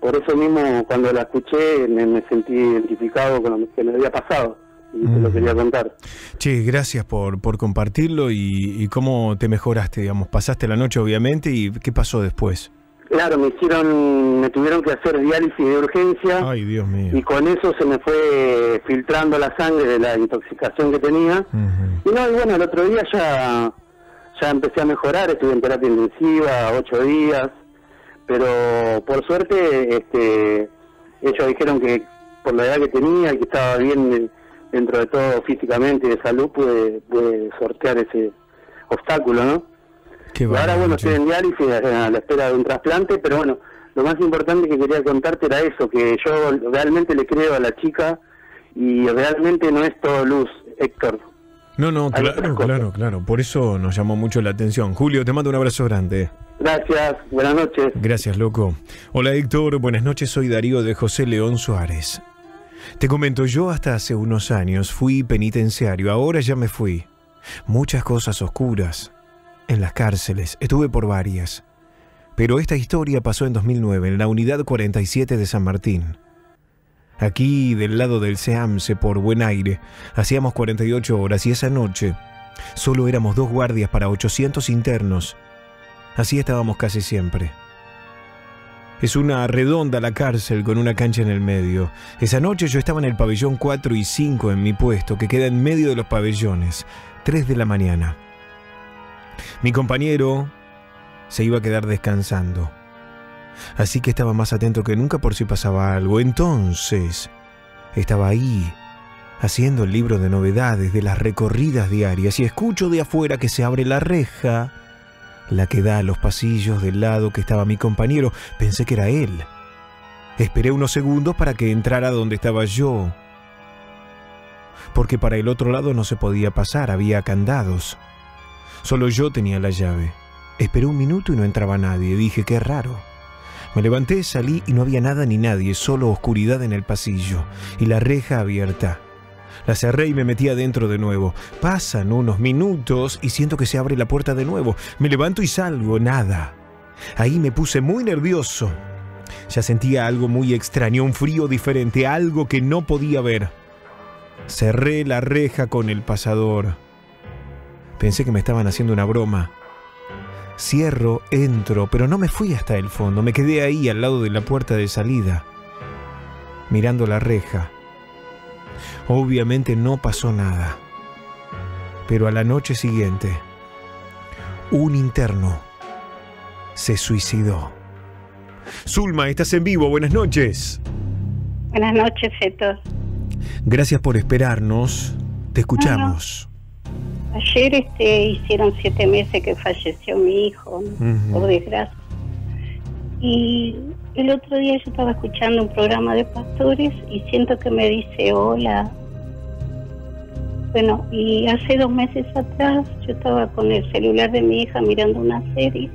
Por eso mismo, cuando la escuché, me, me sentí identificado con lo que me había pasado y te lo quería contar. Che, gracias por, por compartirlo y, y cómo te mejoraste, digamos. Pasaste la noche, obviamente, y qué pasó después. Claro, me hicieron, me tuvieron que hacer diálisis de urgencia. Ay, Dios mío. y con eso se me fue filtrando la sangre de la intoxicación que tenía. Y no, y bueno, el otro día ya, ya empecé a mejorar, estuve en terapia intensiva ocho días, pero por suerte este, ellos dijeron que por la edad que tenía y que estaba bien de- dentro de todo físicamente y de salud, pude, pude sortear ese obstáculo, ¿no? Qué Y ahora, bueno, estoy en diálisis a la espera de un trasplante, pero bueno, lo más importante que quería contarte era eso, que yo realmente le creo a la chica y realmente no es todo luz, Héctor. No, no, claro, claro, claro. Por eso nos llamó mucho la atención. Julio, te mando un abrazo grande. Gracias, buenas noches. Gracias, loco. Hola, Héctor. Buenas noches. Soy Darío de José León Suárez. Te comento, yo hasta hace unos años fui penitenciario. Ahora ya me fui. Muchas cosas oscuras. En las cárceles. Estuve por varias. Pero esta historia pasó en 2009, en la unidad 47 de San Martín. Aquí, del lado del SEAMSE, por buen aire, hacíamos 48 horas y esa noche solo éramos dos guardias para 800 internos. Así estábamos casi siempre. Es una redonda la cárcel con una cancha en el medio. Esa noche yo estaba en el pabellón 4 y 5 en mi puesto, que queda en medio de los pabellones, 3 de la mañana. Mi compañero se iba a quedar descansando. Así que estaba más atento que nunca por si pasaba algo. Entonces, estaba ahí, haciendo el libro de novedades de las recorridas diarias y escucho de afuera que se abre la reja, la que da a los pasillos del lado que estaba mi compañero. Pensé que era él. Esperé unos segundos para que entrara donde estaba yo, porque para el otro lado no se podía pasar, había candados. Solo yo tenía la llave. Esperé un minuto y no entraba nadie. Dije, qué raro. Me levanté, salí y no había nada ni nadie, solo oscuridad en el pasillo y la reja abierta. La cerré y me metí adentro de nuevo. Pasan unos minutos y siento que se abre la puerta de nuevo. Me levanto y salgo, nada. Ahí me puse muy nervioso. Ya sentía algo muy extraño, un frío diferente, algo que no podía ver. Cerré la reja con el pasador. Pensé que me estaban haciendo una broma. Cierro, entro, pero no me fui hasta el fondo, me quedé ahí al lado de la puerta de salida, mirando la reja. Obviamente no pasó nada, pero a la noche siguiente, un interno se suicidó. Zulma, estás en vivo, buenas noches. Buenas noches, Feto. Gracias por esperarnos, te escuchamos. Ayer este, hicieron siete meses que falleció mi hijo, por desgracia. Y el otro día yo estaba escuchando un programa de pastores y siento que me dice hola. Bueno, y hace dos meses atrás yo estaba con el celular de mi hija mirando una serie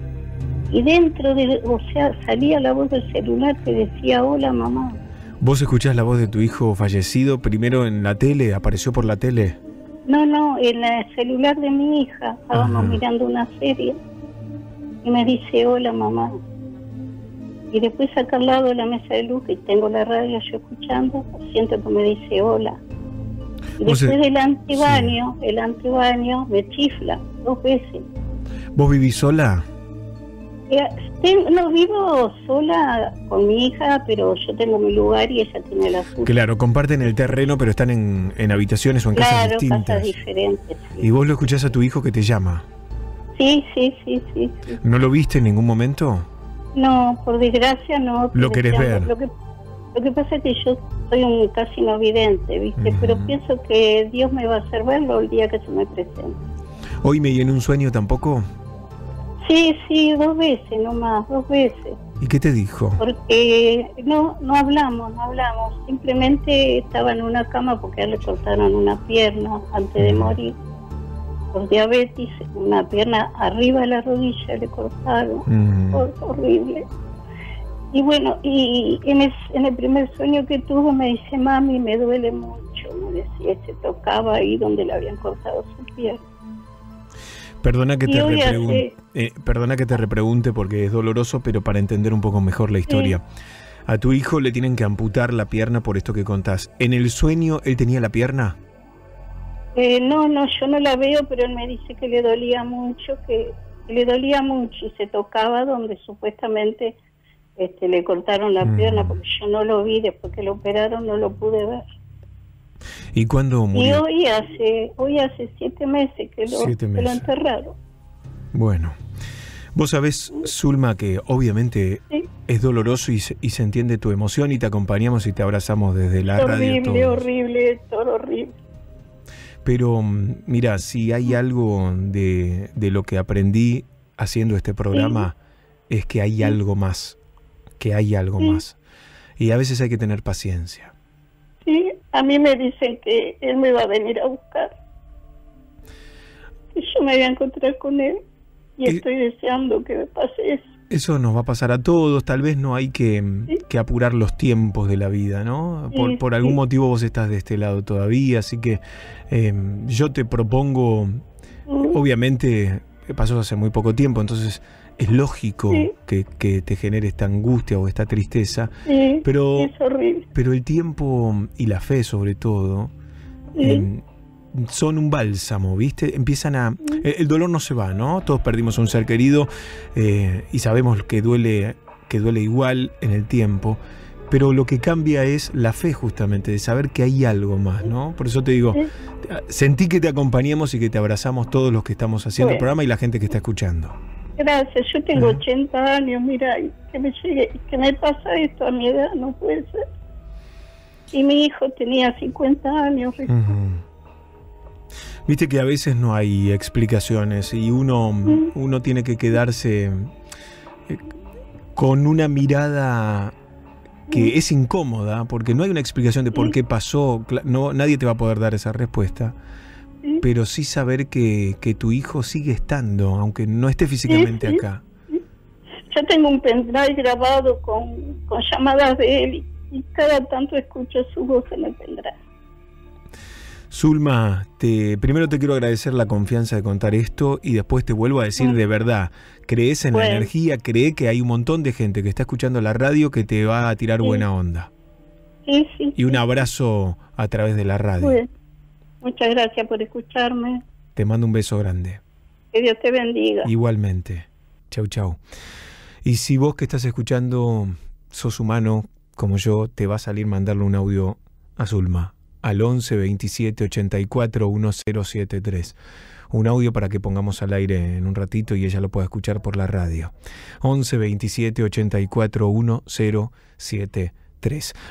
y dentro de, o sea, salía la voz del celular que decía hola mamá. ¿Vos escuchás la voz de tu hijo fallecido primero en la tele? ¿Apareció por la tele? No, no, en el celular de mi hija estábamos mirando una serie y me dice hola mamá. Y después acá al lado de la mesa de luz, que tengo la radio yo escuchando, siento que me dice hola. Y sea, después del antibaño, el antibaño me chifla dos veces. ¿Vos vivís sola? No vivo sola con mi hija, pero yo tengo mi lugar y ella tiene la suya. Claro, comparten el terreno, pero están en, en habitaciones o en casas Claro, distintas. casas diferentes. Y vos lo escuchás a tu hijo que te llama. Sí, sí, sí, sí. sí. ¿No lo viste en ningún momento? No, por desgracia no. Lo querés ver. Lo que, lo que pasa es que yo soy un casi no vidente, ¿viste? Pero pienso que Dios me va a hacer verlo el día que se me presente. ¿Hoy me y en un sueño tampoco? Sí, sí, dos veces nomás, dos veces. ¿Y qué te dijo? Porque no, no hablamos, no hablamos. Simplemente estaba en una cama porque a él le cortaron una pierna antes de morir. Por diabetes, una pierna arriba de la rodilla le cortaron. Mm. Hor- horrible. Y bueno, y en el, en el primer sueño que tuvo me dice, mami, me duele mucho. Me decía, se tocaba ahí donde le habían cortado su pierna. Perdona que te repregunte, eh, perdona que te repregunte porque es doloroso, pero para entender un poco mejor la historia. A tu hijo le tienen que amputar la pierna por esto que contás. ¿En el sueño él tenía la pierna? Eh, no, no, yo no la veo, pero él me dice que le dolía mucho, que, que le dolía mucho y se tocaba donde supuestamente este, le cortaron la Mm. pierna, porque yo no lo vi, después que lo operaron no lo pude ver. ¿Y cuándo Y murió? hoy hace, hoy hace siete meses que lo, Siete que lo meses. enterraron. Bueno, vos sabés, Zulma, que obviamente Sí. es doloroso y se, y se entiende tu emoción y te acompañamos y te abrazamos desde la radio. horrible, horrible, horrible. Pero mm, mira, si hay algo de, de lo que aprendí haciendo este programa, es que hay algo más, que hay algo más. Y a veces hay que tener paciencia. Sí, a mí me dicen que él me va a venir a buscar. Que yo me voy a encontrar con él y estoy deseando que me pase eso. Eso nos va a pasar a todos, tal vez no hay que, que apurar los tiempos de la vida, ¿no? Por, por algún sí. motivo vos estás de este lado todavía, así que eh, yo te propongo, obviamente pasó hace muy poco tiempo, entonces es lógico Sí. que, que te genere esta angustia o esta tristeza, Sí, pero, es horrible. pero el tiempo y la fe sobre todo Sí. em, son un bálsamo, ¿viste? Empiezan a... El, el dolor no se va, ¿no? Todos perdimos un ser querido eh, y sabemos que duele, que duele igual en el tiempo, pero lo que cambia es la fe justamente, de saber que hay algo más, ¿no? Por eso te digo, sentí que te acompañamos y que te abrazamos todos los que estamos haciendo el programa y la gente que está escuchando. Gracias, yo tengo 80 años, mira, que me llegue, que me pasa esto a mi edad, no puede ser. Y mi hijo tenía 50 años. Viste que a veces no hay explicaciones y uno, uno tiene que quedarse eh, con una mirada que es incómoda porque no hay una explicación de por qué pasó, no, nadie te va a poder dar esa respuesta, pero sí saber que, que tu hijo sigue estando, aunque no esté físicamente sí. acá. Yo tengo un pendrive grabado con, con llamadas de él y, cada tanto escucho su voz en el pendrive. Zulma, te, primero te quiero agradecer la confianza de contar esto y después te vuelvo a decir de verdad, crees en la energía, cree que hay un montón de gente que está escuchando la radio que te va a tirar Sí. buena onda. Sí, sí. Y un abrazo a través de la radio. Bueno, muchas gracias por escucharme. Te mando un beso grande. Que Dios te bendiga. Igualmente. Chau, chau. Y si vos que estás escuchando sos humano como yo, te va a salir mandarle un audio a Zulma al 11 27 84 1073. Un audio para que pongamos al aire en un ratito y ella lo pueda escuchar por la radio. 11 27 84 1073.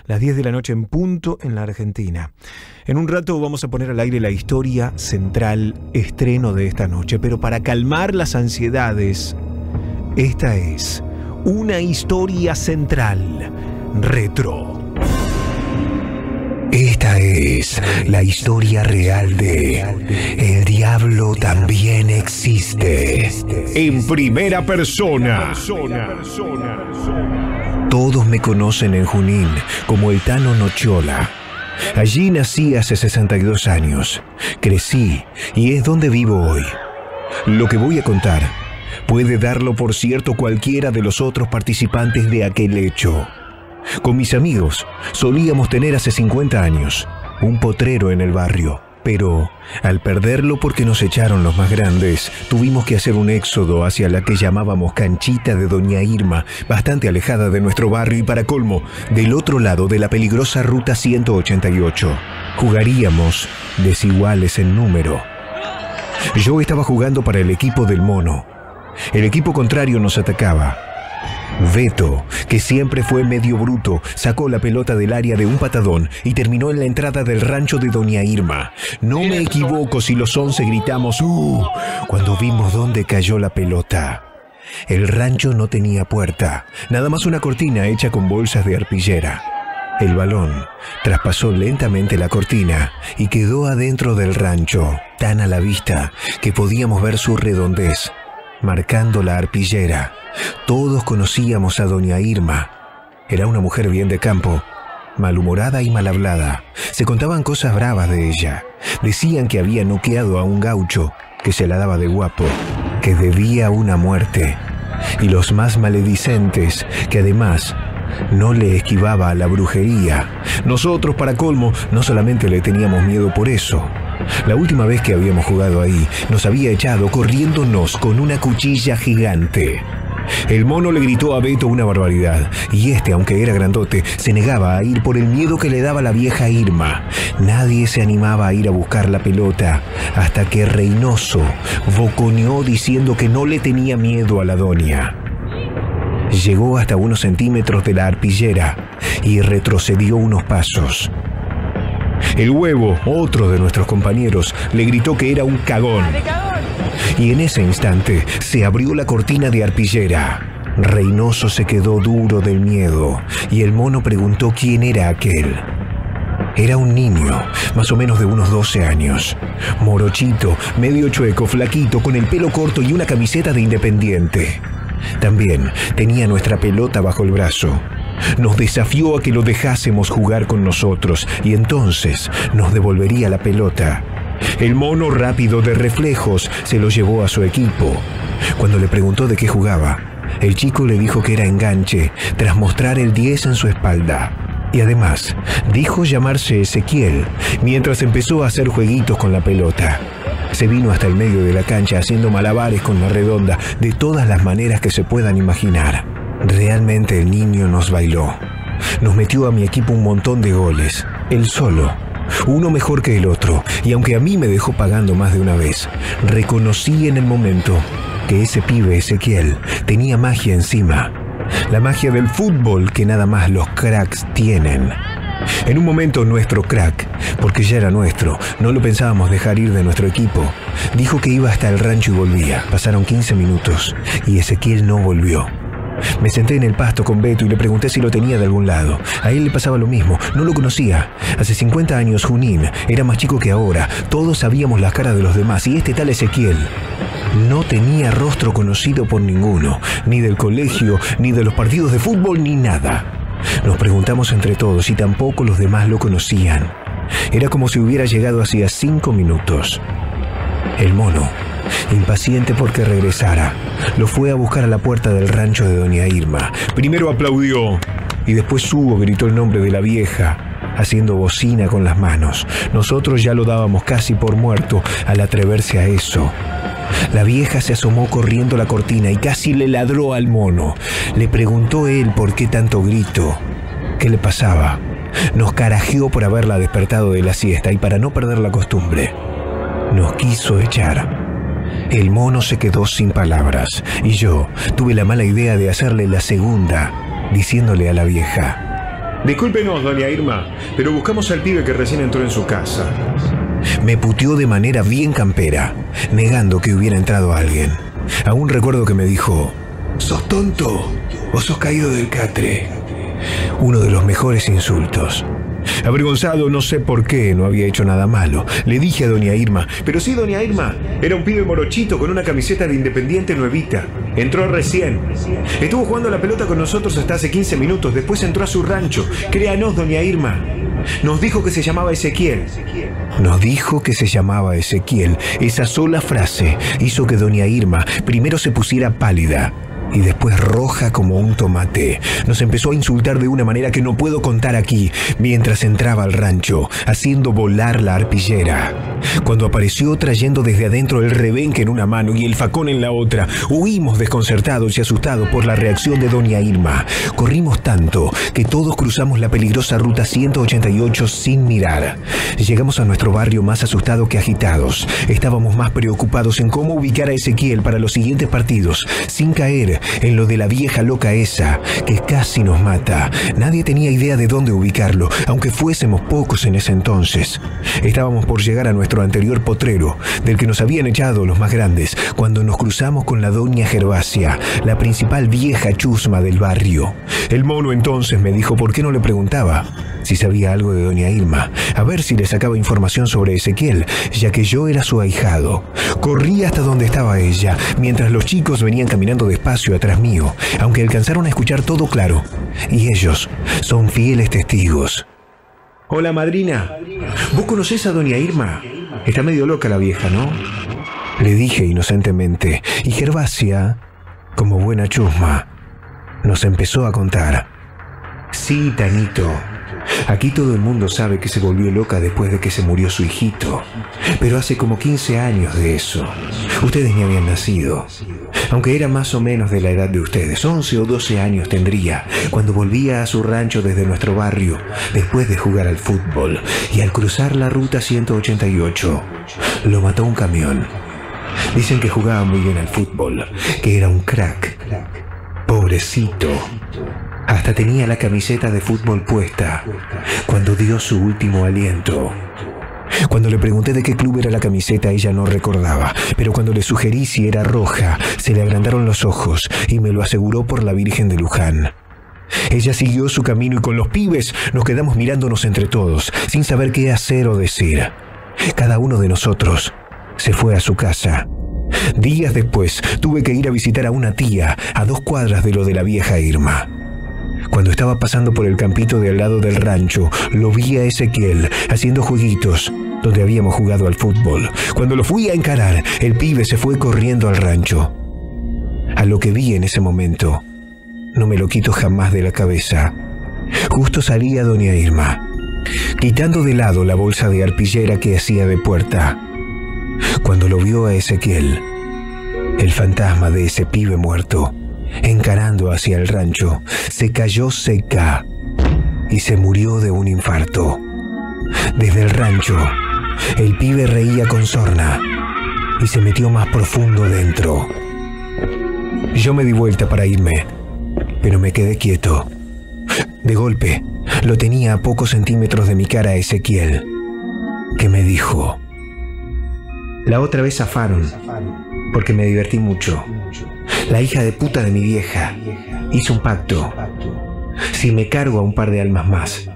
Las 10 de la noche en punto en la Argentina. En un rato vamos a poner al aire la historia central estreno de esta noche, pero para calmar las ansiedades, esta es una historia central retro. Esta es la historia real de El diablo también existe. En primera persona. Todos me conocen en Junín como el Tano Nochola. Allí nací hace 62 años. Crecí y es donde vivo hoy. Lo que voy a contar puede darlo por cierto cualquiera de los otros participantes de aquel hecho. Con mis amigos solíamos tener hace 50 años un potrero en el barrio, pero al perderlo porque nos echaron los más grandes, tuvimos que hacer un éxodo hacia la que llamábamos canchita de Doña Irma, bastante alejada de nuestro barrio y para colmo, del otro lado de la peligrosa ruta 188. Jugaríamos desiguales en número. Yo estaba jugando para el equipo del mono. El equipo contrario nos atacaba. Beto, que siempre fue medio bruto, sacó la pelota del área de un patadón y terminó en la entrada del rancho de Doña Irma. No me equivoco si los once gritamos ¡Uh! cuando vimos dónde cayó la pelota. El rancho no tenía puerta, nada más una cortina hecha con bolsas de arpillera. El balón traspasó lentamente la cortina y quedó adentro del rancho, tan a la vista que podíamos ver su redondez, marcando la arpillera. Todos conocíamos a doña Irma. Era una mujer bien de campo, malhumorada y mal hablada. Se contaban cosas bravas de ella. Decían que había noqueado a un gaucho, que se la daba de guapo, que debía una muerte. Y los más maledicentes, que además no le esquivaba a la brujería. Nosotros, para colmo, no solamente le teníamos miedo por eso. La última vez que habíamos jugado ahí, nos había echado corriéndonos con una cuchilla gigante. El mono le gritó a Beto una barbaridad, y este, aunque era grandote, se negaba a ir por el miedo que le daba la vieja Irma. Nadie se animaba a ir a buscar la pelota, hasta que Reynoso boconeó diciendo que no le tenía miedo a la doña. Llegó hasta unos centímetros de la arpillera y retrocedió unos pasos. El huevo, otro de nuestros compañeros, le gritó que era un cagón. Y en ese instante se abrió la cortina de arpillera. Reynoso se quedó duro del miedo y el mono preguntó quién era aquel. Era un niño, más o menos de unos 12 años. Morochito, medio chueco, flaquito, con el pelo corto y una camiseta de independiente. También tenía nuestra pelota bajo el brazo. Nos desafió a que lo dejásemos jugar con nosotros y entonces nos devolvería la pelota. El mono rápido de reflejos se lo llevó a su equipo. Cuando le preguntó de qué jugaba, el chico le dijo que era enganche tras mostrar el 10 en su espalda. Y además, dijo llamarse Ezequiel mientras empezó a hacer jueguitos con la pelota. Se vino hasta el medio de la cancha haciendo malabares con la redonda de todas las maneras que se puedan imaginar. Realmente el niño nos bailó. Nos metió a mi equipo un montón de goles. Él solo. Uno mejor que el otro. Y aunque a mí me dejó pagando más de una vez, reconocí en el momento que ese pibe Ezequiel tenía magia encima. La magia del fútbol que nada más los cracks tienen. En un momento nuestro crack, porque ya era nuestro, no lo pensábamos dejar ir de nuestro equipo, dijo que iba hasta el rancho y volvía. Pasaron 15 minutos y Ezequiel no volvió. Me senté en el pasto con Beto y le pregunté si lo tenía de algún lado. A él le pasaba lo mismo, no lo conocía. Hace 50 años Junín era más chico que ahora. Todos sabíamos las caras de los demás y este tal Ezequiel no tenía rostro conocido por ninguno, ni del colegio, ni de los partidos de fútbol, ni nada. Nos preguntamos entre todos y tampoco los demás lo conocían. Era como si hubiera llegado hacía cinco minutos. El mono, impaciente porque regresara, lo fue a buscar a la puerta del rancho de Doña Irma. Primero aplaudió y después subo gritó el nombre de la vieja, haciendo bocina con las manos. Nosotros ya lo dábamos casi por muerto al atreverse a eso. La vieja se asomó corriendo la cortina y casi le ladró al mono. Le preguntó él por qué tanto grito. ¿Qué le pasaba? Nos carajeó por haberla despertado de la siesta y para no perder la costumbre. Nos quiso echar. El mono se quedó sin palabras y yo tuve la mala idea de hacerle la segunda, diciéndole a la vieja. Discúlpenos, doña Irma, pero buscamos al pibe que recién entró en su casa. Me puteó de manera bien campera, negando que hubiera entrado alguien. Aún recuerdo que me dijo, ¿sos tonto o sos caído del catre? Uno de los mejores insultos. Avergonzado, no sé por qué, no había hecho nada malo. Le dije a doña Irma, pero sí, doña Irma, era un pibe morochito con una camiseta de Independiente nuevita. Entró recién. Estuvo jugando la pelota con nosotros hasta hace 15 minutos, después entró a su rancho. Créanos, doña Irma. Nos dijo que se llamaba Ezequiel. Nos dijo que se llamaba Ezequiel. Esa sola frase hizo que doña Irma primero se pusiera pálida y después roja como un tomate. Nos empezó a insultar de una manera que no puedo contar aquí, mientras entraba al rancho, haciendo volar la arpillera. Cuando apareció trayendo desde adentro el rebenque en una mano y el facón en la otra, huimos desconcertados y asustados por la reacción de doña Irma. Corrimos tanto que todos cruzamos la peligrosa ruta 188 sin mirar. Llegamos a nuestro barrio más asustados que agitados. Estábamos más preocupados en cómo ubicar a Ezequiel para los siguientes partidos, sin caer en lo de la vieja loca esa, que casi nos mata. Nadie tenía idea de dónde ubicarlo, aunque fuésemos pocos en ese entonces. Estábamos por llegar a nuestro anterior potrero, del que nos habían echado los más grandes, cuando nos cruzamos con la doña Gervasia, la principal vieja chusma del barrio. El mono entonces me dijo por qué no le preguntaba si sabía algo de doña Irma, a ver si le sacaba información sobre Ezequiel, ya que yo era su ahijado. Corrí hasta donde estaba ella, mientras los chicos venían caminando despacio atrás mío, aunque alcanzaron a escuchar todo claro. Y ellos son fieles testigos. Hola, madrina. ¿Vos conocés a doña Irma? Está medio loca la vieja, ¿no? Le dije inocentemente, y Gervasia, como buena chusma, nos empezó a contar. Sí, Tanito. Aquí todo el mundo sabe que se volvió loca después de que se murió su hijito. Pero hace como 15 años de eso. Ustedes ni habían nacido. Aunque era más o menos de la edad de ustedes, 11 o 12 años tendría, cuando volvía a su rancho desde nuestro barrio, después de jugar al fútbol, y al cruzar la ruta 188, lo mató un camión. Dicen que jugaba muy bien al fútbol, que era un crack. Pobrecito. Hasta tenía la camiseta de fútbol puesta cuando dio su último aliento. Cuando le pregunté de qué club era la camiseta, ella no recordaba, pero cuando le sugerí si era roja, se le agrandaron los ojos y me lo aseguró por la Virgen de Luján. Ella siguió su camino y con los pibes nos quedamos mirándonos entre todos, sin saber qué hacer o decir. Cada uno de nosotros se fue a su casa. Días después tuve que ir a visitar a una tía a dos cuadras de lo de la vieja Irma. Cuando estaba pasando por el campito de al lado del rancho, lo vi a Ezequiel haciendo jueguitos donde habíamos jugado al fútbol. Cuando lo fui a encarar, el pibe se fue corriendo al rancho. A lo que vi en ese momento, no me lo quito jamás de la cabeza. Justo salía doña Irma, quitando de lado la bolsa de arpillera que hacía de puerta. Cuando lo vio a Ezequiel, el fantasma de ese pibe muerto, encarando hacia el rancho, se cayó seca y se murió de un infarto. Desde el rancho, el pibe reía con sorna y se metió más profundo dentro. Yo me di vuelta para irme, pero me quedé quieto. De golpe, lo tenía a pocos centímetros de mi cara Ezequiel, que me dijo, la otra vez zafaron, porque me divertí mucho. La hija de puta de mi vieja hizo un pacto. Si me cargo a un par de almas más,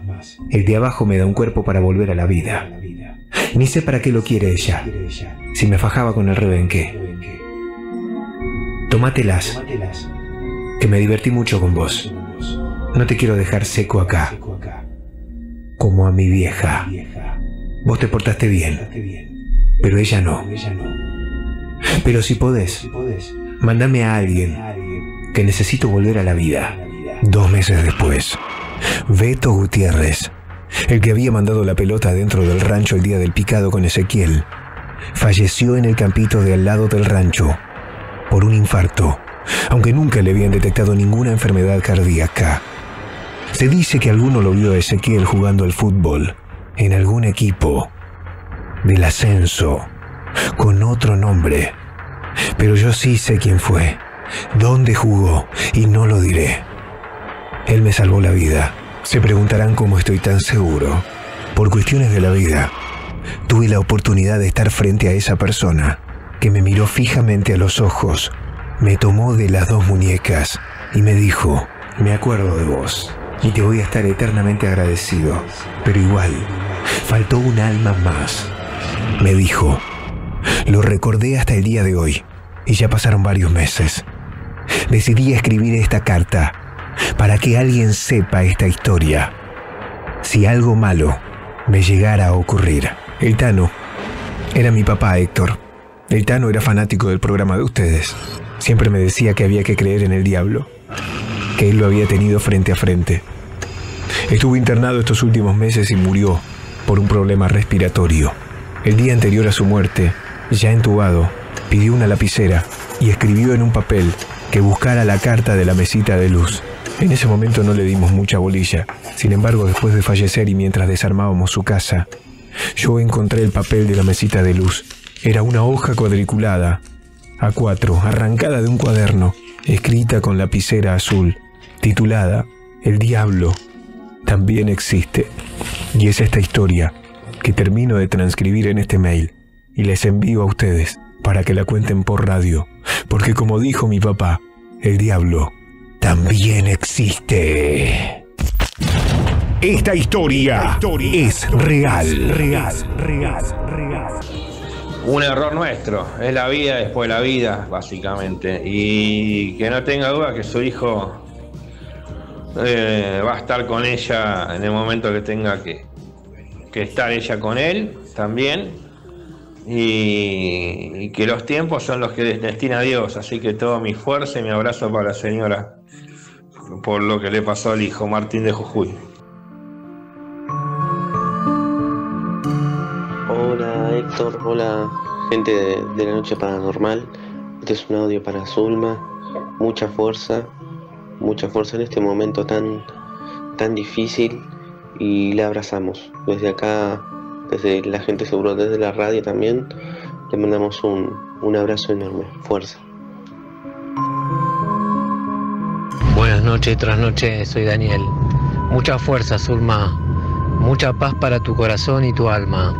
el de abajo me da un cuerpo para volver a la vida. Ni sé para qué lo quiere ella. Si me fajaba con el rebenque. Tómatelas, que me divertí mucho con vos. No te quiero dejar seco acá, como a mi vieja. Vos te portaste bien, pero ella no. Pero si podés, mándame a alguien que necesito volver a la vida. Dos meses después, Beto Gutiérrez, el que había mandado la pelota dentro del rancho el día del picado con Ezequiel, falleció en el campito de al lado del rancho por un infarto, aunque nunca le habían detectado ninguna enfermedad cardíaca. Se dice que alguno lo vio a Ezequiel jugando al fútbol en algún equipo del ascenso con otro nombre. Pero yo sí sé quién fue, dónde jugó y no lo diré. Él me salvó la vida. Se preguntarán cómo estoy tan seguro. Por cuestiones de la vida, tuve la oportunidad de estar frente a esa persona que me miró fijamente a los ojos, me tomó de las dos muñecas y me dijo, me acuerdo de vos y te voy a estar eternamente agradecido, pero igual, faltó un alma más. Me dijo, lo recordé hasta el día de hoy y ya pasaron varios meses. Decidí escribir esta carta para que alguien sepa esta historia. Si algo malo me llegara a ocurrir. El Tano era mi papá, Héctor. El Tano era fanático del programa de ustedes. Siempre me decía que había que creer en el diablo, que él lo había tenido frente a frente. Estuvo internado estos últimos meses y murió por un problema respiratorio. El día anterior a su muerte, ya entubado, pidió una lapicera y escribió en un papel que buscara la carta de la mesita de luz. En ese momento no le dimos mucha bolilla. Sin embargo, después de fallecer y mientras desarmábamos su casa, yo encontré el papel de la mesita de luz. Era una hoja cuadriculada, a cuatro, arrancada de un cuaderno, escrita con lapicera azul, titulada El Diablo también existe. Y es esta historia que termino de transcribir en este mail y les envío a ustedes para que la cuenten por radio. Porque como dijo mi papá, el diablo también existe. Esta historia, es real. Real, real, real. Un error nuestro, es la vida después de la vida, básicamente. Y que no tenga duda que su hijo eh, va a estar con ella en el momento que tenga que, que estar ella con él también. Y, y, que los tiempos son los que destina Dios. Así que todo mi fuerza y mi abrazo para la señora por lo que le pasó al hijo Martín de Jujuy. Hola Héctor, hola gente de, de, la noche paranormal. Este es un audio para Zulma. Mucha fuerza, mucha fuerza en este momento tan, tan difícil y le abrazamos. Desde acá, desde la gente seguro, desde la radio también, le mandamos un, un abrazo enorme. Fuerza. Buenas noches, tras noche, soy Daniel. Mucha fuerza, Zulma. Mucha paz para tu corazón y tu alma.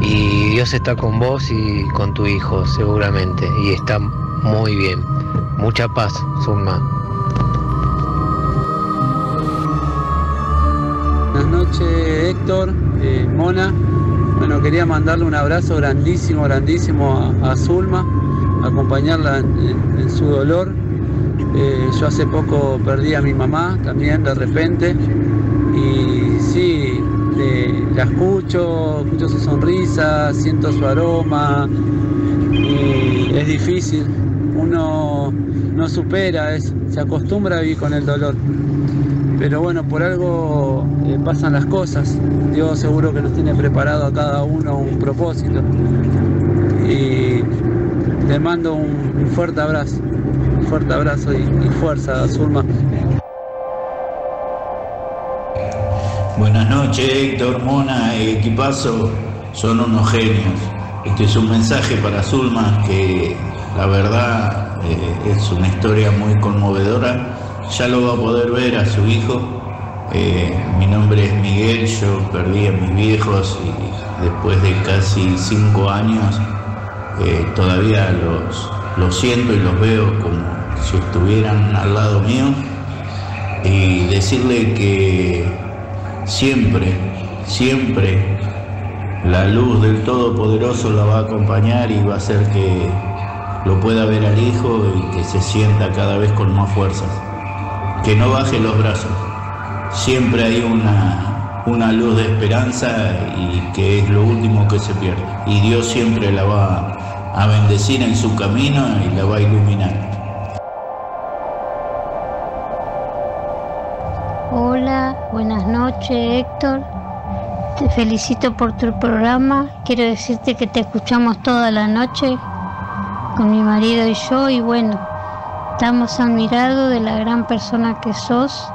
Y Dios está con vos y con tu hijo, seguramente. Y está muy bien. Mucha paz, Zulma. Buenas noches, Héctor, eh, Mona. Bueno, quería mandarle un abrazo grandísimo, grandísimo a, Zulma, acompañarla en, su dolor. Eh, yo hace poco perdí a mi mamá también de repente y sí, la escucho, escucho su sonrisa, siento su aroma y es difícil. Uno no supera, se acostumbra a vivir con el dolor. Pero bueno, por algo eh, pasan las cosas. Dios seguro que nos tiene preparado a cada uno un propósito. Y le mando un, un fuerte abrazo fuerte abrazo y, y fuerza, Zulma. Buenas noches, Héctor, Mona, equipazo, son unos genios. Este es un mensaje para Zulma que la verdad eh, es una historia muy conmovedora. Ya lo va a poder ver a su hijo. Eh, mi nombre es Miguel, yo perdí a mis viejos y después de casi cinco años eh, todavía los, los siento y los veo como si estuvieran al lado mío. Y decirle que siempre, siempre la luz del Todopoderoso la va a acompañar y va a hacer que lo pueda ver al hijo y que se sienta cada vez con más fuerzas. Que no baje los brazos. Siempre hay una, una luz de esperanza y que es lo último que se pierde. Y Dios siempre la va a bendecir en su camino y la va a iluminar. Hola, buenas noches Héctor. Te felicito por tu programa. Quiero decirte que te escuchamos toda la noche con mi marido y yo y bueno, estamos admirados de la gran persona que sos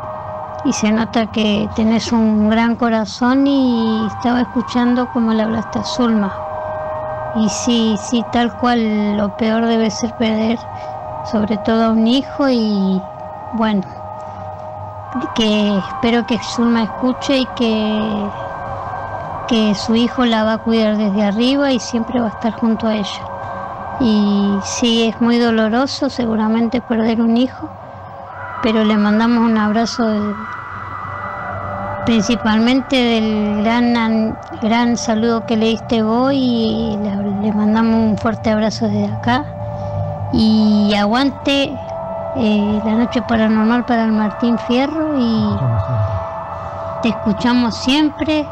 y se nota que tenés un gran corazón y estaba escuchando como le hablaste a Zulma. Y sí, sí, tal cual lo peor debe ser perder sobre todo a un hijo y bueno, que espero que Zulma escuche y que, que su hijo la va a cuidar desde arriba y siempre va a estar junto a ella. Y sí, es muy doloroso seguramente perder un hijo, pero le mandamos un abrazo principalmente del gran, gran saludo que le diste vos y le, le mandamos un fuerte abrazo desde acá. Y aguante eh, la noche paranormal para el Martín Fierro y te escuchamos siempre,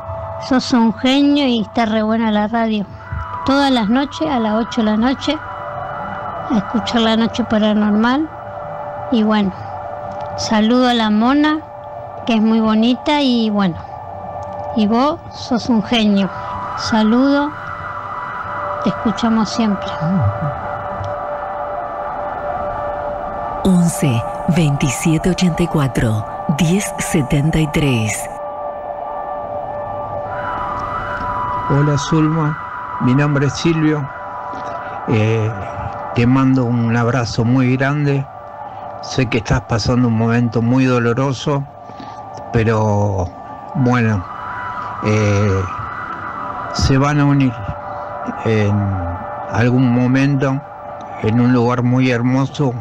sos un genio y está re buena la radio. Todas las noches, a las 8 de la noche, a escuchar la noche paranormal. Y bueno, saludo a la mona, que es muy bonita y bueno, y vos sos un genio. Saludo, te escuchamos siempre. 11 27 84 10 73. Hola Zulma, mi nombre es Silvio. Eh, te mando un abrazo muy grande. Sé que estás pasando un momento muy doloroso, pero bueno, eh, se van a unir en algún momento en un lugar muy hermoso,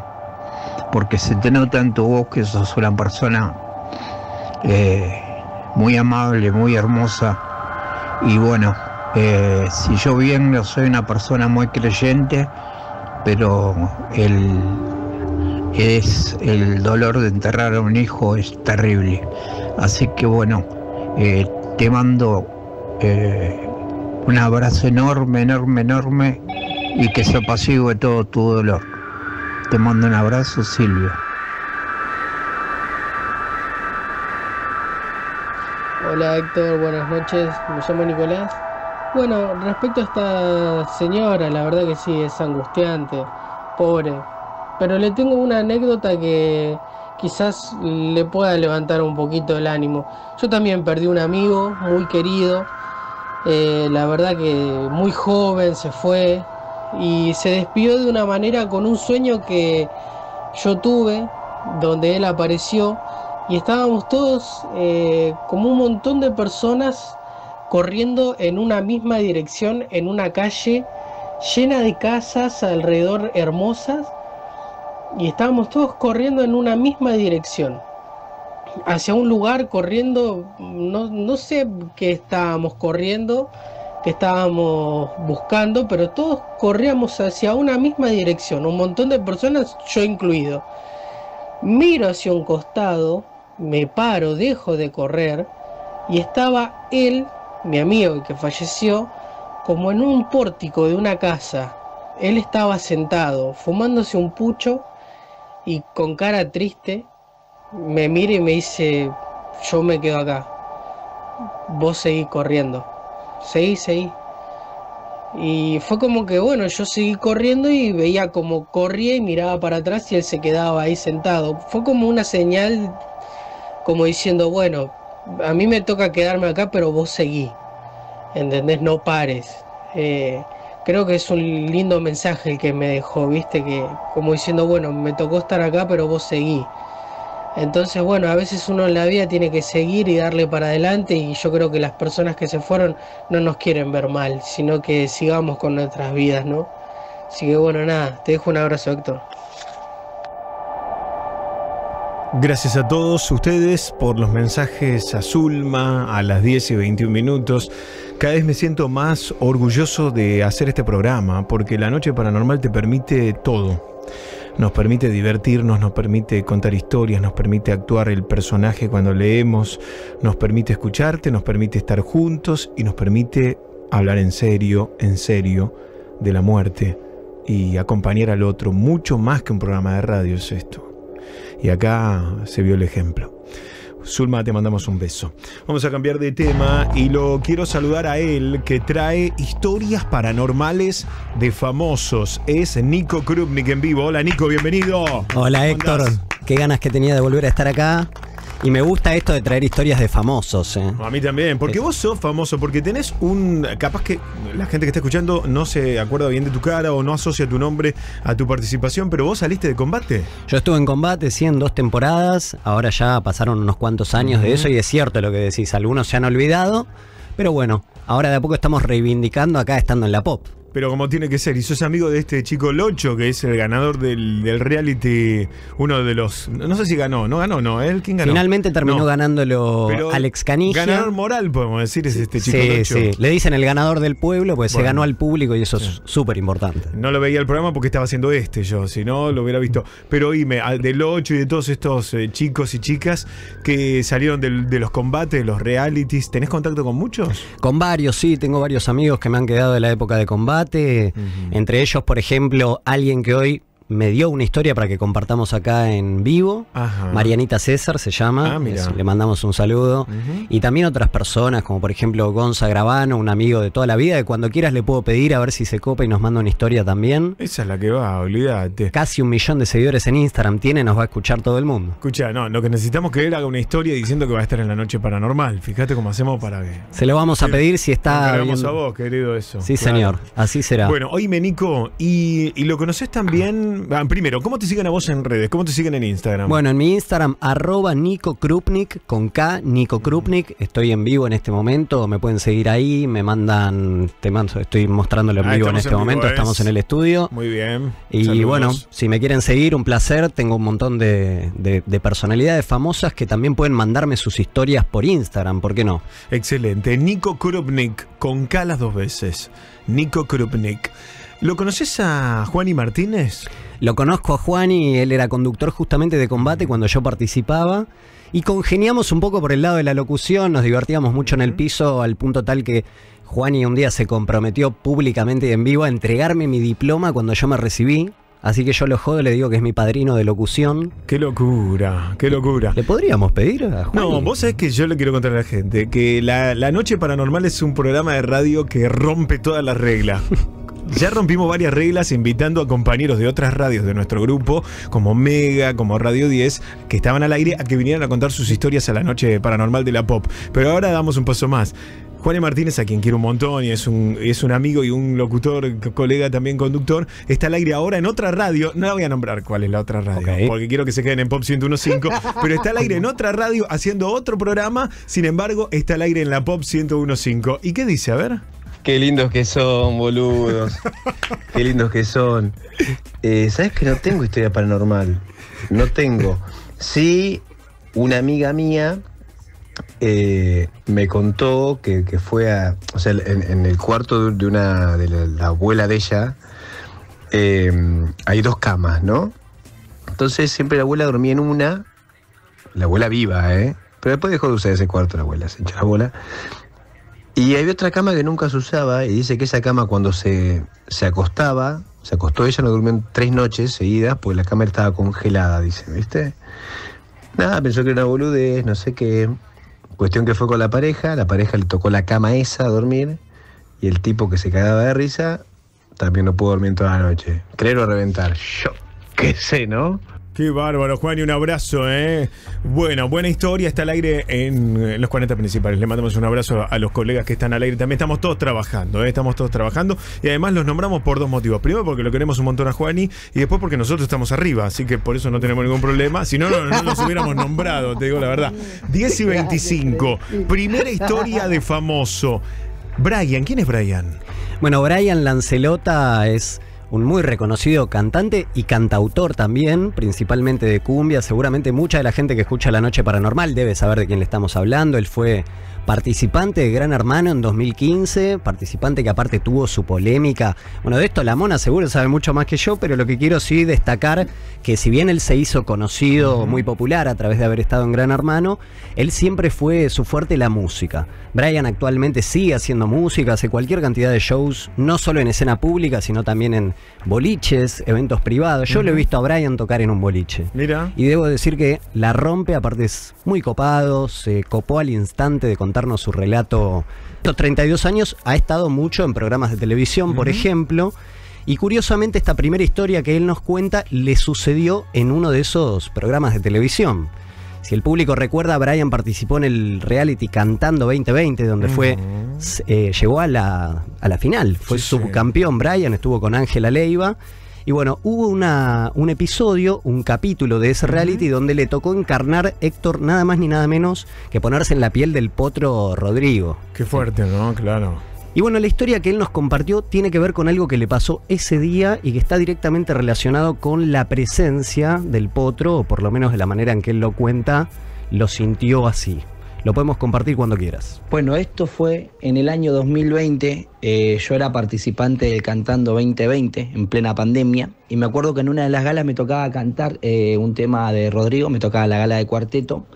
porque se te nota en tu voz que sos una persona eh, muy amable, muy hermosa. Y bueno, eh, si yo bien no soy una persona muy creyente, pero el, es el dolor de enterrar a un hijo es terrible. Así que bueno, eh, te mando eh, un abrazo enorme, enorme, enorme y que se apacigue todo tu dolor. Te mando un abrazo, Silvio. Hola Héctor, buenas noches, me llamo Nicolás. Bueno, respecto a esta señora, la verdad que sí, es angustiante, pobre. Pero le tengo una anécdota que quizás le pueda levantar un poquito el ánimo. Yo también perdí un amigo muy querido, eh, la verdad que muy joven se fue y se despidió de una manera con un sueño que yo tuve, donde él apareció y estábamos todos eh, como un montón de personas corriendo en una misma dirección en una calle llena de casas alrededor hermosas y estábamos todos corriendo en una misma dirección. Hacia un lugar corriendo no, no sé qué estábamos corriendo que estábamos buscando pero todos corríamos hacia una misma dirección un montón de personas yo incluido. Miro hacia un costado me paro, dejo de correr y estaba él, mi amigo que falleció, como en un pórtico de una casa. Él estaba sentado, fumándose un pucho y con cara triste me mira y me dice, yo me quedo acá, vos seguí corriendo, seguí, seguí. Y fue como que bueno, yo seguí corriendo y veía como corría y miraba para atrás y él se quedaba ahí sentado. Fue como una señal como diciendo, bueno, a mí me toca quedarme acá, pero vos seguí, ¿entendés? No pares. Eh, creo que es un lindo mensaje el que me dejó, viste, que como diciendo, bueno, me tocó estar acá, pero vos seguí. Entonces, bueno, a veces uno en la vida tiene que seguir y darle para adelante y yo creo que las personas que se fueron no nos quieren ver mal, sino que sigamos con nuestras vidas, ¿no? Así que bueno, nada, te dejo un abrazo, Héctor. Gracias a todos ustedes por los mensajes a Zulma a las 10 y 21 minutos. Cada vez me siento más orgulloso de hacer este programa porque la noche paranormal te permite todo. Nos permite divertirnos, nos permite contar historias, nos permite actuar el personaje cuando leemos, nos permite escucharte, nos permite estar juntos y nos permite hablar en serio, en serio, de la muerte y acompañar al otro. Mucho más que un programa de radio es esto. Y acá se vio el ejemplo. Zulma, te mandamos un beso. Vamos a cambiar de tema y lo quiero saludar a él que trae historias paranormales de famosos. Es Nico Krupnik en vivo. Hola Nico, bienvenido. Hola Héctor, qué ganas que tenía de volver a estar acá. Y me gusta esto de traer historias de famosos. ¿eh? A mí también, porque vos sos famoso, porque tenés un... Capaz que la gente que está escuchando no se acuerda bien de tu cara o no asocia tu nombre a tu participación, pero vos saliste de combate. Yo estuve en combate, sí, en dos temporadas. Ahora ya pasaron unos cuantos años de eso y es cierto lo que decís. Algunos se han olvidado, pero bueno, ahora de a poco estamos reivindicando acá estando en la pop. Pero como tiene que ser, y sos amigo de este chico Locho, que es el ganador del, del reality, uno de los. No sé si ganó, no ganó, no, él quién ganó. Finalmente terminó No. ganándolo Pero Alex Canigia. Ganador moral, podemos decir, es este chico sí, Locho. sí. Le dicen el ganador del pueblo, pues se ganó al público y eso es súper importante. No lo veía el programa porque estaba haciendo este yo, si no lo hubiera visto. Pero oíme, del 8 y de todos estos eh, chicos y chicas que salieron del- de los combates, de los realities, ¿tenés contacto con muchos? Con varios, sí, tengo varios amigos que me han quedado de la época de combate. Entre ellos, por ejemplo, alguien que hoy me dio una historia para que compartamos acá en vivo. Ajá. Marianita César se llama. Ah. Es- le mandamos un saludo. Y también otras personas, como por ejemplo Gonza Gravano, un amigo de toda la vida, que cuando quieras le puedo pedir a ver si se copa y nos manda una historia también. Esa es la que va, olvídate. Casi un millón de seguidores en Instagram tiene, nos va a escuchar todo el mundo. Escucha, no, lo que necesitamos que él haga una historia diciendo que va a estar en la noche paranormal. Fíjate cómo hacemos para que. Se lo vamos a pedir si está. encargamos viendo- a vos, querido, eso. Sí, Claro. señor. Así será. Bueno, oíme, Nico, y, y lo conoces también. Ah, primero, ¿cómo te siguen a vos en redes? ¿Cómo te siguen en Instagram? Bueno, en mi Instagram, arroba Nico Krupnik, con K, Nico Krupnik. Estoy en vivo en este momento, me pueden seguir ahí, me mandan, te mando, estoy mostrándolo en Ah, vivo en este en momento, ¿es? estamos en el estudio. Muy bien. Y Saludos. bueno, si me quieren seguir, un placer. Tengo un montón de, de- de personalidades famosas que también pueden mandarme sus historias por Instagram, ¿por qué no? Excelente. Nico Krupnik, con K las dos veces. Nico Krupnik. ¿Lo conoces a Juan y Martínez? Lo conozco a Juan y él era conductor justamente de combate cuando yo participaba. Y congeniamos un poco por el lado de la locución, nos divertíamos mucho en el piso al punto tal que Juani un día se comprometió públicamente y en vivo a entregarme mi diploma cuando yo me recibí. Así que yo lo jodo, le digo que es mi padrino de locución. Qué locura, qué locura. ¿Le podríamos pedir a Juani? No, vos sabés que yo le quiero contar a la gente que la, la Noche Paranormal es un programa de radio que rompe todas las reglas. Ya rompimos varias reglas invitando a compañeros de otras radios de nuestro grupo, como Mega, como Radio 10, que estaban al aire a que vinieran a contar sus historias a la noche paranormal de la pop. Pero ahora damos un paso más. Juan. Martínez, a quien quiero un montón y es un, es un amigo y un locutor, co- colega también conductor, está al aire ahora en otra radio. No la voy a nombrar cuál es la otra radio, porque quiero que se queden en Pop 101.5, pero está al aire en otra radio haciendo otro programa, sin embargo, está al aire en la Pop 101.5. ¿Y qué dice? A ver. Qué lindos que son, boludos. Qué lindos que son. Eh, ¿Sabes que no tengo historia paranormal? No tengo. Sí, una amiga mía eh, me contó que, que fue a. O sea, en, en el cuarto de una. de la, la abuela de ella. eh, hay dos camas, ¿no? Entonces siempre la abuela dormía en una. La abuela viva, ¿eh? Pero después dejó de usar ese cuarto la abuela, se echó la bola. Y había otra cama que nunca se usaba y dice que esa cama cuando se, se acostaba, se acostó ella, no durmió tres noches seguidas, porque la cama estaba congelada, dice, ¿viste? Nada, pensó que era una boludez, no sé qué. Cuestión que fue con la pareja, la pareja le tocó la cama esa a dormir y el tipo que se cagaba de risa también no pudo dormir toda la noche. Creer o reventar, yo qué sé, ¿no? Qué bárbaro, Juan, y un abrazo, ¿eh? Bueno, buena historia, está al aire en los 40 principales. Le mandamos un abrazo a los colegas que están al aire. También estamos todos trabajando, ¿eh? Estamos todos trabajando. Y además los nombramos por dos motivos. Primero, porque lo queremos un montón a Juani, y después porque nosotros estamos arriba, así que por eso no tenemos ningún problema. Si no, no, no los hubiéramos nombrado, te digo la verdad. 10 y 25. Primera historia de famoso. Brian, ¿quién es Brian? Bueno, Brian Lancelota es un muy reconocido cantante y cantautor también, principalmente de cumbia. Seguramente mucha de la gente que escucha La Noche Paranormal debe saber de quién le estamos hablando. Él fue participante de Gran Hermano en 2015, participante que aparte tuvo su polémica. Bueno, de esto la Mona seguro sabe mucho más que yo, pero lo que quiero sí destacar que si bien él se hizo conocido, muy popular a través de haber estado en Gran Hermano, él siempre fue su fuerte la música. Brian actualmente sigue haciendo música, hace cualquier cantidad de shows, no solo en escena pública, sino también en boliches, eventos privados. Yo lo he visto a Brian tocar en un boliche. Mira. Y debo decir que la rompe, aparte es muy copado, se copó al instante de contarnos su relato. Estos 32 años ha estado mucho en programas de televisión, por ejemplo. Y curiosamente esta primera historia que él nos cuenta le sucedió en uno de esos programas de televisión. Si el público recuerda, Brian participó en el reality Cantando 2020, donde fue eh, llegó a la, a la final. Fue subcampeón Brian, estuvo con Ángela Leiva. Y bueno, hubo una, un episodio, un capítulo de ese reality donde le tocó encarnar Héctor nada más ni nada menos que ponerse en la piel del potro Rodrigo. Qué fuerte, ¿no? Claro. Y bueno, la historia que él nos compartió tiene que ver con algo que le pasó ese día y que está directamente relacionado con la presencia del potro, o por lo menos de la manera en que él lo cuenta, lo sintió así. Lo podemos compartir cuando quieras. Bueno, esto fue en el año 2020. eh, yo era participante del Cantando 2020 en plena pandemia. Y me acuerdo que en una de las galas me tocaba cantar eh, un tema de Rodrigo, me tocaba la gala de cuarteto.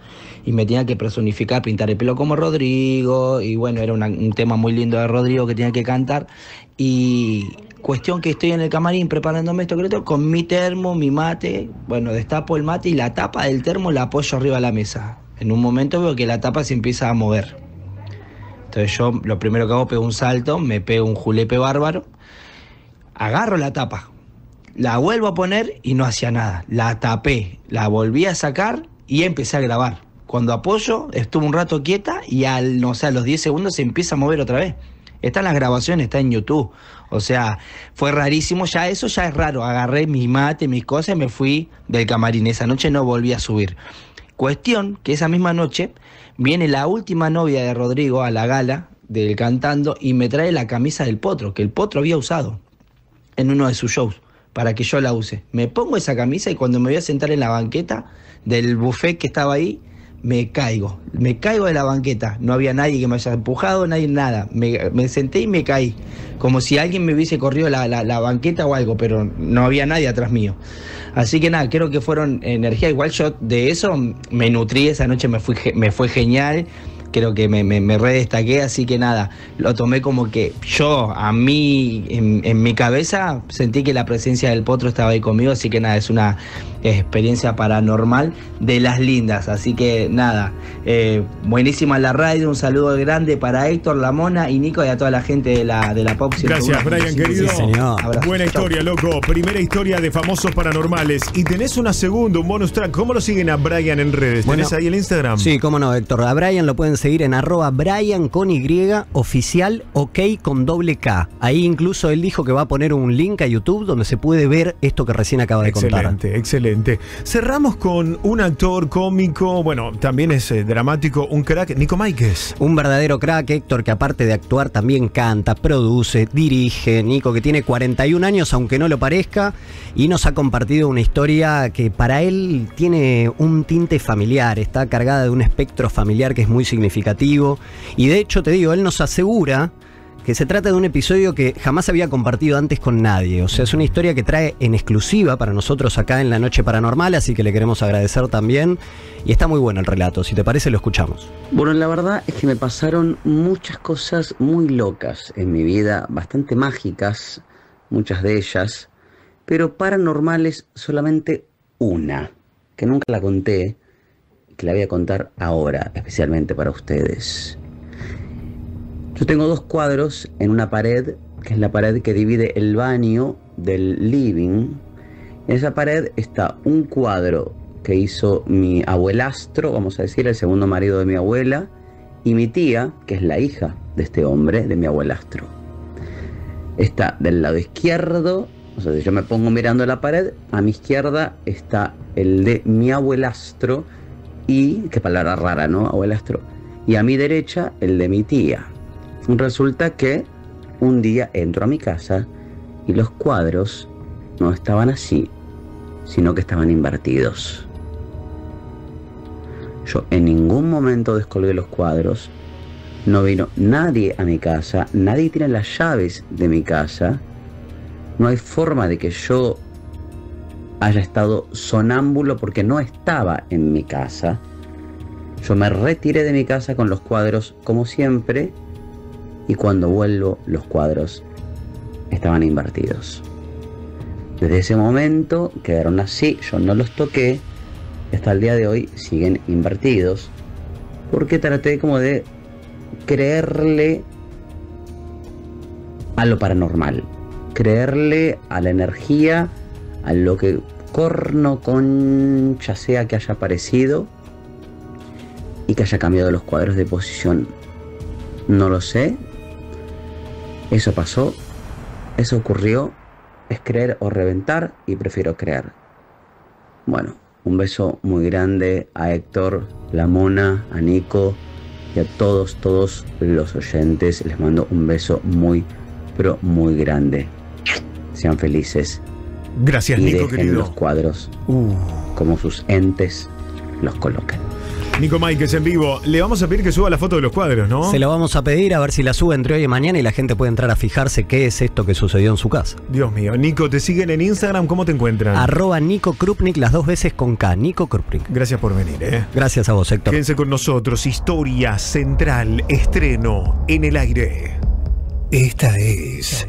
Y me tenía que personificar, pintar el pelo como Rodrigo. Y bueno, era una- un tema muy lindo de Rodrigo que tenía que cantar. Y cuestión que estoy en el camarín preparándome esto, creo, con mi termo, mi mate. Bueno, destapo el mate y la tapa del termo la apoyo arriba de la mesa. En un momento veo que la tapa se empieza a mover. Entonces yo lo primero que hago pego un salto, me pego un julepe bárbaro, agarro la tapa, la vuelvo a poner y no hacía nada. La tapé, la volví a sacar y empecé a grabar. Cuando apoyo, estuve un rato quieta y al, no sé, a los 10 segundos se empieza a mover otra vez. Están las grabaciones, está en YouTube. O sea, fue rarísimo. Ya eso ya es raro. Agarré mi mate, mis cosas y me fui del camarín. Esa noche no volví a subir. Cuestión que esa misma noche viene la última novia de Rodrigo a la gala del cantando y me trae la camisa del potro, que el potro había usado en uno de sus shows para que yo la use. Me pongo esa camisa y cuando me voy a sentar en la banqueta del buffet que estaba ahí, me caigo. Me caigo de la banqueta. No había nadie que me haya empujado, nadie, nada. Me, me senté y me caí. Como si alguien me hubiese corrido la, la- la banqueta o algo, pero no había nadie atrás mío. Así que nada, creo que fueron energía. Igual yo de eso me nutrí esa noche, me, fui, me fue genial. Creo que me, me, me redestaqué, así que nada, lo tomé como que yo, a mí, en, en mi cabeza, sentí que la presencia del potro estaba ahí conmigo, así que nada, es una experiencia paranormal de las lindas. Así que nada, eh, buenísima la radio, un saludo grande para Héctor, la Mona y Nico y a toda la gente de la, de la Pop. Gracias, 101. Brian, querido. Abrazo. Buena Chau. historia, loco. Primera historia de famosos paranormales. Y tenés una segunda, un bonus track. ¿Cómo lo siguen a Brian en redes? Bueno, ¿Tenés ahí el Instagram? Sí, cómo no, Héctor. A Brian lo pueden seguir en arroba Brian con Y, oficial, ok con doble K. Ahí incluso él dijo que va a poner un link a YouTube donde se puede ver esto que recién acaba de contar. Excelente, excelente. Cerramos con un actor cómico, bueno, también es eh, dramático, un crack, Nico Máquez. Un verdadero crack, Héctor, que aparte de actuar también canta, produce, dirige. Nico, que tiene 41 años, aunque no lo parezca, y nos ha compartido una historia que para él tiene un tinte familiar, está cargada de un espectro familiar que es muy significativo. Y de hecho, te digo, él nos asegura que se trata de un episodio que jamás había compartido antes con nadie. O sea, es una historia que trae en exclusiva para nosotros acá en la Noche Paranormal, así que le queremos agradecer también. Y está muy bueno el relato, si te parece lo escuchamos. Bueno, la verdad es que me pasaron muchas cosas muy locas en mi vida, bastante mágicas, muchas de ellas, pero paranormales solamente una, que nunca la conté, que la voy a contar ahora, especialmente para ustedes. Yo tengo dos cuadros en una pared, que es la pared que divide el baño del living, En esa pared está un cuadro que hizo mi abuelastro, vamos a decir, el segundo marido de mi abuela, y mi tía, que es la hija de este hombre, de mi abuelastro. Está del lado izquierdo, o sea, si yo me pongo mirando la pared, a mi izquierda está el de mi abuelastro y, qué palabra rara, ¿no? Abuelastro. Y a mi derecha el de mi tía. Resulta que un día entro a mi casa y los cuadros no estaban así, sino que estaban invertidos. Yo en ningún momento descolgué los cuadros, no vino nadie a mi casa, nadie tiene las llaves de mi casa, no hay forma de que yo haya estado sonámbulo porque no estaba en mi casa. Yo me retiré de mi casa con los cuadros como siempre y cuando vuelvo los cuadros estaban invertidos. Desde ese momento quedaron así, yo no los toqué, hasta el día de hoy siguen invertidos, porque traté como de creerle a lo paranormal, creerle a la energía, a lo que corno concha sea que haya aparecido y que haya cambiado los cuadros de posición. No lo sé. Eso pasó. Eso ocurrió. Es creer o reventar y prefiero creer. Bueno, un beso muy grande a Héctor, la mona, a Nico y a todos, todos los oyentes. Les mando un beso muy, pero muy grande. Sean felices. Gracias, y Nico, dejen querido. los cuadros Uh. como sus entes los coloquen. Nico Máiquez en vivo. Le vamos a pedir que suba la foto de los cuadros, ¿no? Se lo vamos a pedir a ver si la sube entre hoy y mañana y la gente puede entrar a fijarse qué es esto que sucedió en su casa. Dios mío. Nico, ¿te siguen en Instagram? ¿Cómo te encuentran? Arroba Nico Krupnik las dos veces con K. Nico Krupnik. Gracias por venir, ¿eh? Gracias a vos, Héctor. Quédense con nosotros. Historia central, estreno en el aire. Esta es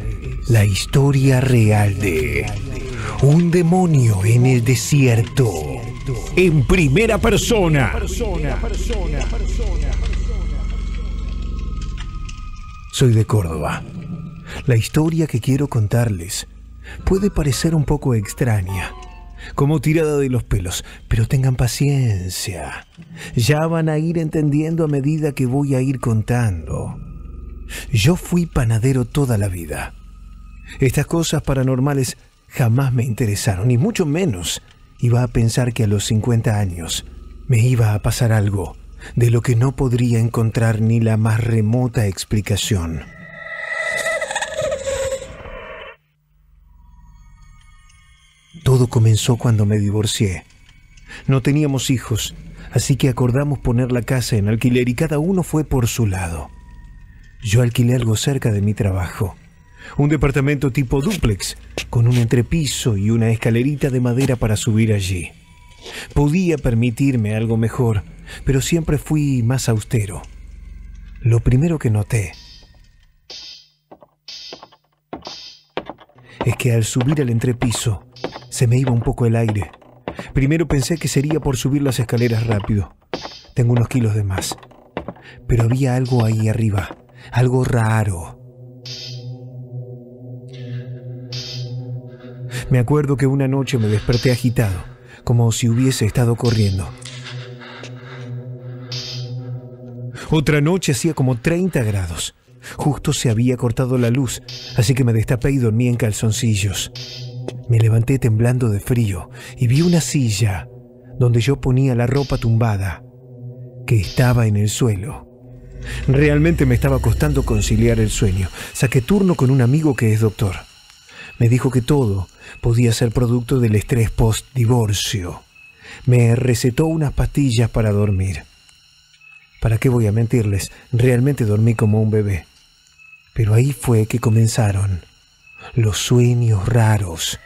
la historia real de un demonio en el desierto. En primera persona. Soy de Córdoba. La historia que quiero contarles puede parecer un poco extraña, como tirada de los pelos, pero tengan paciencia. Ya van a ir entendiendo a medida que voy a ir contando. Yo fui panadero toda la vida. Estas cosas paranormales jamás me interesaron, y mucho menos iba a pensar que a los 50 años me iba a pasar algo de lo que no podría encontrar ni la más remota explicación. Todo comenzó cuando me divorcié. No teníamos hijos, así que acordamos poner la casa en alquiler y cada uno fue por su lado. Yo alquilé algo cerca de mi trabajo. Un departamento tipo dúplex, con un entrepiso y una escalerita de madera para subir allí. Podía permitirme algo mejor, pero siempre fui más austero. Lo primero que noté es que al subir al entrepiso se me iba un poco el aire. Primero pensé que sería por subir las escaleras rápido. Tengo unos kilos de más. Pero había algo ahí arriba, algo raro. Me acuerdo que una noche me desperté agitado, como si hubiese estado corriendo. Otra noche hacía como 30 grados. Justo se había cortado la luz, así que me destapé y dormí en calzoncillos. Me levanté temblando de frío y vi una silla donde yo ponía la ropa tumbada, que estaba en el suelo. Realmente me estaba costando conciliar el sueño. Saqué turno con un amigo que es doctor. Me dijo que todo podía ser producto del estrés post-divorcio. Me recetó unas pastillas para dormir. ¿Para qué voy a mentirles? Realmente dormí como un bebé. Pero ahí fue que comenzaron los sueños raros.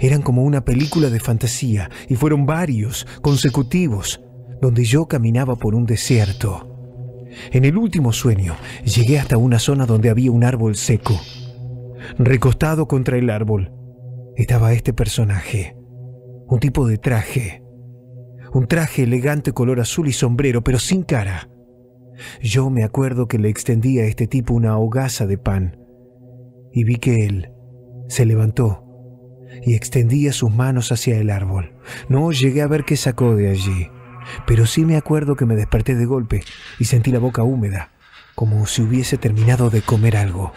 Eran como una película de fantasía y fueron varios, consecutivos, donde yo caminaba por un desierto. En el último sueño llegué hasta una zona donde había un árbol seco. Recostado contra el árbol estaba este personaje, un tipo de traje, un traje elegante color azul y sombrero, pero sin cara. Yo me acuerdo que le extendía a este tipo una hogaza de pan y vi que él Se levantó y extendía sus manos hacia el árbol. No llegué a ver qué sacó de allí, pero sí me acuerdo que me desperté de golpe y sentí la boca húmeda, como si hubiese terminado de comer algo.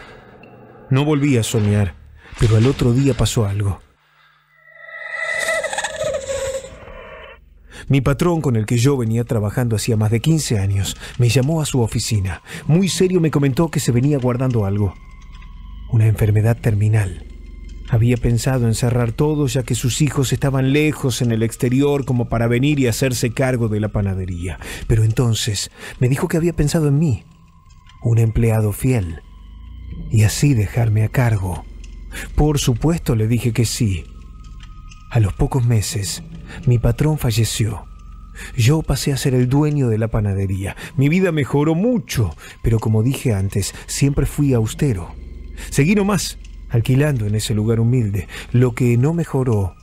No volví a soñar, pero al otro día pasó algo. Mi patrón con el que yo venía trabajando hacía más de 15 años me llamó a su oficina. Muy serio me comentó que se venía guardando algo. Una enfermedad terminal. Había pensado en cerrar todo ya que sus hijos estaban lejos en el exterior como para venir y hacerse cargo de la panadería. Pero entonces me dijo que había pensado en mí, un empleado fiel, y así dejarme a cargo. Por supuesto le dije que sí. A los pocos meses, mi patrón falleció. Yo pasé a ser el dueño de la panadería. Mi vida mejoró mucho, pero como dije antes, siempre fui austero. Seguí nomás, alquilando en ese lugar humilde. Lo que no mejoró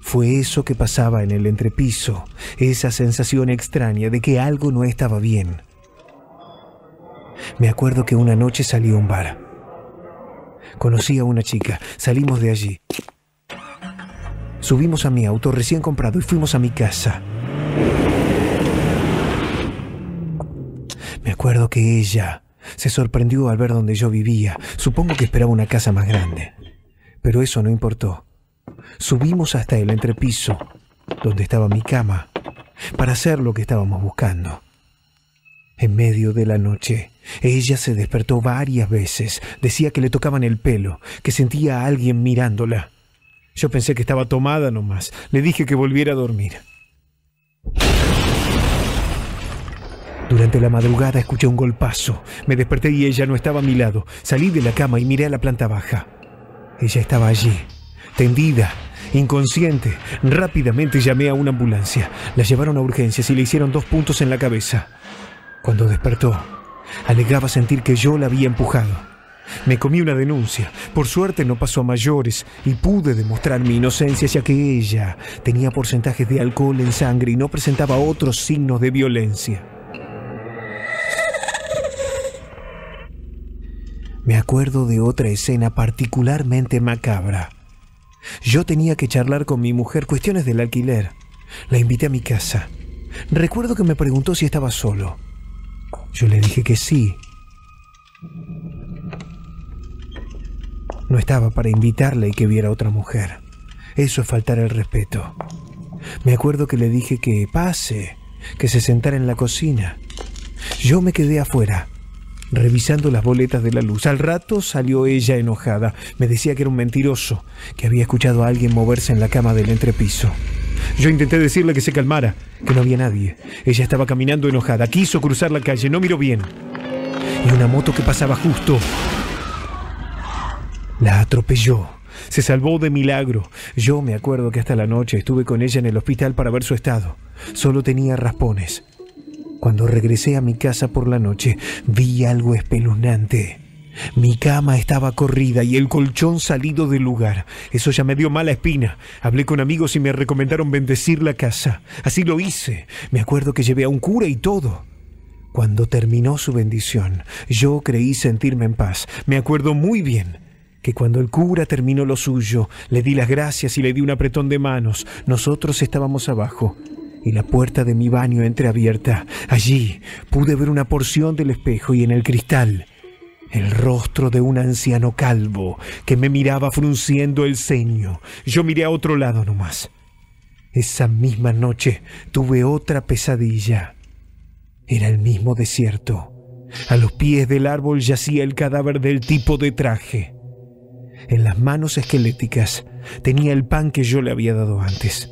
fue eso que pasaba en el entrepiso, esa sensación extraña de que algo no estaba bien. Me acuerdo que una noche salí a un bar. Conocí a una chica, salimos de allí. Subimos a mi auto recién comprado y fuimos a mi casa. Me acuerdo que ella se sorprendió al ver donde yo vivía. Supongo que esperaba una casa más grande. Pero eso no importó. Subimos hasta el entrepiso, donde estaba mi cama, para hacer lo que estábamos buscando. En medio de la noche, ella se despertó varias veces. Decía que le tocaban el pelo, que sentía a alguien mirándola. Yo pensé que estaba tomada nomás. Le dije que volviera a dormir. Durante la madrugada escuché un golpazo. Me desperté y ella no estaba a mi lado. Salí de la cama y miré a la planta baja. Ella estaba allí, tendida, inconsciente. Rápidamente llamé a una ambulancia. La llevaron a urgencias y le hicieron dos puntos en la cabeza. Cuando despertó, alegaba sentir que yo la había empujado. Me comí una denuncia. Por suerte no pasó a mayores y pude demostrar mi inocencia ya que ella tenía porcentajes de alcohol en sangre y no presentaba otros signos de violencia. Me acuerdo de otra escena particularmente macabra. Yo tenía que charlar con mi mujer cuestiones del alquiler. La invité a mi casa. Recuerdo que me preguntó si estaba solo. Yo le dije que sí. No estaba para invitarle y que viera otra mujer. Eso es faltar el respeto. Me acuerdo que le dije que pase, que se sentara en la cocina. Yo me quedé afuera, revisando las boletas de la luz. Al rato salió ella enojada. Me decía que era un mentiroso, que había escuchado a alguien moverse en la cama del entrepiso. Yo intenté decirle que se calmara, que no había nadie. Ella estaba caminando enojada, quiso cruzar la calle, no miró bien. Y una moto que pasaba justo la atropelló. Se salvó de milagro. Yo me acuerdo que hasta la noche estuve con ella en el hospital para ver su estado. Solo tenía raspones. Cuando regresé a mi casa por la noche, vi algo espeluznante. Mi cama estaba corrida y el colchón salido del lugar. Eso ya me dio mala espina. Hablé con amigos y me recomendaron bendecir la casa. Así lo hice. Me acuerdo que llevé a un cura y todo. Cuando terminó su bendición, yo creí sentirme en paz. Me acuerdo muy bien que cuando el cura terminó lo suyo, le di las gracias y le di un apretón de manos. Nosotros estábamos abajo y la puerta de mi baño entreabierta. Allí pude ver una porción del espejo y en el cristal el rostro de un anciano calvo que me miraba frunciendo el ceño. Yo miré a otro lado nomás. Esa misma noche tuve otra pesadilla. Era el mismo desierto. A los pies del árbol yacía el cadáver del tipo de traje. En las manos esqueléticas tenía el pan que yo le había dado antes.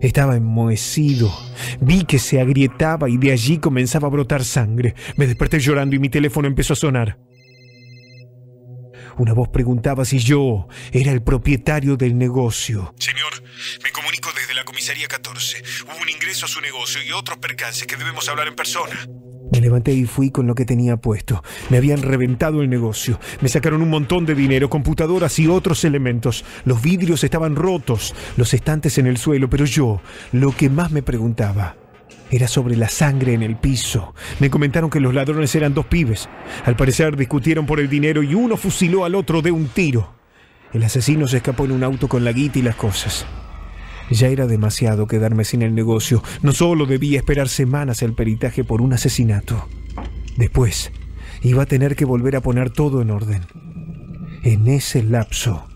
Estaba enmohecido. Vi que se agrietaba y de allí comenzaba a brotar sangre. Me desperté llorando y mi teléfono empezó a sonar. Una voz preguntaba si yo era el propietario del negocio. Señor, me comunico desde la comisaría 14. Hubo un ingreso a su negocio y otros percances que debemos hablar en persona. Me levanté y fui con lo que tenía puesto. Me habían reventado el negocio. Me sacaron un montón de dinero, computadoras y otros elementos. Los vidrios estaban rotos, los estantes en el suelo, pero yo lo que más me preguntaba era sobre la sangre en el piso. Me comentaron que los ladrones eran dos pibes. Al parecer discutieron por el dinero y uno fusiló al otro de un tiro. El asesino se escapó en un auto con la guita y las cosas. Ya era demasiado quedarme sin el negocio. No solo debía esperar semanas el peritaje por un asesinato. Después, iba a tener que volver a poner todo en orden. En ese lapso,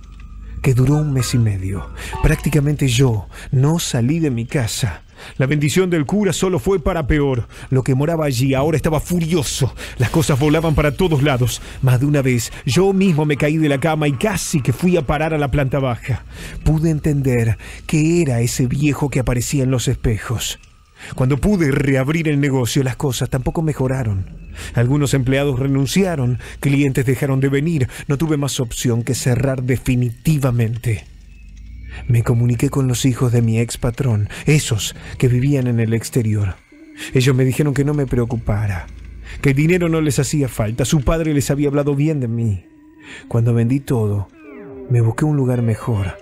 que duró un mes y medio, prácticamente yo no salí de mi casa. La bendición del cura solo fue para peor. Lo que moraba allí ahora estaba furioso. Las cosas volaban para todos lados. Más de una vez yo mismo me caí de la cama y casi que fui a parar a la planta baja. Pude entender que era ese viejo que aparecía en los espejos. Cuando pude reabrir el negocio, las cosas tampoco mejoraron. Algunos empleados renunciaron, clientes dejaron de venir, no tuve más opción que cerrar definitivamente. Me comuniqué con los hijos de mi ex patrón, esos que vivían en el exterior. Ellos me dijeron que no me preocupara, que el dinero no les hacía falta, su padre les había hablado bien de mí. Cuando vendí todo, me busqué un lugar mejor.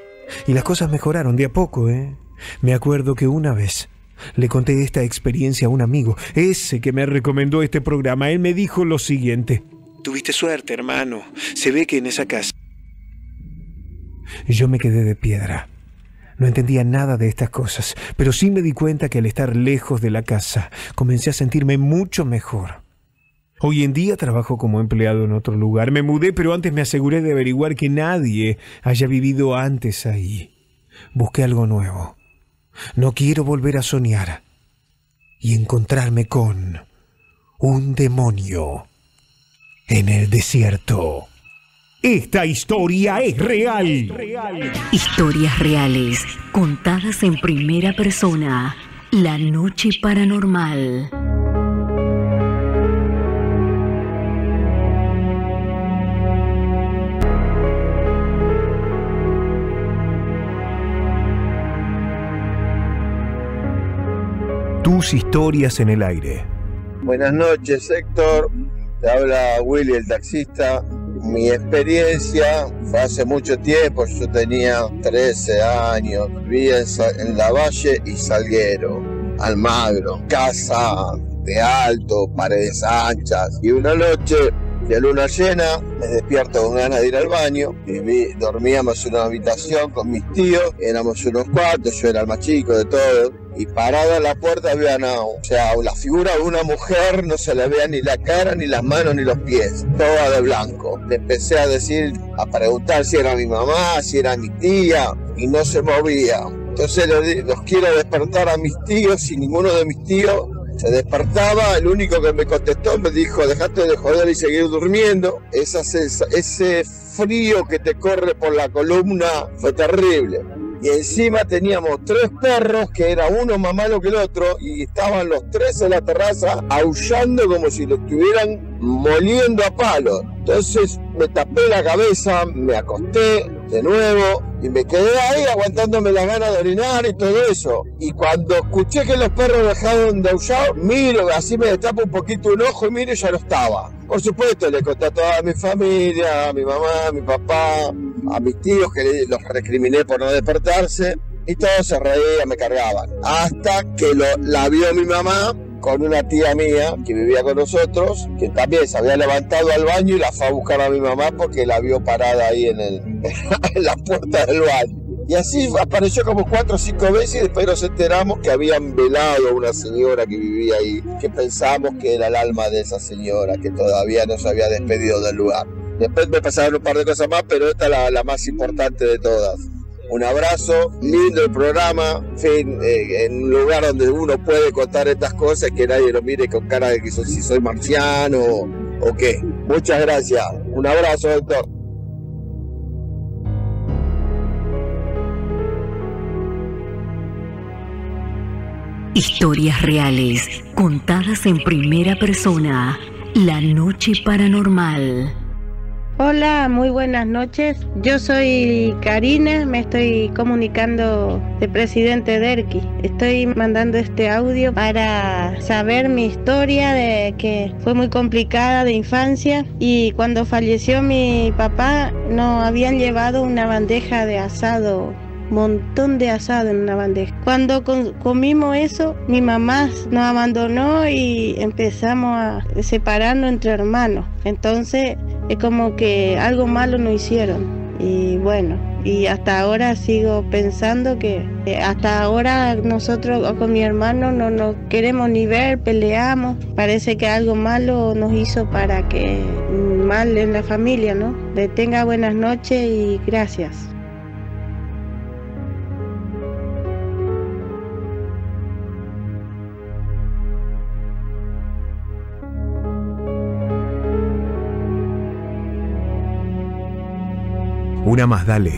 Y las cosas mejoraron de a poco, ¿eh? Me acuerdo que una vez le conté esta experiencia a un amigo, ese que me recomendó este programa. Él me dijo lo siguiente. Tuviste suerte, hermano. Se ve que en esa casa... Yo me quedé de piedra. No entendía nada de estas cosas, pero sí me di cuenta que al estar lejos de la casa comencé a sentirme mucho mejor. Hoy en día trabajo como empleado en otro lugar. Me mudé, pero antes me aseguré de averiguar que nadie haya vivido antes ahí. Busqué algo nuevo. No quiero volver a soñar y encontrarme con un demonio en el desierto. Esta historia es real. Historias reales, contadas en primera persona. La noche paranormal. Tus historias en el aire. Buenas noches, Héctor. Te habla Willy, el taxista. Mi experiencia fue hace mucho tiempo, yo tenía 13 años, vivía en, Sa- en La Valle y Salguero, Almagro, casa de alto, paredes anchas. Y una noche de luna llena me despierto con ganas de ir al baño. Y vi- dormíamos en una habitación con mis tíos, éramos unos cuantos, yo era el más chico de todos. Y parada en la puerta había una, o sea, la figura de una mujer, no se le veía ni la cara, ni las manos, ni los pies, toda de blanco. Le empecé a decir, a preguntar si era mi mamá, si era mi tía, y no se movía. Entonces los quiero despertar a mis tíos y ninguno de mis tíos se despertaba, el único que me contestó me dijo, dejate de joder y seguir durmiendo. Esa ese frío que te corre por la columna fue terrible. Y encima teníamos tres perros, que era uno más malo que el otro, y estaban los tres en la terraza aullando como si lo estuvieran moliendo a palos. Entonces me tapé la cabeza, me acosté de nuevo y me quedé ahí aguantándome las ganas de orinar y todo eso. Y cuando escuché que los perros dejaron de aullar, miro, así me destapo un poquito un ojo y miro ya no estaba. Por supuesto, le conté a toda mi familia, a mi mamá, a mi papá, a mis tíos que los recriminé por no despertarse. Y todos se reían, me cargaban. Hasta que lo- la vio mi mamá con una tía mía que vivía con nosotros, que también se había levantado al baño y la fue a buscar a mi mamá porque la vio parada ahí en, el, en la puerta del baño. Y así apareció como cuatro o cinco veces y después nos enteramos que habían velado a una señora que vivía ahí, que pensábamos que era el alma de esa señora, que todavía no se había despedido del lugar. Después me pasaron un par de cosas más, pero esta es la, la más importante de todas. Un abrazo, lindo el programa, en fin, eh, en un lugar donde uno puede contar estas cosas, que nadie lo mire con cara de que soy- si soy marciano o, o qué. Muchas gracias. Un abrazo, doctor. Historias reales, contadas en primera persona. La noche paranormal. Hola, muy buenas noches. Yo soy Karina, me estoy comunicando de presidente Derqui. Estoy mandando este audio para saber mi historia de que fue muy complicada de infancia y cuando falleció mi papá nos habían llevado una bandeja de asado montón de asado en una bandeja. Cuando comimos eso, mi mamá nos abandonó y empezamos a separarnos entre hermanos. Entonces es como que algo malo nos hicieron. Y bueno, y hasta ahora sigo pensando que eh, hasta ahora nosotros con mi hermano no nos queremos ni ver, peleamos. Parece que algo malo nos hizo para que mm, mal en la familia, ¿no? Le tenga buenas noches y gracias. Una más, dale.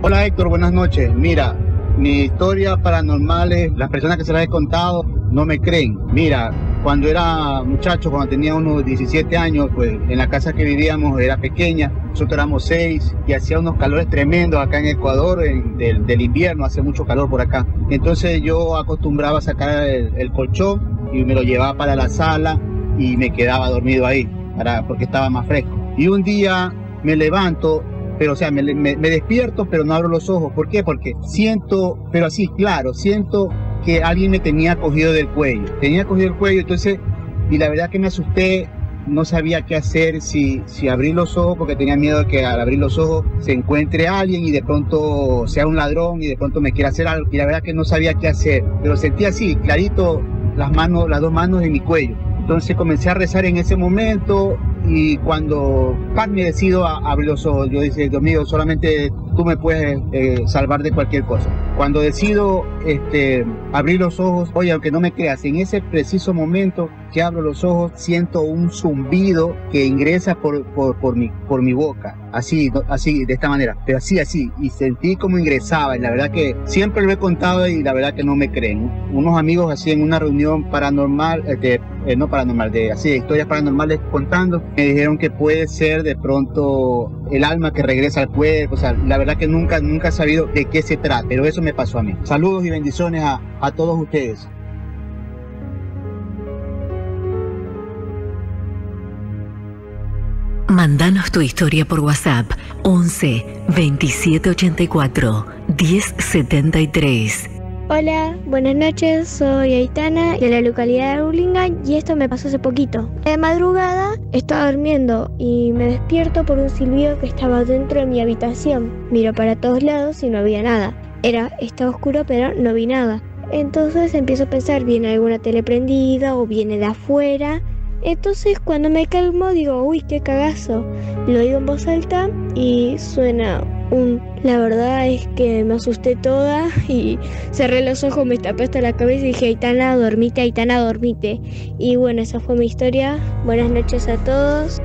Hola Héctor, buenas noches. Mira, mi historia paranormal es, las personas que se las he contado no me creen. Mira, cuando era muchacho, cuando tenía unos 17 años, pues en la casa que vivíamos era pequeña, nosotros éramos seis y hacía unos calores tremendos acá en Ecuador, del, invierno, hace mucho calor por acá. Entonces yo acostumbraba a sacar el, el, colchón y me lo llevaba para la sala y me quedaba dormido ahí, para, porque estaba más fresco. Y un día me levanto pero o sea, me, despierto, pero no abro los ojos. ¿Por qué? Porque siento, pero así, claro, siento que alguien me tenía cogido del cuello. Tenía cogido el cuello, entonces, y la verdad que me asusté, no sabía qué hacer, si, si abrir los ojos, porque tenía miedo de que al abrir los ojos se encuentre alguien y de pronto sea un ladrón y de pronto me quiera hacer algo. Y la verdad que no sabía qué hacer, pero sentí así, clarito, las manos, las dos manos en mi cuello. Entonces comencé a rezar en ese momento y cuando pan me decido a, a ojos, yo dije, Dios mío, solamente tú me puedes eh, salvar de cualquier cosa. Cuando decido este, abrir los ojos, oye, aunque no me creas, en ese preciso momento que abro los ojos, siento un zumbido que ingresa por, por, por, mi, por mi boca, así, así, de esta manera, pero así, así, y sentí como ingresaba, y la verdad que siempre lo he contado y la verdad que no me creen. Unos amigos así en una reunión paranormal, este, eh, no paranormal, de así, de historias paranormales contando, me dijeron que puede ser de pronto el alma que regresa al cuerpo, o sea, la verdad que nunca, nunca he sabido de qué se trata, pero eso me pasó a mí. Saludos y bendiciones a, a todos ustedes. Mandanos tu historia por WhatsApp 11 2784 1073. Hola, buenas noches, soy Aitana de la localidad de Hurlingham y esto me pasó hace poquito. De madrugada estaba durmiendo y me despierto por un silbido que estaba dentro de mi habitación. Miro para todos lados y no había nada. Era, estaba oscuro pero no vi nada. Entonces empiezo a pensar, viene alguna tele prendida o viene de afuera. Entonces cuando me calmo digo, uy, qué cagazo. Lo digo en voz alta y suena un... La verdad es que me asusté toda y cerré los ojos, me tapé hasta la cabeza y dije, Aitana, dormite, Aitana, dormite. Y bueno, esa fue mi historia. Buenas noches a todos.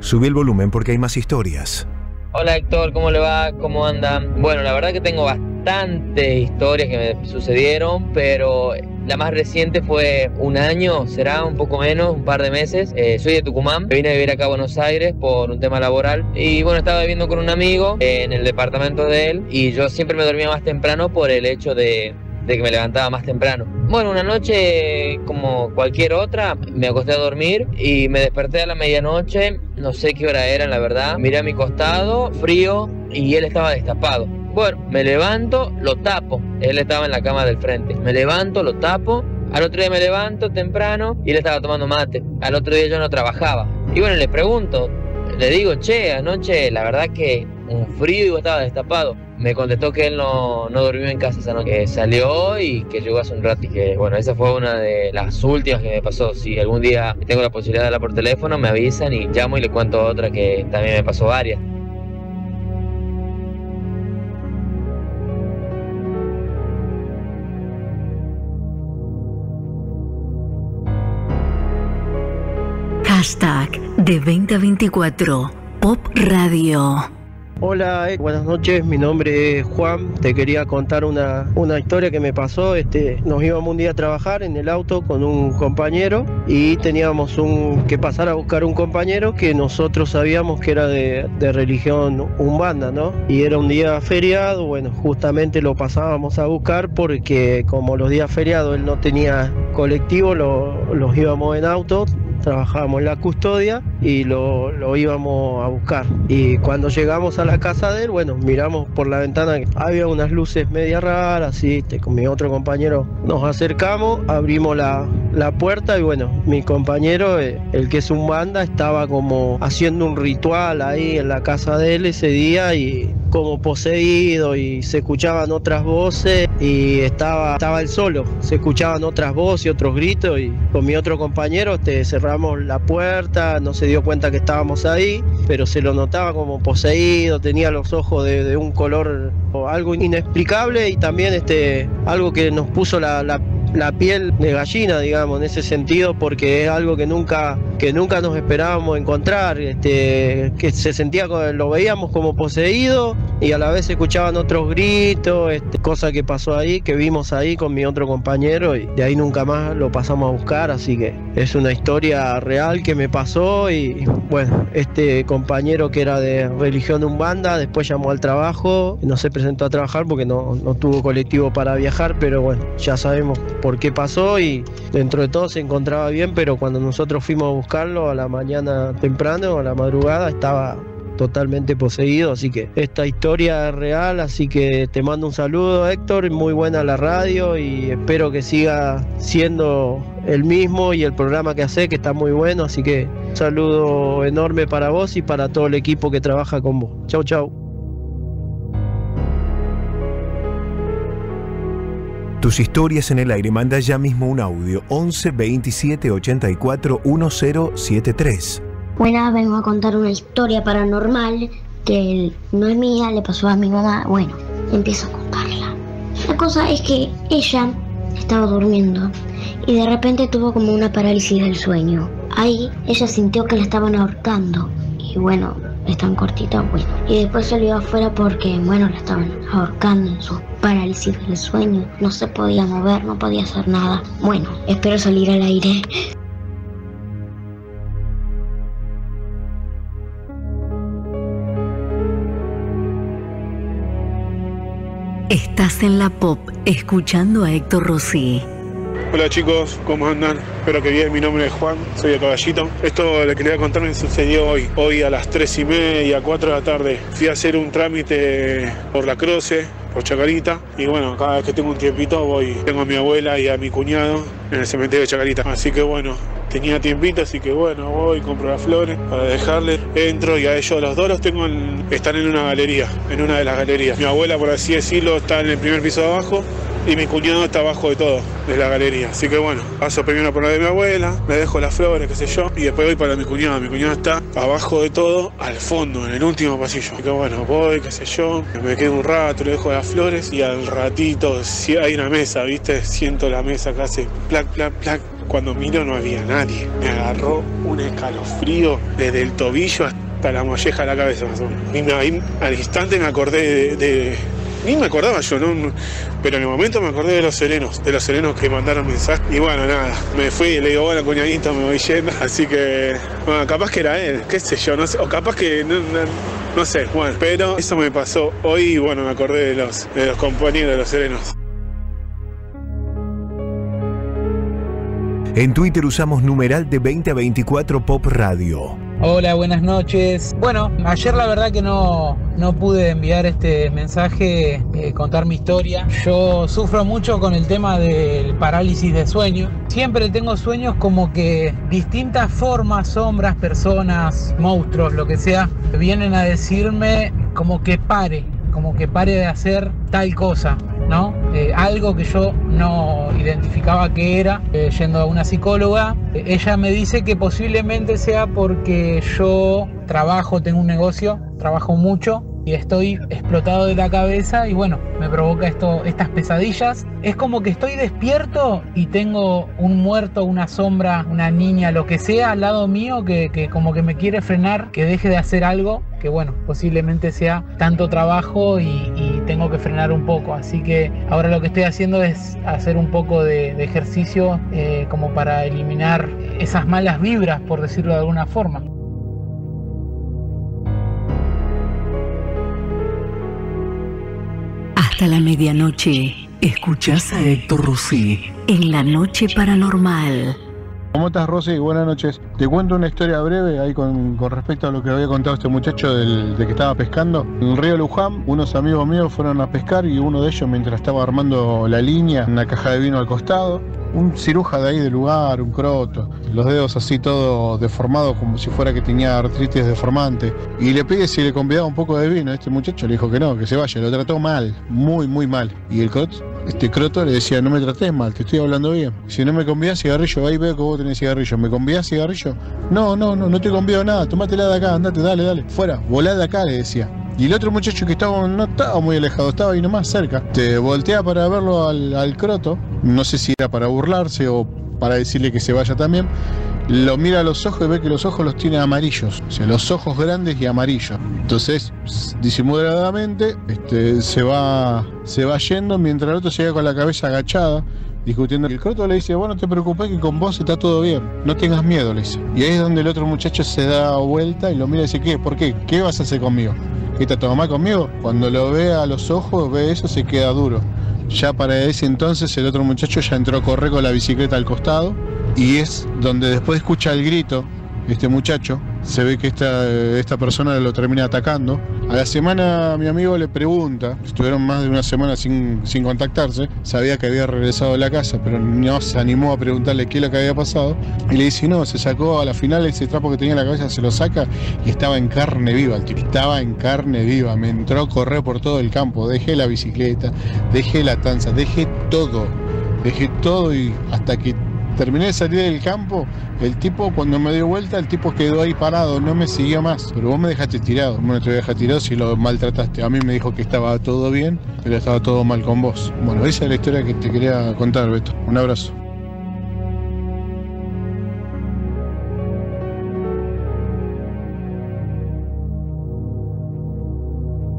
Sube el volumen porque hay más historias. Hola Héctor, ¿cómo le va? ¿Cómo anda? Bueno, la verdad que tengo bastantes historias que me sucedieron, pero la más reciente fue un año, será un poco menos, un par de meses. Eh, soy de Tucumán, vine a vivir acá a Buenos Aires por un tema laboral y bueno, estaba viviendo con un amigo en el departamento de él y yo siempre me dormía más temprano por el hecho de, de que me levantaba más temprano. Bueno, una noche como cualquier otra, me acosté a dormir y me desperté a la medianoche, no sé qué hora era, la verdad. Miré a mi costado, frío, y él estaba destapado. Bueno, me levanto, lo tapo. Él estaba en la cama del frente. Me levanto, lo tapo. Al otro día me levanto temprano y él estaba tomando mate. Al otro día yo no trabajaba. Y bueno, le pregunto, le digo, che, anoche la verdad que un frío y vos estabas destapado. Me contestó que él no, no durmió en casa esa noche, que salió y que llegó hace un rato y que bueno, esa fue una de las últimas que me pasó. Si algún día tengo la posibilidad de hablar por teléfono, me avisan y llamo y le cuento otra que también me pasó varias. Hashtag de 2024 Pop Radio. Hola, eh, buenas noches, mi nombre es Juan, te quería contar una, una historia que me pasó, este, nos íbamos un día a trabajar en el auto con un compañero y teníamos un, que pasar a buscar un compañero que nosotros sabíamos que era de, de religión umbanda, ¿no? Y era un día feriado, bueno, justamente lo pasábamos a buscar porque como los días feriados él no tenía colectivo, lo- los íbamos en auto, trabajábamos la custodia y lo, lo íbamos a buscar. Y cuando llegamos a la casa de él, bueno, miramos por la ventana había unas luces media raras, y este, con mi otro compañero nos acercamos, abrimos la, la puerta y bueno, mi compañero, eh, el que es un banda, estaba como haciendo un ritual ahí en la casa de él ese día y como poseído y se escuchaban otras voces y estaba, estaba él solo, se escuchaban otras voces y otros gritos y con mi otro compañero te cerramos la puerta, no se dio cuenta que estábamos ahí, pero se lo notaba como poseído, tenía los ojos de, de un color o algo inexplicable y también este, algo que nos puso la, la la piel de gallina, digamos, en ese sentido, porque es algo que nunca, que nunca nos esperábamos encontrar, este, que se sentía, lo veíamos como poseído y a la vez escuchaban otros gritos, este, cosa que pasó ahí, que vimos ahí con mi otro compañero y de ahí nunca más lo pasamos a buscar, así que es una historia real que me pasó y bueno, este compañero que era de religión umbanda, después llamó al trabajo, no se presentó a trabajar porque no, no tuvo colectivo para viajar, pero bueno, ya sabemos por qué pasó y dentro de todo se encontraba bien, pero cuando nosotros fuimos a buscarlo a la mañana temprano, a la madrugada, estaba totalmente poseído, así que esta historia es real, así que te mando un saludo Héctor, muy buena la radio y espero que siga siendo el mismo y el programa que hace, que está muy bueno, así que un saludo enorme para vos y para todo el equipo que trabaja con vos. Chau, chau. Tus historias en el aire, manda ya mismo un audio 11 27 84 1073. Buenas, vengo a contar una historia paranormal que no es mía, le pasó a mi mamá. Bueno, empiezo a contarla. La cosa es que ella estaba durmiendo y de repente tuvo como una parálisis del sueño. Ahí ella sintió que la estaban ahorcando y bueno, están cortitas, bueno. Y después salió afuera porque, bueno, la estaban ahorcando en su parálisis del sueño. No se podía mover, no podía hacer nada. Bueno, espero salir al aire. Estás en la pop escuchando a Héctor Rossi. Hola chicos, ¿cómo andan? Espero que bien, mi nombre es Juan, soy de Caballito. Esto le quería contar me sucedió hoy, hoy a las 3 y media, 4 de la tarde. Fui a hacer un trámite por la Croce, por Chacarita, y bueno, cada vez que tengo un tiempito voy, tengo a mi abuela y a mi cuñado en el cementerio de Chacarita. Así que bueno, tenía tiempito, así que bueno, voy, compro las flores para dejarle, entro y a ellos los dos los tengo, en- están en una galería, en una de las galerías. Mi abuela, por así decirlo, está en el primer piso de abajo y mi cuñado está abajo de todo, de la galería. Así que bueno, paso primero por la de mi abuela, le dejo las flores, qué sé yo, y después voy para mi cuñado. Mi cuñado está abajo de todo, al fondo, en el último pasillo. Así que bueno, voy, qué sé yo, me quedo un rato, le dejo las flores y al ratito, si hay una mesa, ¿viste? Siento la mesa hace plac, plac, plac. Cuando miro no había nadie. Me agarró un escalofrío desde el tobillo hasta la molleja de la cabeza. Y al instante me acordé de, ni me acordaba yo, ¿no? Pero en el momento me acordé de los serenos, de los serenos que mandaron mensajes. Y bueno, nada, me fui y le digo, bueno, cuñadito, me voy yendo. Así que, bueno, capaz que era él, qué sé yo, no sé, o capaz que, no, sé, bueno, pero eso me pasó hoy y bueno, me acordé de los compañeros de los serenos. En Twitter usamos numeral de 20 a 24 Pop Radio. Hola, buenas noches. Bueno, ayer la verdad que no, no pude enviar este mensaje, eh, contar mi historia. Yo sufro mucho con el tema del parálisis de sueño. Siempre tengo sueños como que distintas formas, sombras, personas, monstruos, lo que sea, vienen a decirme como que pare, como que pare de hacer tal cosa. ¿no? Eh, algo que yo no identificaba que era, eh, yendo a una psicóloga, eh, ella me dice que posiblemente sea porque yo trabajo, tengo un negocio, trabajo mucho y estoy explotado de la cabeza y bueno, me provoca esto, estas pesadillas. Es como que estoy despierto y tengo un muerto, una sombra, una niña, lo que sea al lado mío que, que como que me quiere frenar, que deje de hacer algo, que bueno, posiblemente sea tanto trabajo y, tengo que frenar un poco. Así que ahora lo que estoy haciendo es hacer un poco de, de ejercicio eh, como para eliminar esas malas vibras, por decirlo de alguna forma. Hasta la medianoche, escuchás a Héctor Rossi en la noche paranormal. ¿Cómo estás, Rosy? Buenas noches. Te cuento una historia breve ahí con, respecto a lo que había contado este muchacho del- de que estaba pescando. En el río Luján, unos amigos míos fueron a pescar y uno de ellos, mientras estaba armando la línea, una caja de vino al costado, un ciruja de ahí del lugar, un croto, los dedos así todo deformados como si fuera que tenía artritis deformante. Y le pide si le convidaba un poco de vino. Este muchacho le dijo que no, que se vaya. Lo trató mal, muy, muy mal. Y el croto, este croto le decía, no me trates mal, te estoy hablando bien. Si no me convidas cigarrillo, ahí veo que vos tenés cigarrillo. ¿Me convidas cigarrillo? No, no, no, no te convido nada. Tomátela de acá, andate, dale, dale. Fuera, volá de acá, le decía. Y el otro muchacho que estaba, no estaba muy alejado, estaba ahí nomás cerca. Te voltea para verlo al, al croto. No sé si era para burlarse o para decirle que se vaya también. Lo mira a los ojos y ve que los ojos los tiene amarillos. O sea, los ojos grandes y amarillos. Entonces, disimuladamente, este, se, va, se va yendo mientras el otro se con la cabeza agachada. Discutiendo, el croto le dice, bueno, no te preocupes que con vos está todo bien, no tengas miedo, le dice. Y ahí es donde el otro muchacho se da vuelta y lo mira y dice, ¿qué? ¿Por qué? ¿Qué vas a hacer conmigo? ¿Qué todo mal conmigo? Cuando lo ve a los ojos, ve eso, se queda duro. Ya para ese entonces el otro muchacho ya entró a correr con la bicicleta al costado y es donde después escucha el grito, este muchacho, se ve que esta, esta persona lo termina atacando. A la semana mi amigo le pregunta, estuvieron más de una semana sin, sin contactarse, sabía que había regresado a la casa, pero no se animó a preguntarle qué es lo que había pasado. Y le dice, no, se sacó a la final ese trapo que tenía en la cabeza, se lo saca y estaba en carne viva el tipo. Estaba en carne viva, me entró a correr por todo el campo, dejé la bicicleta, dejé la tanza, dejé todo, dejé todo y hasta que terminé de salir del campo, el tipo cuando me dio vuelta, el tipo quedó ahí parado, no me siguió más. Pero vos me dejaste tirado, bueno, te voy a dejar tirado si lo maltrataste. A mí me dijo que estaba todo bien, pero estaba todo mal con vos. Bueno, esa es la historia que te quería contar, Beto. Un abrazo.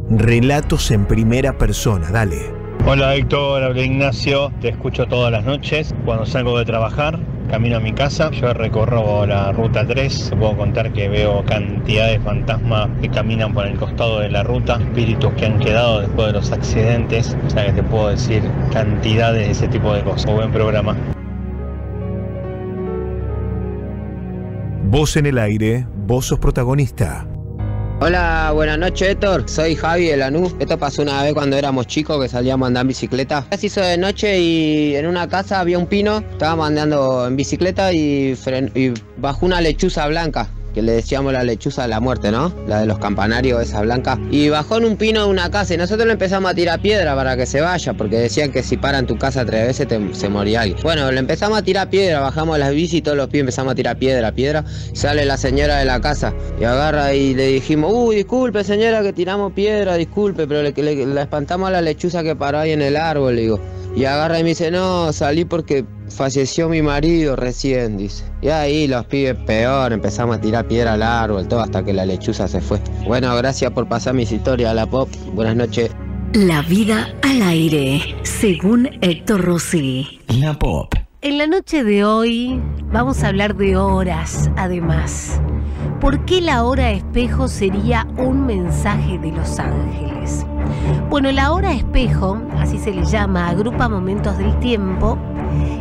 Relatos en primera persona, dale. Hola Héctor, habla Ignacio, te escucho todas las noches cuando salgo de trabajar, camino a mi casa, yo recorro la ruta 3, te puedo contar que veo cantidad de fantasmas que caminan por el costado de la ruta, espíritus que han quedado después de los accidentes, o sea que te puedo decir cantidades de ese tipo de cosas. Buen programa. Voz en el aire, vos sos protagonista. Hola, buenas noches Héctor, soy Javi de Lanús. Esto pasó una vez cuando éramos chicos que salíamos a en bicicleta. Se hizo de noche y en una casa había un pino, estábamos andando en bicicleta y, y bajó una lechuza blanca. Que le decíamos la lechuza de la muerte, ¿no? La de los campanarios, esa blanca. Y bajó en un pino de una casa y nosotros le empezamos a tirar piedra para que se vaya, porque decían que si paran tu casa tres veces se moría alguien. Bueno, le empezamos a tirar piedra, bajamos las bici y todos los pies empezamos a tirar piedra, piedra. Sale la señora de la casa y agarra y le dijimos, uy, disculpe señora que tiramos piedra, disculpe, pero le, le- espantamos a la lechuza que paró ahí en el árbol, le digo. Y agarra y me dice, no, salí porque falleció mi marido recién, dice. Y ahí los pibes peor, empezamos a tirar piedra al árbol, todo hasta que la lechuza se fue. Bueno, gracias por pasar mis historias a la pop. Buenas noches. La vida al aire, según Héctor Rossi. La pop. En la noche de hoy vamos a hablar de horas, además. ¿Por qué la hora espejo sería un mensaje de los ángeles? Bueno, la hora espejo, así se le llama, agrupa momentos del tiempo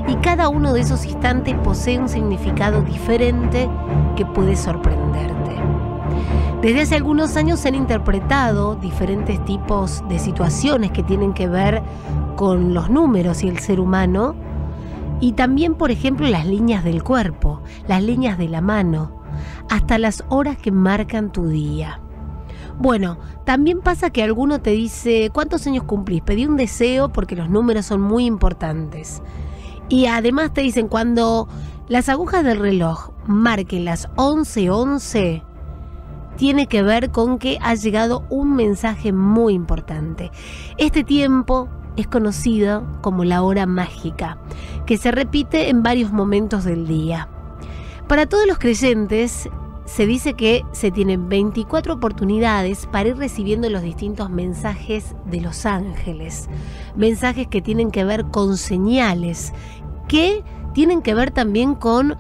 y cada uno de esos instantes posee un significado diferente que puede sorprenderte. Desde hace algunos años se han interpretado diferentes tipos de situaciones que tienen que ver con los números y el ser humano y también, por ejemplo, las líneas del cuerpo, las líneas de la mano, hasta las horas que marcan tu día. Bueno, también pasa que alguno te dice, ¿cuántos años cumplís? Pedí un deseo porque los números son muy importantes. Y además te dicen, cuando las agujas del reloj marquen las 11:11, tiene que ver con que ha llegado un mensaje muy importante. Este tiempo es conocido como la hora mágica, que se repite en varios momentos del día. Para todos los creyentes, se dice que se tienen 24 oportunidades para ir recibiendo los distintos mensajes de los ángeles. Mensajes que tienen que ver con señales, que tienen que ver también con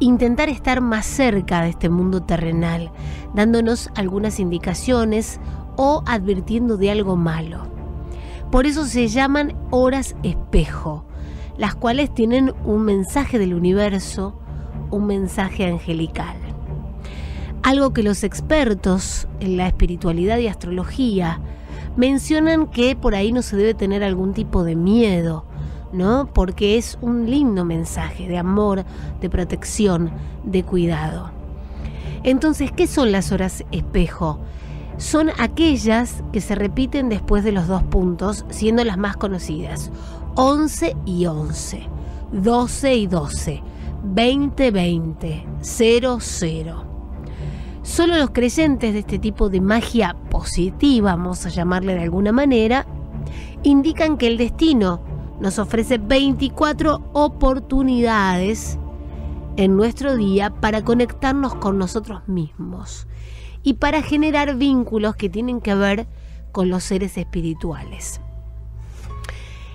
intentar estar más cerca de este mundo terrenal, dándonos algunas indicaciones o advirtiendo de algo malo. Por eso se llaman horas espejo, las cuales tienen un mensaje del universo, un mensaje angelical. Algo que los expertos en la espiritualidad y astrología mencionan que por ahí no se debe tener algún tipo de miedo, ¿no? Porque es un lindo mensaje de amor, de protección, de cuidado. Entonces, ¿qué son las horas espejo? Son aquellas que se repiten después de los dos puntos, siendo las más conocidas. 11 y 11, 12 y 12, 20, 20, 0, 0. Solo los creyentes de este tipo de magia positiva, vamos a llamarle de alguna manera, indican que el destino nos ofrece 24 oportunidades en nuestro día para conectarnos con nosotros mismos y para generar vínculos que tienen que ver con los seres espirituales.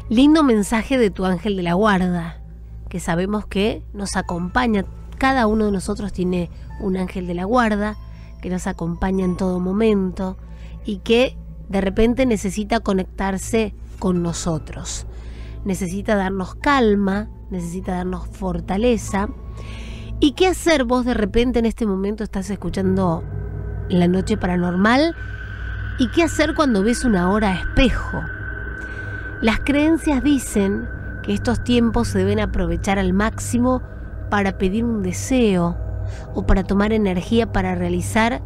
Lindo mensaje de tu ángel de la guarda, que sabemos que nos acompaña, cada uno de nosotros tiene un ángel de la guarda que nos acompaña en todo momento y que de repente necesita conectarse con nosotros. Necesita darnos calma, necesita darnos fortaleza. ¿Y qué hacer vos de repente en este momento estás escuchando La Noche Paranormal? ¿Y qué hacer cuando ves una hora espejo? Las creencias dicen que estos tiempos se deben aprovechar al máximo para pedir un deseo, o para tomar energía para realizar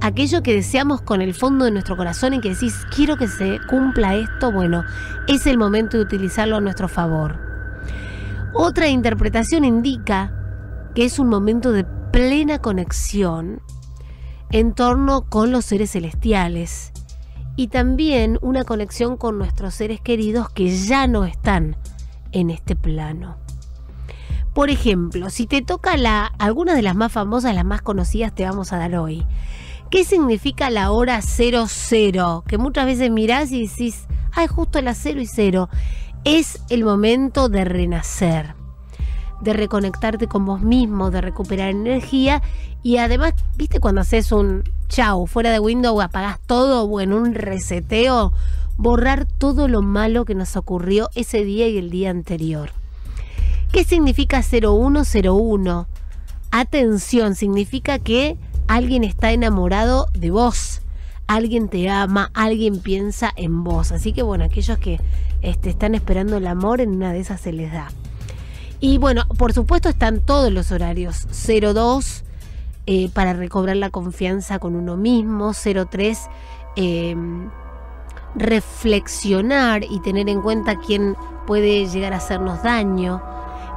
aquello que deseamos con el fondo de nuestro corazón y que decís, quiero que se cumpla esto, bueno, es el momento de utilizarlo a nuestro favor. Otra interpretación indica que es un momento de plena conexión en torno con los seres celestiales y también una conexión con nuestros seres queridos que ya no están en este plano. Por ejemplo, si te toca la, alguna de las más famosas, las más conocidas, te vamos a dar hoy. ¿Qué significa la hora 00? Que muchas veces mirás y decís, ay, justo la 0 y 0. Es el momento de renacer, de reconectarte con vos mismo, de recuperar energía y además, viste cuando haces un chau fuera de Windows, apagás todo o en un reseteo, borrar todo lo malo que nos ocurrió ese día y el día anterior. ¿Qué significa 0101? Atención, significa que alguien está enamorado de vos, alguien te ama, alguien piensa en vos. Así que bueno, aquellos que este, están esperando el amor, en una de esas se les da. Y bueno, por supuesto están todos los horarios. 02 eh, para recobrar la confianza con uno mismo. 03 em, reflexionar y tener en cuenta quién puede llegar a hacernos daño.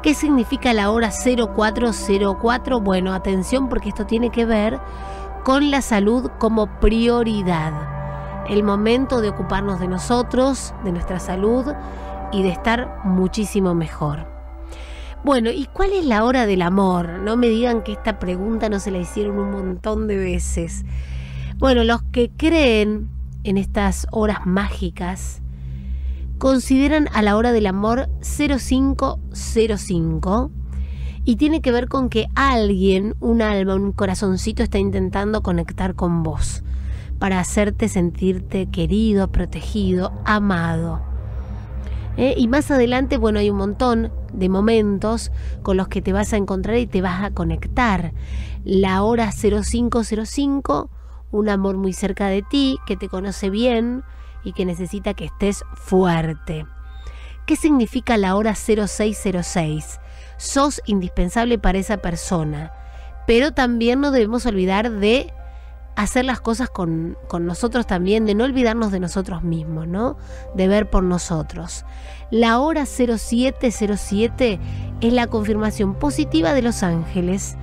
¿Qué significa la hora 0404? Bueno, atención porque esto tiene que ver con la salud como prioridad. El momento de ocuparnos de nosotros, de nuestra salud y de estar muchísimo mejor. Bueno, ¿y cuál es la hora del amor? No me digan que esta pregunta no se la hicieron un montón de veces. Bueno, los que creen en estas horas mágicas, consideran a la hora del amor 0505 y tiene que ver con que alguien, un alma, un corazoncito está intentando conectar con vos para hacerte sentirte querido, protegido, amado. ¿Eh? Y más adelante, bueno, hay un montón de momentos con los que te vas a encontrar y te vas a conectar. La hora 0505, un amor muy cerca de ti, que te conoce bien, y que necesita que estés fuerte. ¿Qué significa la hora 0606? Sos indispensable para esa persona, pero también no debemos olvidar de hacer las cosas con, con, nosotros también, de no olvidarnos de nosotros mismos, ¿no? De ver por nosotros. La hora 0707 es la confirmación positiva de los ángeles.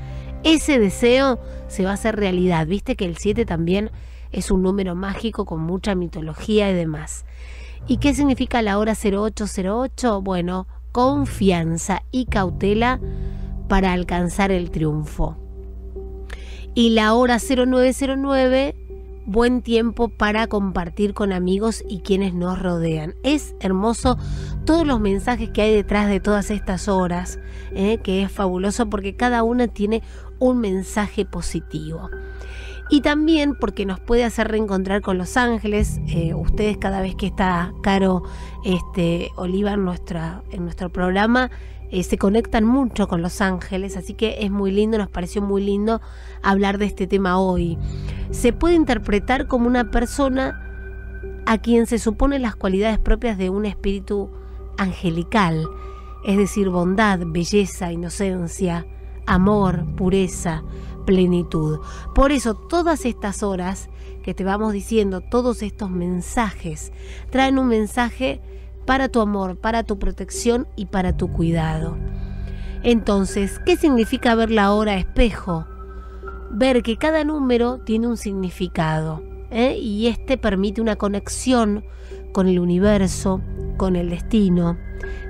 Ese deseo se va a hacer realidad. Viste que el 7 también es un número mágico con mucha mitología y demás. ¿Y qué significa la hora 0808? Bueno, confianza y cautela para alcanzar el triunfo. Y la hora 0909, buen tiempo para compartir con amigos y quienes nos rodean. Es hermoso todos los mensajes que hay detrás de todas estas horas, ¿eh? que es fabuloso porque cada una tiene un mensaje positivo y también porque nos puede hacer reencontrar con los ángeles. Eh, ustedes cada vez que está Caro este, Oliva en, nuestro programa, eh, se conectan mucho con los ángeles, así que es muy lindo, nos pareció muy lindo hablar de este tema hoy. Se puede interpretar como una persona a quien se suponen las cualidades propias de un espíritu angelical, es decir, bondad, belleza, inocencia, amor, pureza, plenitud. Por eso todas estas horas que te vamos diciendo, todos estos mensajes, traen un mensaje para tu amor, para tu protección y para tu cuidado. Entonces, ¿qué significa ver la hora espejo? Ver que cada número tiene un significado ¿eh? y este permite una conexión con el universo, con el destino,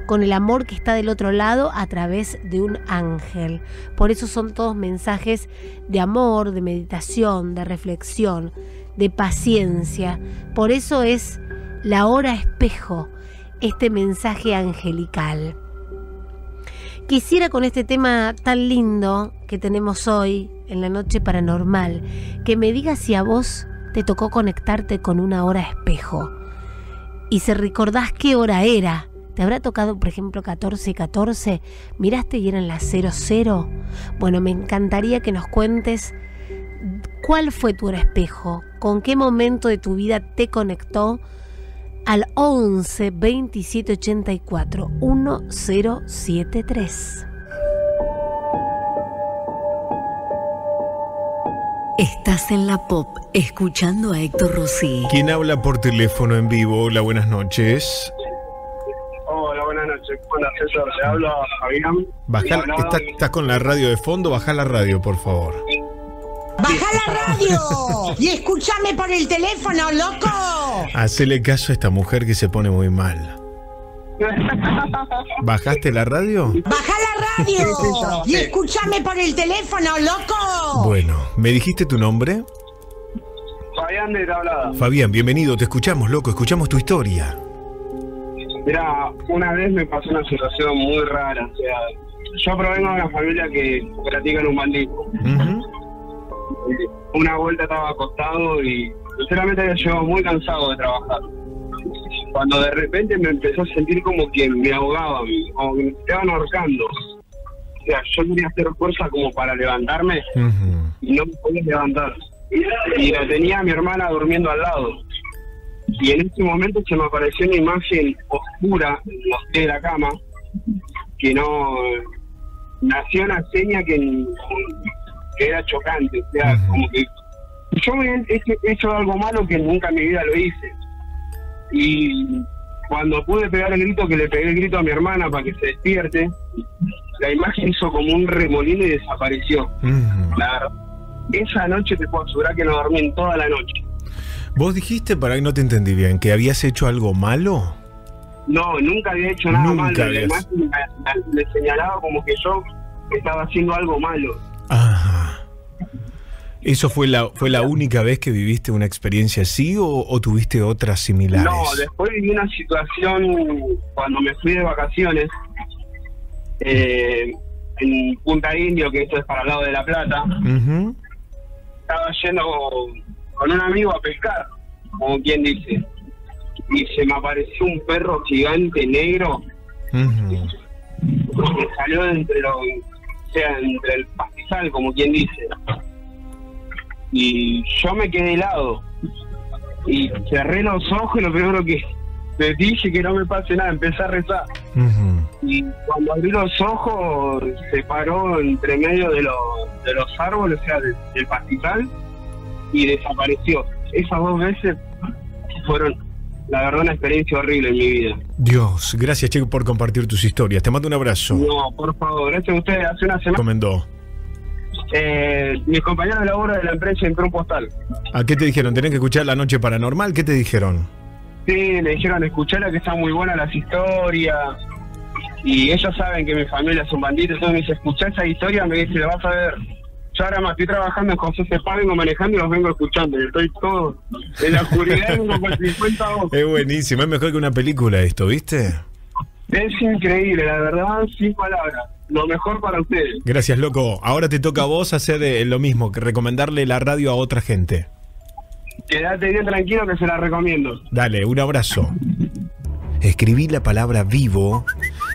con el amor que está del otro lado a través de un ángel. Por eso son todos mensajes de amor, de meditación, de reflexión, de paciencia. Por eso es la hora espejo, este mensaje angelical. Quisiera con este tema tan lindo que tenemos hoy en la noche paranormal, que me digas si a vos te tocó conectarte con una hora espejo. Y si recordás qué hora era, ¿te habrá tocado, por ejemplo, 14 14? ¿Miraste y eran las 00? Bueno, me encantaría que nos cuentes cuál fue tu espejo, con qué momento de tu vida te conectó al 11 27 84 1073. Estás en la pop escuchando a Héctor Rossi. ¿Quién habla por teléfono en vivo? Hola, buenas noches. Hola, Fabián. Está- ¿Estás con la radio de fondo? Baja la radio, por favor. ¡Baja la radio! ¡Y escúchame por el teléfono, loco! Hacele caso a esta mujer que se pone muy mal. ¿Bajaste la radio? ¡Baja la radio! ¡Y escúchame por el teléfono, loco! Bueno, ¿me dijiste tu nombre? Fabián de Tablada. Fabián, bienvenido, te escuchamos, loco, escuchamos tu historia. Mira, una vez me pasó una situación muy rara. O sea, yo provengo de una familia que practica en un bandito. Una vuelta estaba acostado y sinceramente había llegado muy cansado de trabajar. Cuando de repente me empezó a sentir como que me ahogaban, como que me estaban ahorcando. O sea, yo quería hacer fuerza como para levantarme y no me podía levantar. Y la tenía a mi hermana durmiendo al lado. Y en ese momento se me apareció una imagen oscura en los pies de la cama, que no nació una seña que, que era chocante. O sea, como que yo he hecho, he hecho algo malo que nunca en mi vida lo hice. Y cuando pude pegar el grito, que le pegué el grito a mi hermana para que se despierte, la imagen hizo como un remolino y desapareció. La verdad, esa noche te puedo asegurar que no dormí en toda la noche. Vos dijiste, para que no te entendí bien, que habías hecho algo malo. No, nunca había hecho nada Nunca malo. Habías- me- me señalaba como que yo estaba haciendo algo malo. ¿Eso fue la, fue la única vez que viviste una experiencia así o, o tuviste otras similares? No, después viví una situación cuando me fui de vacaciones eh, en Punta Indio, que esto es para el lado de La Plata. Ujú. Estaba yendo con un amigo a pescar, como quien dice. Y se me apareció un perro gigante negro que salió entre lo, o sea, entre el pastizal, como quien dice. Y yo me quedé helado. Y cerré los ojos y lo primero que me dije que no me pase nada, empecé a rezar. Y cuando abrí los ojos se paró entre medio de los, de los árboles, o sea, de- del pastizal, y desapareció. Esas dos veces fueron, la verdad, una experiencia horrible en mi vida. Dios, gracias, Che, por compartir tus historias. Te mando un abrazo. No, por favor, gracias a ustedes. Hace una semana Recomendó. eh, mis compañeros de labor de la empresa entró un postal. ¿A qué te dijeron? ¿Tenés que escuchar La Noche Paranormal? ¿Qué te dijeron? Sí, le dijeron escuchar que están muy buenas las historias. Y ellos saben que mi familia es un bandito. Entonces me dice, escuchá esa historia, me dice, la vas a ver. Yo ahora más estoy trabajando en José Cepá, vengo manejando y los vengo escuchando. Y estoy todo en la oscuridad vengo con 50 ojos. Es buenísimo, es mejor que una película esto, ¿viste? Es increíble, la verdad, sin palabras. Lo mejor para ustedes. Gracias, loco. Ahora te toca a vos hacer eh, lo mismo, que recomendarle la radio a otra gente. Quédate bien tranquilo que se la recomiendo. Dale, un abrazo. Escribí la palabra vivo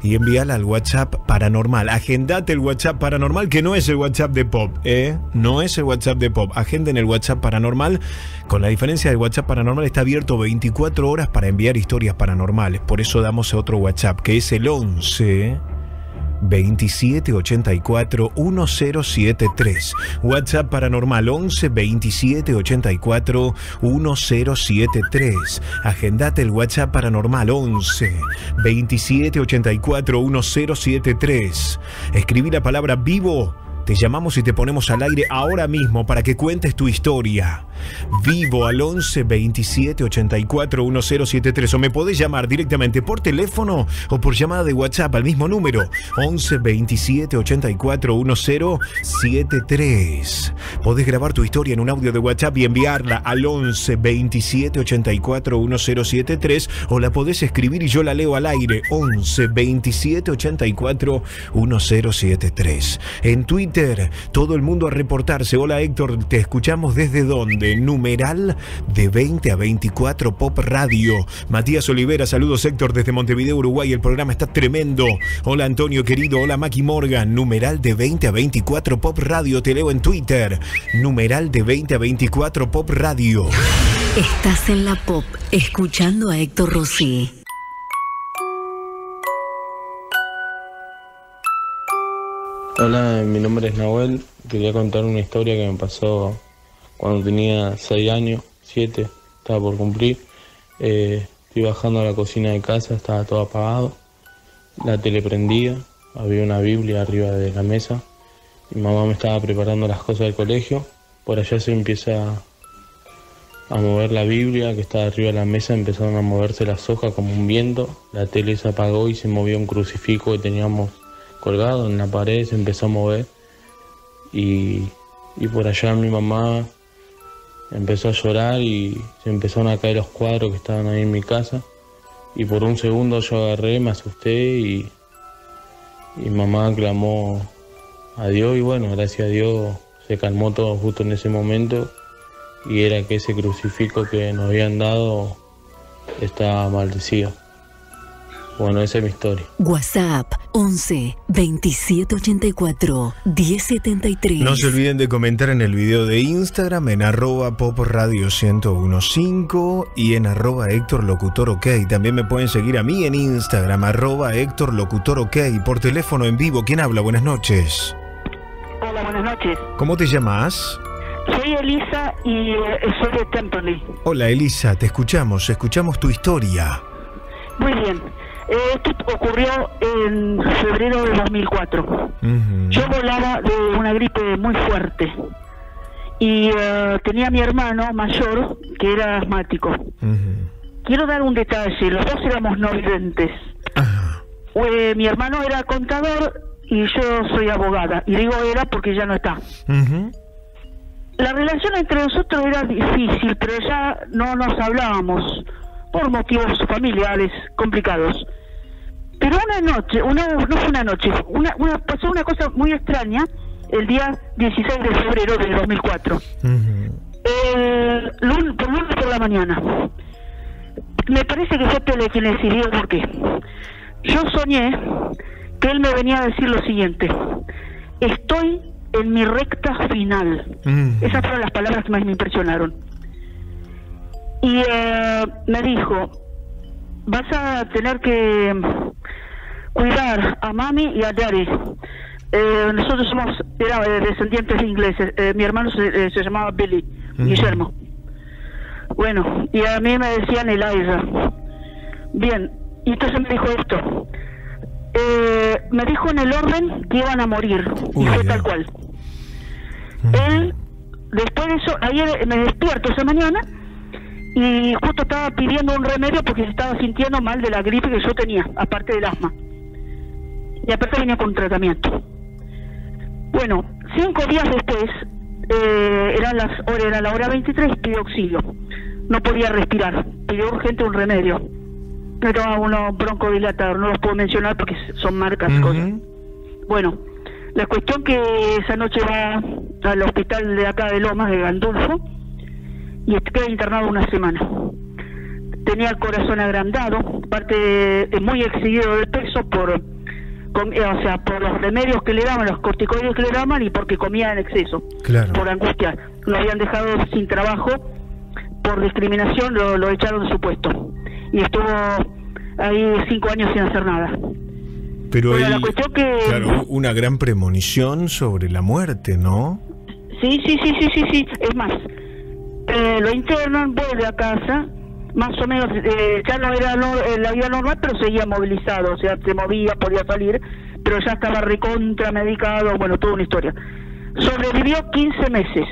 y envíala al WhatsApp paranormal. Agendate el WhatsApp paranormal, que no es el WhatsApp de Pop, ¿eh? No es el WhatsApp de Pop. Agenden el WhatsApp paranormal. Con la diferencia del WhatsApp paranormal está abierto 24 horas para enviar historias paranormales. Por eso damos otro WhatsApp, que es el 11 2784 1073. WhatsApp paranormal 11 2784 1073. Agendate el WhatsApp paranormal 11 2784 1073. Escribí la palabra vivo. Te llamamos y te ponemos al aire ahora mismo para que cuentes tu historia. Vivo al 11 27 84 1073 o me podés llamar directamente por teléfono o por llamada de WhatsApp al mismo número 11 27 84 1073. Podés grabar tu historia en un audio de WhatsApp y enviarla al 11 27 84 1073 o la podés escribir y yo la leo al aire 11 27 84 1073. En Twitter todo el mundo a reportarse. Hola Héctor, te escuchamos desde dónde? Numeral de 20 a 24 Pop Radio. Matías Olivera, saludos Héctor desde Montevideo, Uruguay. El programa está tremendo. Hola Antonio querido, hola Maki Morgan. Numeral de 20 a 24 Pop Radio. Te leo en Twitter. Numeral de 20 a 24 Pop Radio. Estás en la pop, escuchando a Héctor Rossi. Hola, mi nombre es Nahuel. Quería contar una historia que me pasó cuando tenía 6 años, 7, estaba por cumplir. Eh, estoy bajando a la cocina de casa, estaba todo apagado. La tele prendía, había una Biblia arriba de la mesa. Mi mamá me estaba preparando las cosas del colegio. Por allá se empieza a mover la Biblia que estaba arriba de la mesa, empezaron a moverse las hojas como un viento. La tele se apagó y se movió un crucifijo que teníamos colgado en la pared, se empezó a mover. Y, y por allá mi mamá empezó a llorar y se empezaron a caer los cuadros que estaban ahí en mi casa. Y por un segundo yo agarré, me asusté y, y mamá clamó a Dios y bueno, gracias a Dios se calmó todo justo en ese momento. Y era que ese crucifijo que nos habían dado estaba maldecido. Bueno, esa es mi historia. WhatsApp 11 27 84 1073. No se olviden de comentar en el video de Instagram en arroba popradio 1015 y en arroba Héctor Locutor OK. También me pueden seguir a mí en Instagram, arroba Héctor Locutor OK. Por teléfono en vivo, ¿quién habla? Buenas noches. Hola, buenas noches. ¿Cómo te llamas? Soy Elisa y eh, soy de Temperley. Hola Elisa, te escuchamos, escuchamos tu historia. Muy bien. Eh, Esto ocurrió en febrero de 2004. Yo volaba de una gripe muy fuerte y eh, tenía a mi hermano mayor que era asmático. Quiero dar un detalle, los dos éramos no videntes. Eh, mi hermano era contador y yo soy abogada. Y digo era porque ya no está. La relación entre nosotros era difícil, pero ya no nos hablábamos por motivos familiares complicados. Pero una noche, una, no fue una noche, una, una, pasó una cosa muy extraña el día 16 de febrero de 2004. El lunes, por lunes por la mañana. Me parece que fue telecinesidio porque yo soñé que él me venía a decir lo siguiente. Estoy en mi recta final. Esas fueron las palabras que más me impresionaron. Y eh, me dijo, vas a tener que cuidar a mami y a daddy. Eh, nosotros somos era, eh, descendientes de ingleses. Eh, mi hermano se, eh, se llamaba Billy, Guillermo. Bueno, y a mí me decían Eliza. Bien, y entonces me dijo esto. Eh, me dijo en el orden que iban a morir, y fue tal cual. Él, después de eso, ayer me despierto esa mañana y justo estaba pidiendo un remedio porque se estaba sintiendo mal de la gripe que yo tenía, aparte del asma. Y aparte venía con tratamiento. Bueno, cinco días después, eh, eran las era la hora 23, pidió auxilio. No podía respirar, pidió urgente un remedio. Pero uno broncodilatador, no los puedo mencionar porque son marcas cosas. Bueno, la cuestión que esa noche va al hospital de acá de Lomas, de Gandulfo, y queda internado una semana. Tenía el corazón agrandado, parte de- muy excedido de peso por com- eh, o sea, por los remedios que le daban, los corticoides que le daban y porque comía en exceso, Claro. por angustia. Lo habían dejado sin trabajo, por discriminación lo, lo echaron de su puesto. Y estuvo ahí cinco años sin hacer nada. Pero Bueno, la cuestión que... claro, una gran premonición sobre la muerte, ¿no? Sí, sí, sí, sí, sí, sí. Es más, eh, lo internan, vuelve a casa, más o menos, eh, ya no era no- eh, la vida normal, pero seguía movilizado, o sea, se movía, podía salir, pero ya estaba recontra medicado, bueno, toda una historia. Sobrevivió 15 meses.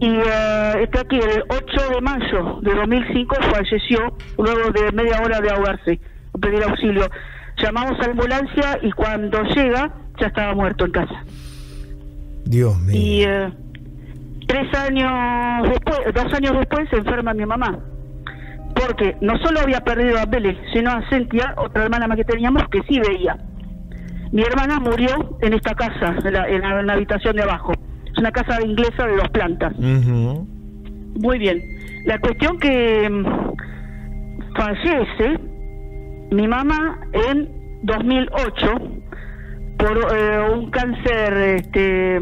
Y eh, está aquí, el 8 de mayo de 2005 falleció luego de media hora de ahogarse, pedir auxilio. Llamamos a la ambulancia y cuando llega ya estaba muerto en casa. Dios mío. Y eh, tres años después, dos años después se enferma mi mamá. Porque no solo había perdido a Bele, sino a Cintia, otra hermana más que teníamos, que sí veía. Mi hermana murió en esta casa, en la, en la- en la habitación de abajo. Es una casa inglesa de dos plantas. Muy bien. La cuestión que mm, fallece mi mamá en 2008 por eh, un cáncer este,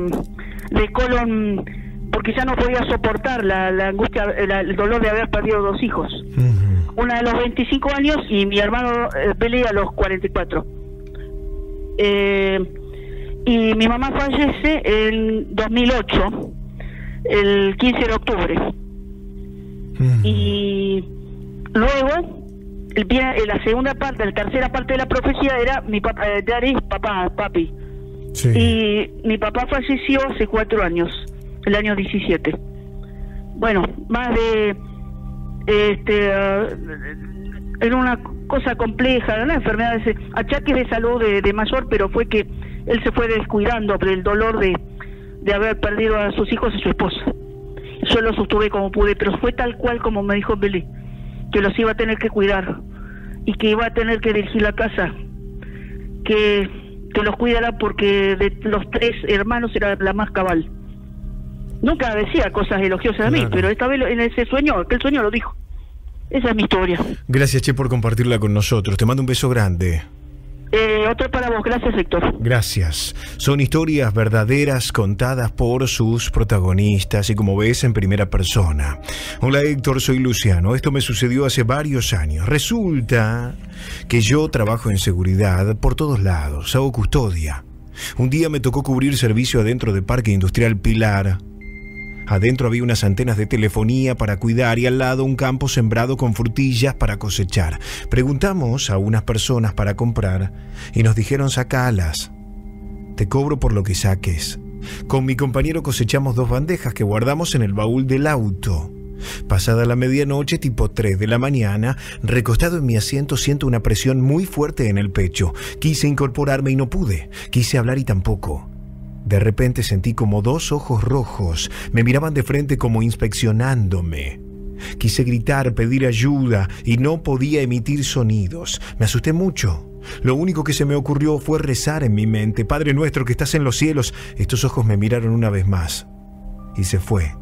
de colon porque ya no podía soportar la, la angustia, la- el dolor de haber perdido dos hijos. Una de los 25 años y mi hermano eh, Pele a los 44. Eh, y mi mamá fallece en 2008, el 15 de octubre. Y luego, el, eh, la segunda parte, la tercera parte de la profecía era mi papá, eh, daddy, papá, papi. Y mi papá falleció hace cuatro años, el año 17. Bueno, más de este ah, era una cosa compleja, una enfermedad, de- achaques de salud de, de mayor, pero fue que él se fue descuidando por el dolor de, de haber perdido a sus hijos y su esposa. Yo lo sostuve como pude, pero fue tal cual como me dijo Beli, que los iba a tener que cuidar y que iba a tener que dirigir la casa, que, que los cuidara porque de los tres hermanos era la más cabal. Nunca decía cosas elogiosas de mí, Claro. pero esta vez en ese sueño, aquel sueño lo dijo. Esa es mi historia. Gracias, Che, por compartirla con nosotros. Te mando un beso grande. Eh, otro para vos, gracias Héctor. Gracias. Son historias verdaderas contadas por sus protagonistas y como ves en primera persona. Hola Héctor, soy Luciano. Esto me sucedió hace varios años. Resulta que yo trabajo en seguridad por todos lados, hago custodia. Un día me tocó cubrir servicio adentro de Parque Industrial Pilar. Adentro había unas antenas de telefonía para cuidar y al lado un campo sembrado con frutillas para cosechar. Preguntamos a unas personas para comprar y nos dijeron sacalas. Te cobro por lo que saques. Con mi compañero cosechamos dos bandejas que guardamos en el baúl del auto. Pasada la medianoche, tipo 3 de la mañana, recostado en mi asiento siento una presión muy fuerte en el pecho. Quise incorporarme y no pude. Quise hablar y tampoco. De repente sentí como dos ojos rojos me miraban de frente como inspeccionándome. Quise gritar, pedir ayuda y no podía emitir sonidos. Me asusté mucho. Lo único que se me ocurrió fue rezar en mi mente, Padre nuestro que estás en los cielos. Estos ojos me miraron una vez más. Y se fue.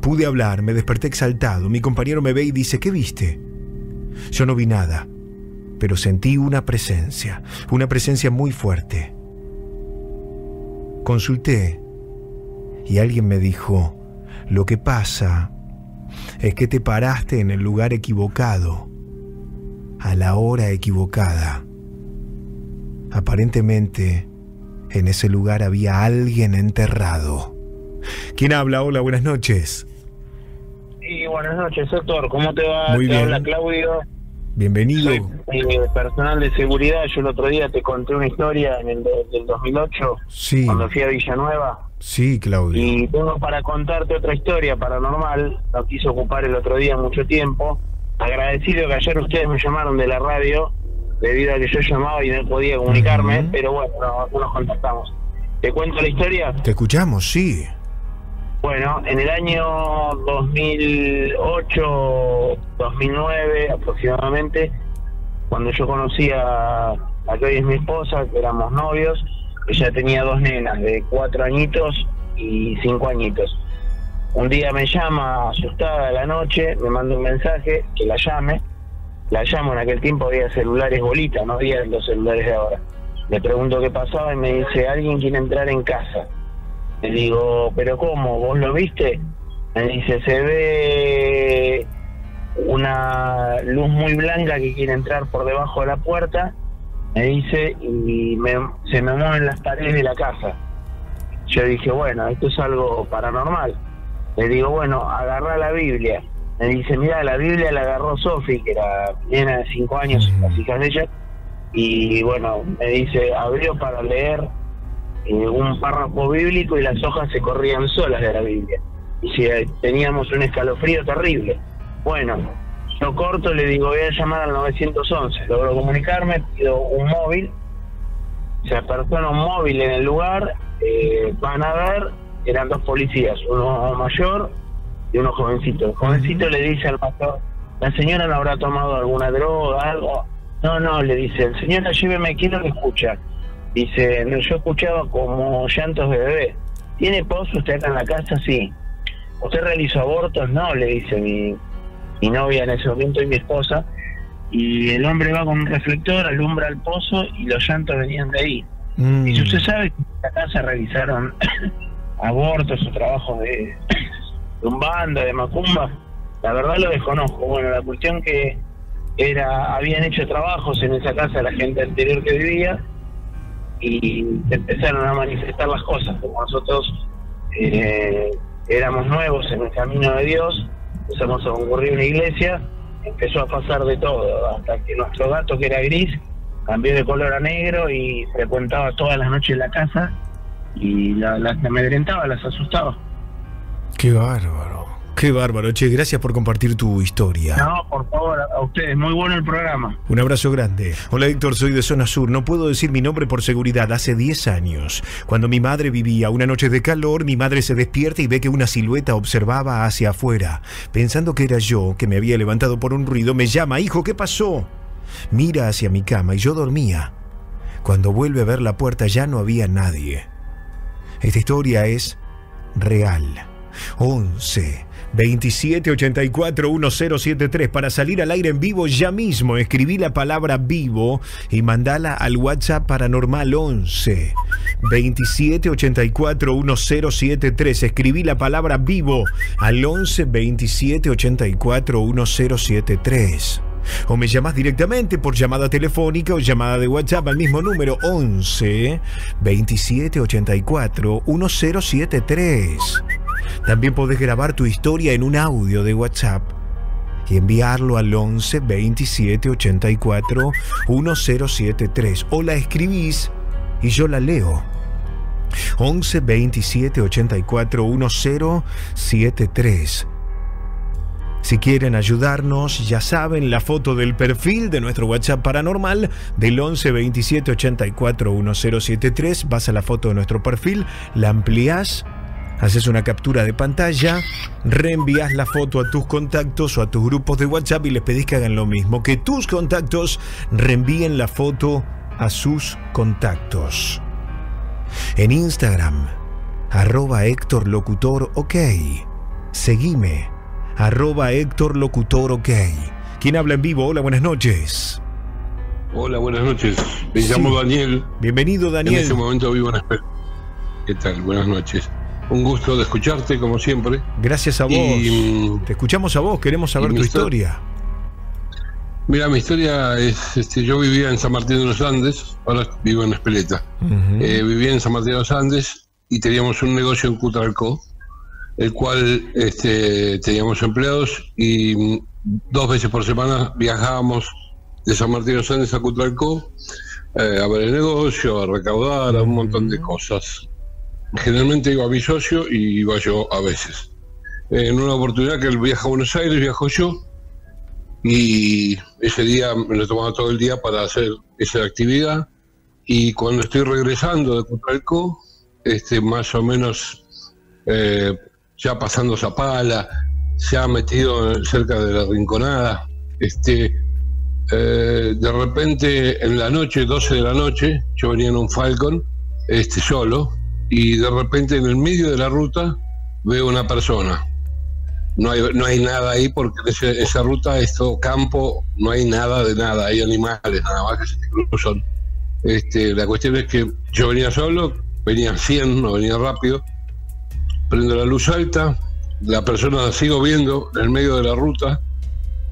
Pude hablar, me desperté exaltado. Mi compañero me ve y dice, ¿qué viste? Yo no vi nada, pero sentí una presencia, una presencia muy fuerte. Consulté y alguien me dijo, lo que pasa es que te paraste en el lugar equivocado, a la hora equivocada. Aparentemente, en ese lugar había alguien enterrado. ¿Quién habla? Hola, buenas noches. Y buenas noches, Héctor. ¿Cómo te va? Muy te bien. habla Claudio, Bienvenido. eh, personal de seguridad. Yo el otro día te conté una historia en el de- del 2008, Sí, cuando fui a Villanueva. sí, Claudio. Y tengo para contarte otra historia paranormal. No quise ocupar el otro día mucho tiempo. Agradecido que ayer ustedes me llamaron de la radio, debido a que yo llamaba y no podía comunicarme, pero bueno, no, no nos contactamos. ¿Te cuento la historia? Te escuchamos, sí. Bueno, en el año 2008, 2009 aproximadamente, cuando yo conocí a la que hoy es mi esposa, que éramos novios, ella tenía dos nenas de cuatro añitos y cinco añitos. Un día me llama asustada a la noche, me manda un mensaje que la llame. La llamo, en aquel tiempo había celulares bolitas, no había los celulares de ahora. Le pregunto qué pasaba y me dice, alguien quiere entrar en casa. Le digo, pero ¿cómo? ¿Vos lo viste? Me dice, se ve una luz muy blanca que quiere entrar por debajo de la puerta, me dice, y se me mueven las paredes de la casa. Yo dije, bueno, esto es algo paranormal. Le digo, bueno, agarra la Biblia. Me dice, mira, la Biblia la agarró Sofi, que era llena de cinco años, las hijas de ella, y bueno, me dice, abrió para leer eh, un párrafo bíblico y las hojas se corrían solas de la Biblia. Y si teníamos un escalofrío terrible. Bueno, yo corto, le digo, voy a llamar al 911. Logro comunicarme, pido un móvil. Se apertó un móvil en el lugar. Eh, van a ver, eran dos policías, uno mayor y uno jovencito. El jovencito le dice al pastor, la señora no habrá tomado alguna droga, algo. No, no, le dice, el señora lléveme, ¿quién lo escucha? Dice, yo escuchaba como llantos de bebé. ¿Tiene pozo usted acá en la casa? Sí. ¿Usted realizó abortos? No, le dice mi, mi novia en ese momento y mi esposa. Y el hombre va con un reflector, alumbra el pozo y los llantos venían de ahí. Mm. Y si usted sabe que en la casa realizaron abortos o trabajos de, de un banda, de macumba, la verdad lo desconozco. Bueno, la cuestión que era habían hecho trabajos en esa casa la gente anterior que vivía y empezaron a manifestar las cosas. Como nosotros eh, éramos nuevos en el camino de Dios, empezamos a concurrir una iglesia, empezó a pasar de todo, hasta que nuestro gato, que era gris, cambió de color a negro y frecuentaba todas las noches la casa y las amedrentaba, las asustaba. Qué bárbaro. Qué bárbaro, che, gracias por compartir tu historia. No, por favor, a ustedes, muy bueno el programa. Un abrazo grande. Hola Héctor, soy de Zona Sur. No puedo decir mi nombre por seguridad. Hace 10 años, cuando mi madre vivía una noche de calor, mi madre se despierta y ve que una silueta observaba hacia afuera. Pensando que era yo, que me había levantado por un ruido, me llama, hijo, ¿qué pasó? Mira hacia mi cama y yo dormía. Cuando vuelve a ver la puerta ya no había nadie. Esta historia es real. 11 2784 1073 para salir al aire en vivo ya mismo. Escribí la palabra vivo y mandala al WhatsApp paranormal 11 2784 1073. Escribí la palabra vivo al 11 2784 1073. O me llamas directamente por llamada telefónica o llamada de WhatsApp al mismo número 11 2784 1073. También podés grabar tu historia en un audio de WhatsApp y enviarlo al 11 27 84 1073 o la escribís y yo la leo. 11 27 84 1073. Si quieren ayudarnos, ya saben, la foto del perfil de nuestro WhatsApp paranormal del 11 27 84 1073. Vas a la foto de nuestro perfil, la ampliás haces una captura de pantalla, reenvías la foto a tus contactos o a tus grupos de WhatsApp y les pedís que hagan lo mismo, que tus contactos reenvíen la foto a sus contactos. En Instagram, arroba Héctor Locutor OK. Seguime, arroba Héctor Locutor OK. ¿Quién habla en vivo? Hola, buenas noches. Hola, buenas noches. Me llamo Daniel. Bienvenido, Daniel. En este momento vivo en Espe- ¿Qué tal? Buenas noches. Un gusto de escucharte, como siempre. Gracias a vos. Y, Te escuchamos a vos, queremos saber tu histo- historia. Mira, mi historia es, este, yo vivía en San Martín de los Andes, ahora vivo en Espeleta. Eh, vivía en San Martín de los Andes y teníamos un negocio en Cutralcó, el cual este, teníamos empleados y mm, dos veces por semana viajábamos de San Martín de los Andes a Cutralcó eh, a ver el negocio, a recaudar, a un montón de cosas. Generalmente iba mi socio y iba yo a veces. En una oportunidad que él viaja a Buenos Aires, viajo yo y ese día me lo tomaba todo el día para hacer esa actividad y cuando estoy regresando de Cutralcó, este, más o menos eh, ya pasando Zapala, ha metido cerca de la Rinconada, este, eh, de repente en la noche, 12 de la noche, yo venía en un Falcon, este, solo, y de repente en el medio de la ruta veo una persona. No hay, no hay nada ahí porque en esa ruta es todo campo, no hay nada de nada, hay animales nada más que se cruzan. Este, la cuestión es que yo venía solo, venía 100, no venía rápido, prendo la luz alta, la persona la sigo viendo en el medio de la ruta,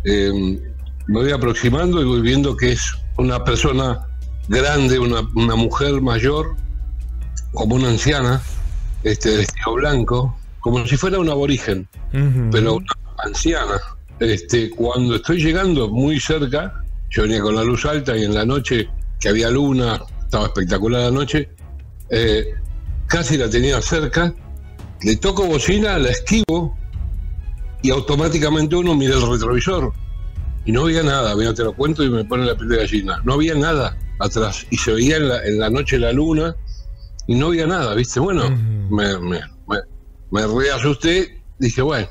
eh, me voy aproximando y voy viendo que es una persona grande, una, una mujer mayor, como una anciana, este vestido blanco, como si fuera un aborigen, pero una anciana. Este, cuando estoy llegando muy cerca, yo venía con la luz alta y en la noche, que había luna, estaba espectacular la noche, eh, casi la tenía cerca, le toco bocina, la esquivo y automáticamente uno mira el retrovisor. Y no había nada, mira, te lo cuento y me pone la piel de gallina, no había nada atrás y se veía en la, en la noche la luna y no había nada, ¿viste? Bueno, me, me, me, me reasusté, dije, bueno,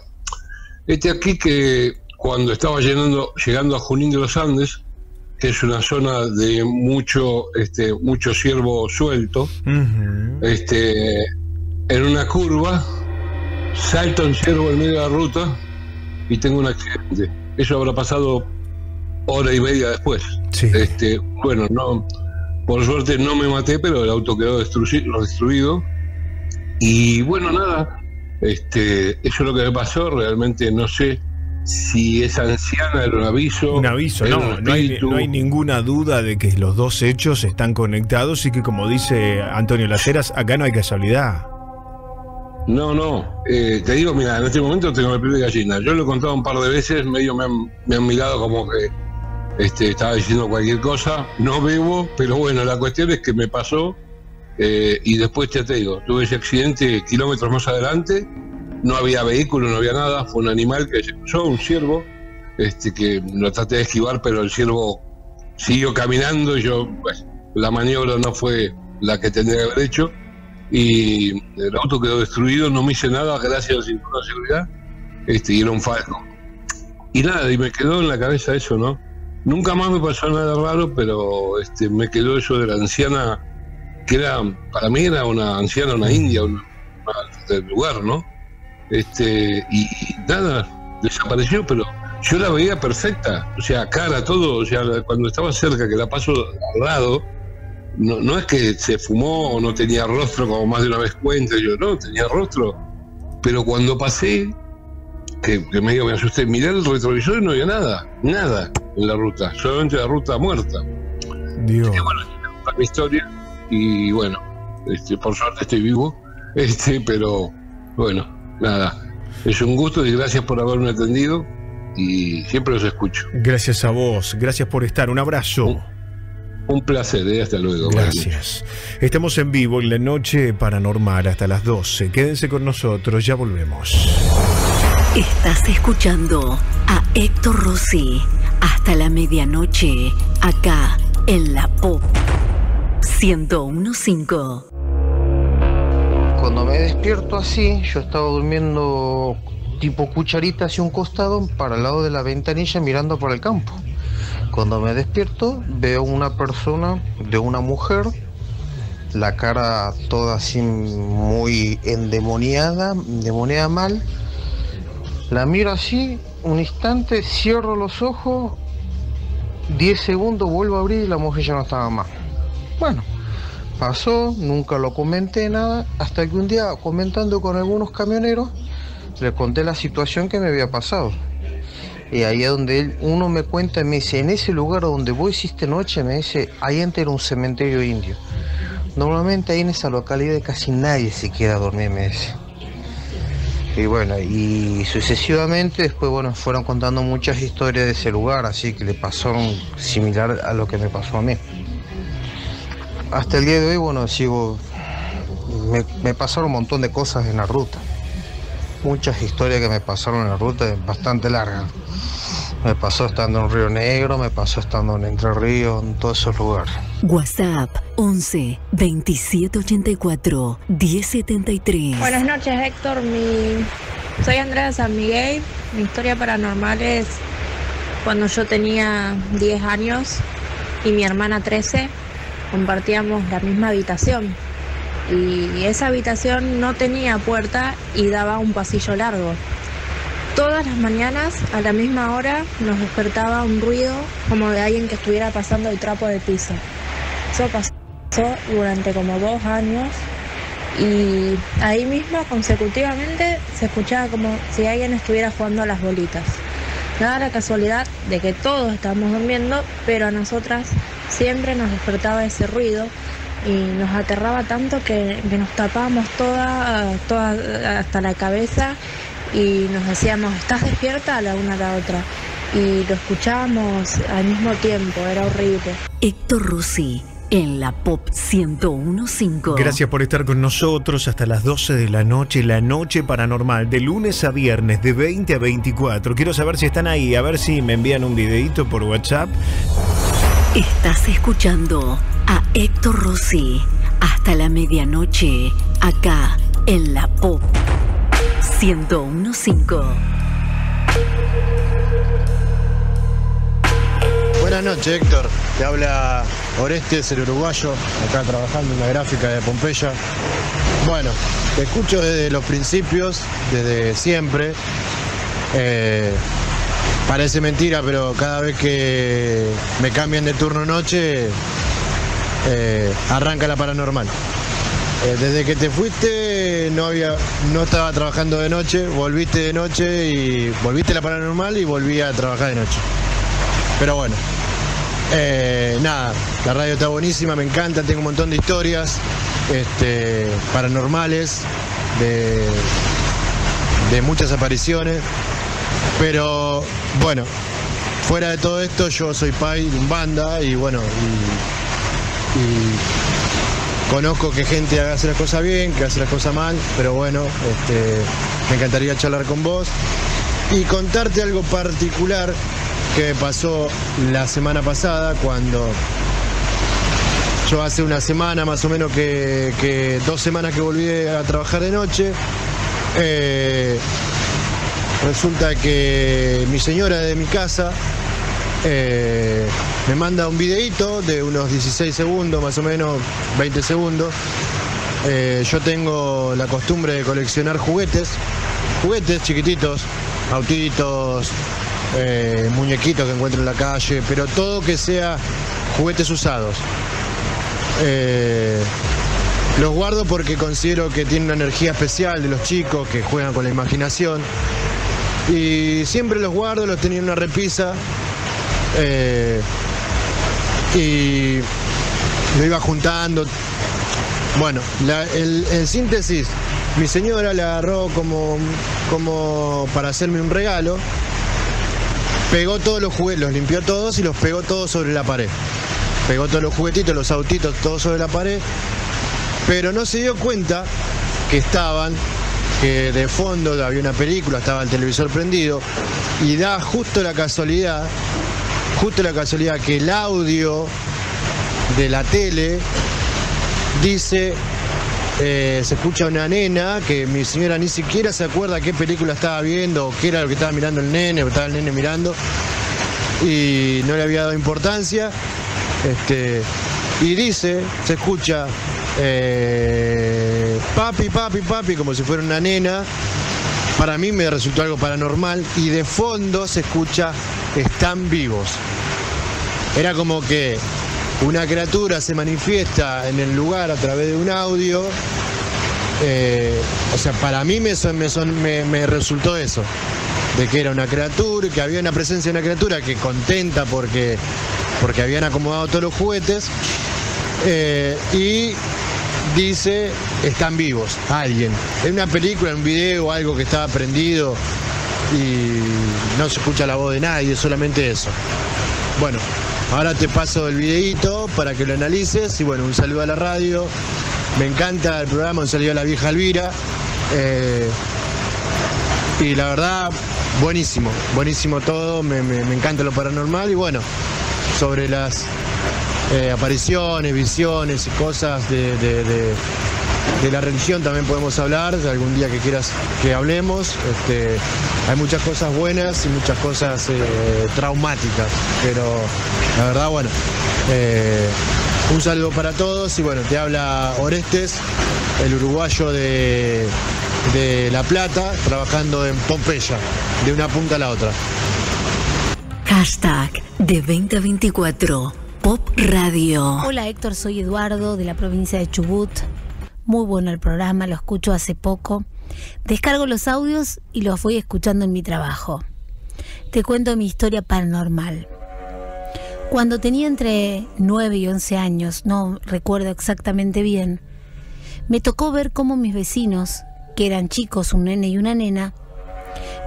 este aquí que cuando estaba llegando, llegando a Junín de los Andes, que es una zona de mucho, este, mucho ciervo suelto, este, en una curva, salta un ciervo en medio de la ruta y tengo un accidente. Eso habrá pasado hora y media después. Este, bueno, no, por suerte no me maté, pero el auto quedó destruido, destruido. Y bueno, nada, este, eso es lo que me pasó. Realmente no sé si es anciana era un aviso. Un aviso, no, un no hay, espíritu. no hay ninguna duda de que los dos hechos están conectados y que como dice Antonio Laceras, acá no hay casualidad. No, no. eh, te digo, mira, en este momento tengo el piel de gallina. Yo lo he contado un par de veces, medio me han, me han mirado como que este, estaba diciendo cualquier cosa. No bebo, pero bueno, la cuestión es que me pasó. eh, y después te digo, tuve ese accidente kilómetros más adelante. No había vehículo, no había nada. Fue un animal que se cruzó, un ciervo, este, que lo traté de esquivar, pero el ciervo siguió caminando y yo, bueno, la maniobra no fue la que tendría que haber hecho y el auto quedó destruido, no me hice nada gracias al cinturón de seguridad este, y era un falco. Y nada, y me quedó en la cabeza eso, ¿no? Nunca más me pasó nada raro, pero este, me quedó eso de la anciana, que era, para mí era una anciana, una india, una, del lugar, ¿no? Este, y, y nada, desapareció, pero yo la veía perfecta, o sea, cara, todo, o sea, cuando estaba cerca, que la paso al lado, no, no es que se fumó o no tenía rostro, como más de una vez cuenta, yo no, tenía rostro, pero cuando pasé, que, que medio me asusté, miré el retrovisor y no había nada, nada en la ruta, solamente la ruta muerta. Dios. Para mi historia, y bueno, este, por suerte estoy vivo, este, pero bueno, nada, es un gusto y gracias por haberme atendido y siempre los escucho. Gracias a vos, gracias por estar, un abrazo. Un placer, ¿eh? hasta luego. Gracias. Estamos en vivo en la noche paranormal hasta las 12. Quédense con nosotros, ya volvemos. Estás escuchando a Héctor Rossi hasta la medianoche, acá en la Pop 1015. Cuando me despierto así, yo estaba durmiendo tipo cucharita hacia un costado, para el lado de la ventanilla mirando por el campo. Cuando me despierto, veo una persona de una mujer, la cara toda así muy endemoniada, endemoniada mal. La miro así, un instante, cierro los ojos, 10 segundos, vuelvo a abrir y la mujer ya no estaba más. Bueno, pasó, nunca lo comenté nada, hasta que un día comentando con algunos camioneros, le conté la situación que me había pasado. Y ahí es donde él, uno me cuenta me dice, en ese lugar donde vos hiciste noche, me dice, ahí antes un cementerio indio. Normalmente ahí en esa localidad casi nadie se queda a dormir, me dice. Y bueno, y sucesivamente después, bueno, fueron contando muchas historias de ese lugar, así que le pasaron similar a lo que me pasó a mí. Hasta el día de hoy, bueno, sigo, me, me pasaron un montón de cosas en la ruta. Muchas historias que me pasaron en la ruta, bastante largas. Me pasó estando en Río Negro, me pasó estando en Entre Ríos, en todos esos lugares. WhatsApp 11 2784 1073. Buenas noches, Héctor. Mi... Soy Andrea de San Miguel. Mi historia paranormal es cuando yo tenía 10 años y mi hermana 13. Compartíamos la misma habitación. Y esa habitación no tenía puerta y daba un pasillo largo. Todas las mañanas, a la misma hora, nos despertaba un ruido como de alguien que estuviera pasando el trapo de piso. Eso pasó durante como dos años y ahí mismo consecutivamente se escuchaba como si alguien estuviera jugando a las bolitas. Nada la casualidad de que todos estábamos durmiendo, pero a nosotras siempre nos despertaba ese ruido y nos aterraba tanto que, que nos tapábamos toda, toda hasta la cabeza y nos decíamos, ¿estás despierta? a la una a la otra. Y lo escuchábamos al mismo tiempo, era horrible. Héctor Rossi en la Pop 1015. Gracias por estar con nosotros hasta las 12 de la noche, la noche paranormal, de lunes a viernes, de 20 a 24. Quiero saber si están ahí, a ver si me envían un videito por WhatsApp. Estás escuchando a Héctor Rossi hasta la medianoche, acá en la Pop 1015. Buenas noches, Héctor. Te habla Orestes, el uruguayo, acá trabajando en la gráfica de Pompeya. Bueno, te escucho desde los principios, desde siempre. Eh, parece mentira, pero cada vez que me cambian de turno noche, eh, arranca la paranormal. Eh, desde que te fuiste no había, no estaba trabajando de noche, volviste de noche y volviste a la paranormal y volví a trabajar de noche. Pero bueno, eh, nada, la radio está buenísima, me encanta, tengo un montón de historias este, paranormales, de, de muchas apariciones. Pero bueno, fuera de todo esto, yo soy pai de un banda y bueno, y, y conozco que gente hace las cosas bien, que hace las cosas mal, pero bueno, este, me encantaría charlar con vos y contarte algo particular que pasó la semana pasada cuando yo hace una semana más o menos que, dos semanas que volví a trabajar de noche. eh, resulta que mi señora de mi casa eh, me manda un videíto de unos 16 segundos, más o menos 20 segundos. Eh, yo tengo la costumbre de coleccionar juguetes, juguetes chiquititos, autitos, eh, muñequitos que encuentro en la calle, pero todo que sea juguetes usados. Los guardo porque considero que tienen una energía especial de los chicos que juegan con la imaginación. Y siempre los guardo, los tenía en una repisa. Eh, y lo iba juntando. Bueno, la- en síntesis, mi señora le agarró como, como para hacerme un regalo. Pegó todos los juguetes, los limpió todos y los pegó todos sobre la pared. Pegó todos los juguetitos, los autitos, todos sobre la pared. Pero no se dio cuenta que estaban, que de fondo había una película, estaba el televisor prendido. Y da justo la casualidad, justo la casualidad que el audio de la tele dice, eh, se escucha una nena que mi señora ni siquiera se acuerda qué película estaba viendo o qué era lo que estaba mirando el nene, o estaba el nene mirando y no le había dado importancia. Este, y dice, se escucha, eh, papi, papi, papi, como si fuera una nena. Para mí me resultó algo paranormal y de fondo se escucha, están vivos. Era como que una criatura se manifiesta en el lugar a través de un audio. eh, o sea, para mí me, son- me, son- me- me resultó eso. De que era una criatura, que había una presencia de una criatura que contenta porque, porque habían acomodado todos los juguetes. eh, y dice, están vivos, alguien. En una película, en un video, algo que estaba prendido y no se escucha la voz de nadie, solamente eso. Bueno, ahora te paso el videíto para que lo analices y bueno, un saludo a la radio. Me encanta el programa, un saludo a la vieja Elvira. Eh, y la verdad, buenísimo, buenísimo todo, me, me- encanta lo paranormal y bueno, sobre las eh, apariciones, visiones y cosas de- de la religión también podemos hablar, de algún día que quieras que hablemos. Este, hay muchas cosas buenas y muchas cosas eh, traumáticas, pero la verdad, bueno, eh, un saludo para todos y bueno, te habla Orestes, el uruguayo de, de La Plata, trabajando en Pompeya, de una punta a la otra. Hashtag de 2024. Pop Radio. Hola Héctor, soy Eduardo de la provincia de Chubut. Muy bueno el programa, lo escucho hace poco. Descargo los audios y los voy escuchando en mi trabajo. Te cuento mi historia paranormal. Cuando tenía entre 9 y 11 años, no recuerdo exactamente bien, me tocó ver cómo mis vecinos, que eran chicos, un nene y una nena,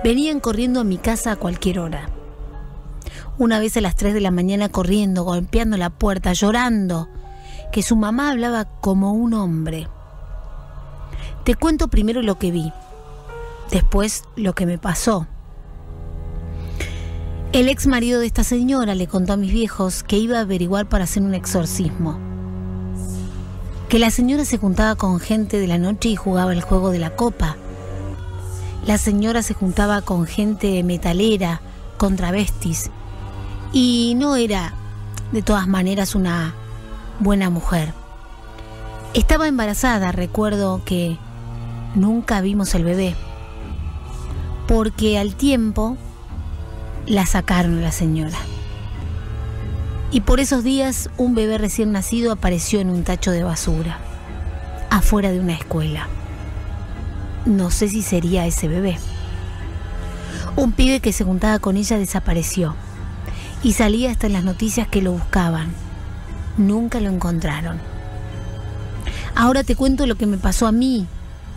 venían corriendo a mi casa a cualquier hora. Una vez a las 3 de la mañana corriendo, golpeando la puerta, llorando, que su mamá hablaba como un hombre. Te cuento primero lo que vi, después lo que me pasó. El ex marido de esta señora le contó a mis viejos que iba a averiguar para hacer un exorcismo. Que la señora se juntaba con gente de la noche y jugaba el juego de la copa. La señora se juntaba con gente metalera, con travestis. Y no era, de todas maneras, una buena mujer. Estaba embarazada, recuerdo que nunca vimos el bebé. Porque al tiempo la sacaron la señora. Y por esos días un bebé recién nacido apareció en un tacho de basura, afuera de una escuela. No sé si sería ese bebé. Un pibe que se juntaba con ella desapareció y salía hasta en las noticias que lo buscaban. Nunca lo encontraron. Ahora te cuento lo que me pasó a mí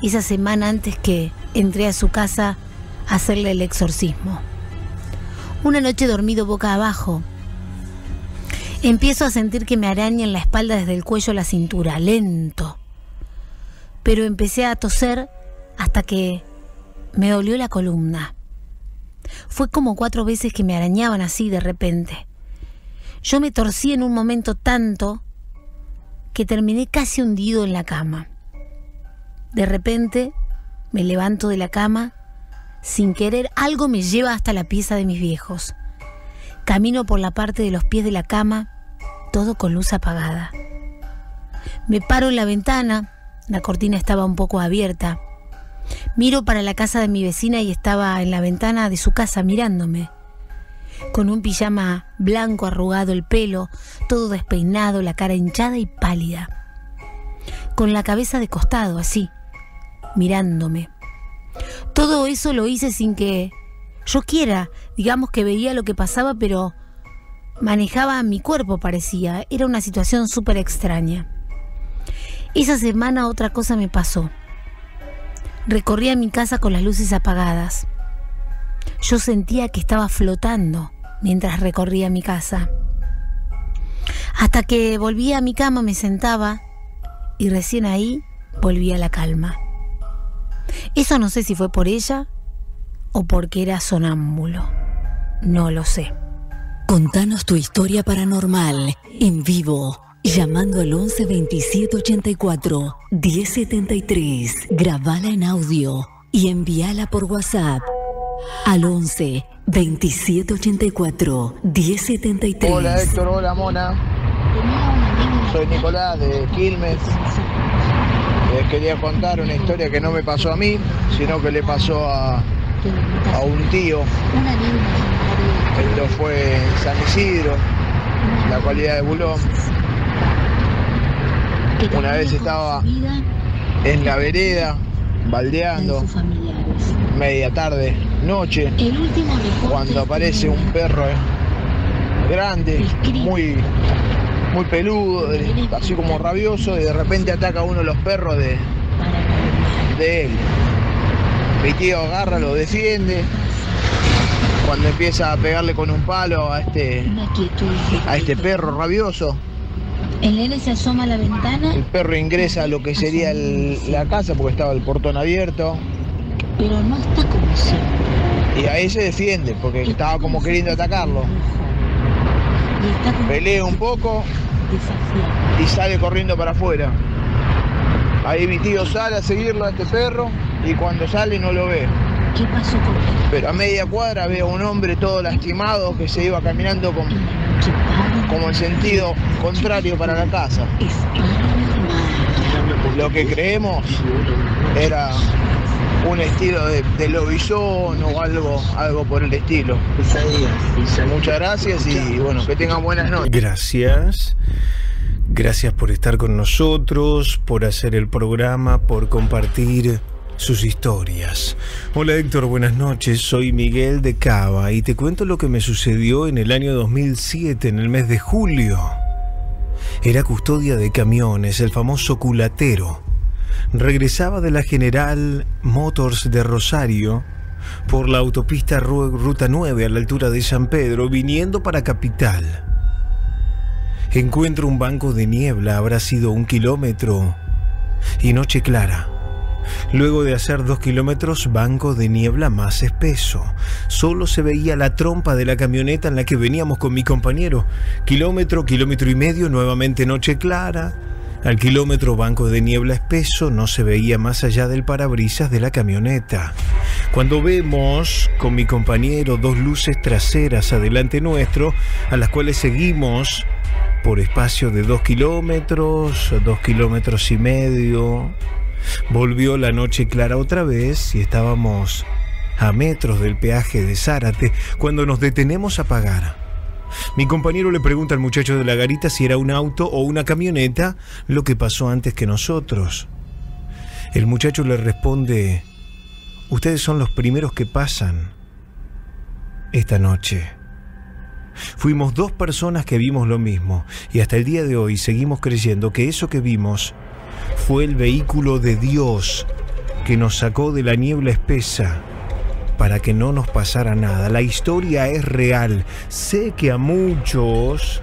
esa semana antes que entré a su casa a hacerle el exorcismo. Una noche dormido boca abajo, empiezo a sentir que me arañan la espalda desde el cuello a la cintura, lento. Pero empecé a toser hasta que me dolió la columna. Fue como cuatro veces que me arañaban así de repente. Yo me torcí en un momento tanto que terminé casi hundido en la cama. De repente me levanto de la cama, sin querer algo me lleva hasta la pieza de mis viejos. Camino por la parte de los pies de la cama, todo con luz apagada. Me paro en la ventana, la cortina estaba un poco abierta. Miro para la casa de mi vecina y estaba en la ventana de su casa mirándome. Con un pijama blanco arrugado el pelo, todo despeinado, la cara hinchada y pálida. Con la cabeza de costado, así, mirándome. Todo eso lo hice sin que yo quiera, digamos que veía lo que pasaba, pero manejaba mi cuerpo, parecía. Era una situación súper extraña. Esa semana otra cosa me pasó. Recorría mi casa con las luces apagadas. Yo sentía que estaba flotando mientras recorría mi casa. Hasta que volví a mi cama me sentaba y recién ahí volví a la calma. Eso no sé si fue por ella o porque era sonámbulo. No lo sé. Contanos tu historia paranormal en vivo llamando al 11 27 84 1073. Grabala en audio y envíala por WhatsApp al 11 27 84 1073. Hola Héctor, hola Mona. Soy Nicolás de Quilmes. Les quería contar una historia que no me pasó a mí, sino que le pasó a, a un tío. Esto fue en San Isidro, la cualidad de Bulón. Una vez estaba en la vereda, baldeando, media tarde, noche, cuando aparece un perro grande, muy, muy peludo, así como rabioso, y de repente ataca a uno de los perros de, de él. Mi tío agarra, lo defiende. Cuando empieza a pegarle con un palo a este, a este perro rabioso, el nene se asoma a la ventana. el perro ingresa a lo que sería el- la casa porque estaba el portón abierto. Pero no está como siempre. Y ahí se defiende porque estaba como queriendo atacarlo. Pelea un poco y sale corriendo para afuera. Ahí mi tío sale a seguirlo a este perro y cuando sale no lo ve. ¿Qué pasó con él? Pero a media cuadra veo a un hombre todo lastimado que se iba caminando con, como en sentido contrario para la casa. Lo que creemos era un estilo de, de lobillón o algo, algo por el estilo. Muchas gracias y bueno, que tengan buenas noches. Gracias. Gracias por estar con nosotros, por hacer el programa, por compartir sus historias. Hola Héctor, buenas noches. Soy Miguel de Cava y te cuento lo que me sucedió en el año 2007, en el mes de julio. Era custodia de camiones, el famoso culatero. Regresaba de la General Motors de Rosario por la autopista Ruta 9 a la altura de San Pedro, viniendo para Capital. Encuentro un banco de niebla, habrá sido un kilómetro y noche clara. Luego de hacer dos kilómetros, banco de niebla más espeso. Solo se veía la trompa de la camioneta en la que veníamos con mi compañero. Kilómetro, kilómetro y medio, nuevamente noche clara. Al kilómetro banco de niebla espeso no se veía más allá del parabrisas de la camioneta. Cuando vemos con mi compañero dos luces traseras adelante nuestro, a las cuales seguimos por espacio de dos kilómetros, dos kilómetros y medio, Volvió la noche clara otra vez y estábamos a metros del peaje de Zárate cuando nos detenemos a pagar. Mi compañero le pregunta al muchacho de la garita si era un auto o una camioneta lo que pasó antes que nosotros. El muchacho le responde, ustedes son los primeros que pasan esta noche. Fuimos dos personas que vimos lo mismo y hasta el día de hoy seguimos creyendo que eso que vimos fue el vehículo de Dios que nos sacó de la niebla espesa para que no nos pasara nada. La historia es real. Sé que a muchos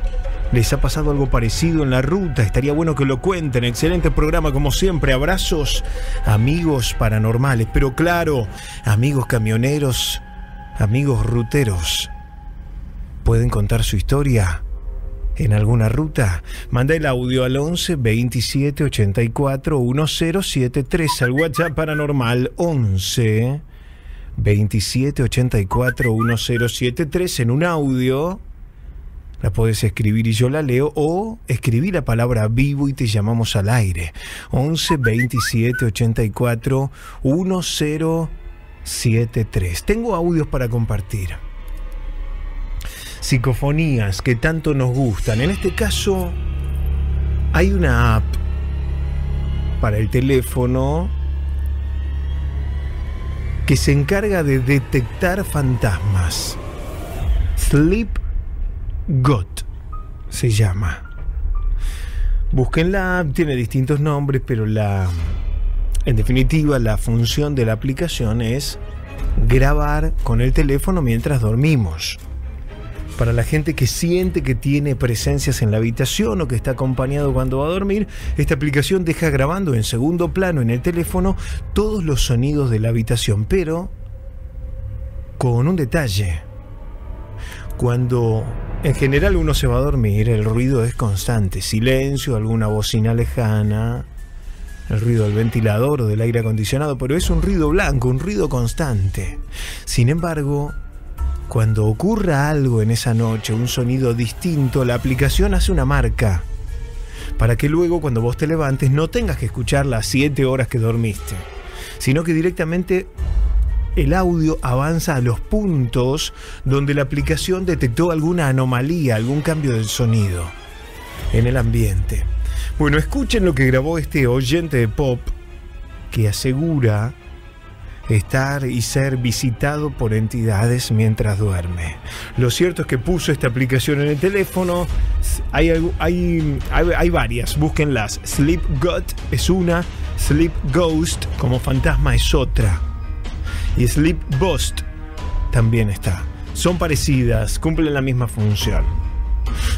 les ha pasado algo parecido en la ruta. Estaría bueno que lo cuenten. Excelente programa como siempre. Abrazos, amigos paranormales. Pero claro, amigos camioneros, amigos ruteros. ¿Pueden contar su historia? en alguna ruta, manda el audio al 11 27 84 1073 al WhatsApp paranormal 11 27 84 1073 en un audio. La puedes escribir y yo la leo o escribir la palabra vivo y te llamamos al aire. 11 27 84 1073. Tengo audios para compartir psicofonías que tanto nos gustan. En este caso, hay una app para el teléfono que se encarga de detectar fantasmas. Sleep Got se llama. Busquen la app, tiene distintos nombres, pero la en definitiva la función de la aplicación es grabar con el teléfono mientras dormimos para la gente que siente que tiene presencias en la habitación o que está acompañado cuando va a dormir, esta aplicación deja grabando en segundo plano en el teléfono todos los sonidos de la habitación, pero con un detalle. Cuando en general uno se va a dormir, el ruido es constante, silencio, alguna bocina lejana, el ruido del ventilador o del aire acondicionado, pero es un ruido blanco, un ruido constante. Sin embargo, cuando ocurra algo en esa noche, un sonido distinto, la aplicación hace una marca para que luego cuando vos te levantes no tengas que escuchar las 7 horas que dormiste, sino que directamente el audio avanza a los puntos donde la aplicación detectó alguna anomalía, algún cambio del sonido en el ambiente. Bueno, escuchen lo que grabó este oyente de pop que asegura estar y ser visitado por entidades mientras duerme. Lo cierto es que puso esta aplicación en el teléfono. Hay, hay, hay, varias, búsquenlas. Sleep es una, Sleep Ghost como fantasma es otra. Y Sleep Ghost también está. Son parecidas, cumplen la misma función.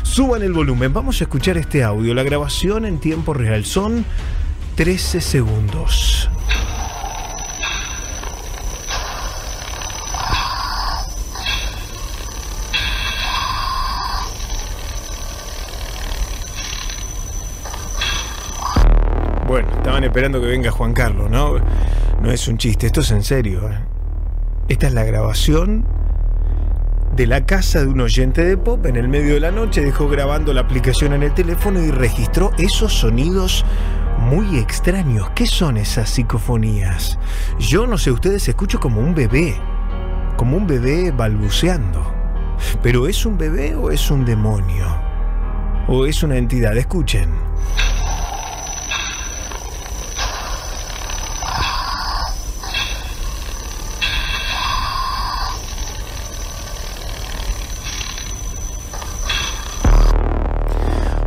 Suban el volumen, vamos a escuchar este audio. La grabación en tiempo real son 13 segundos. Bueno, estaban esperando que venga Juan Carlos, ¿no? No es un chiste, esto es en serio. ¿eh? Esta es la grabación de la casa de un oyente de pop en el medio de la noche, dejó grabando la aplicación en el teléfono y registró esos sonidos muy extraños. ¿Qué son esas psicofonías? Yo no sé, ustedes escucho como un bebé, como un bebé balbuceando. Pero ¿es un bebé o es un demonio? ¿O es una entidad? Escuchen.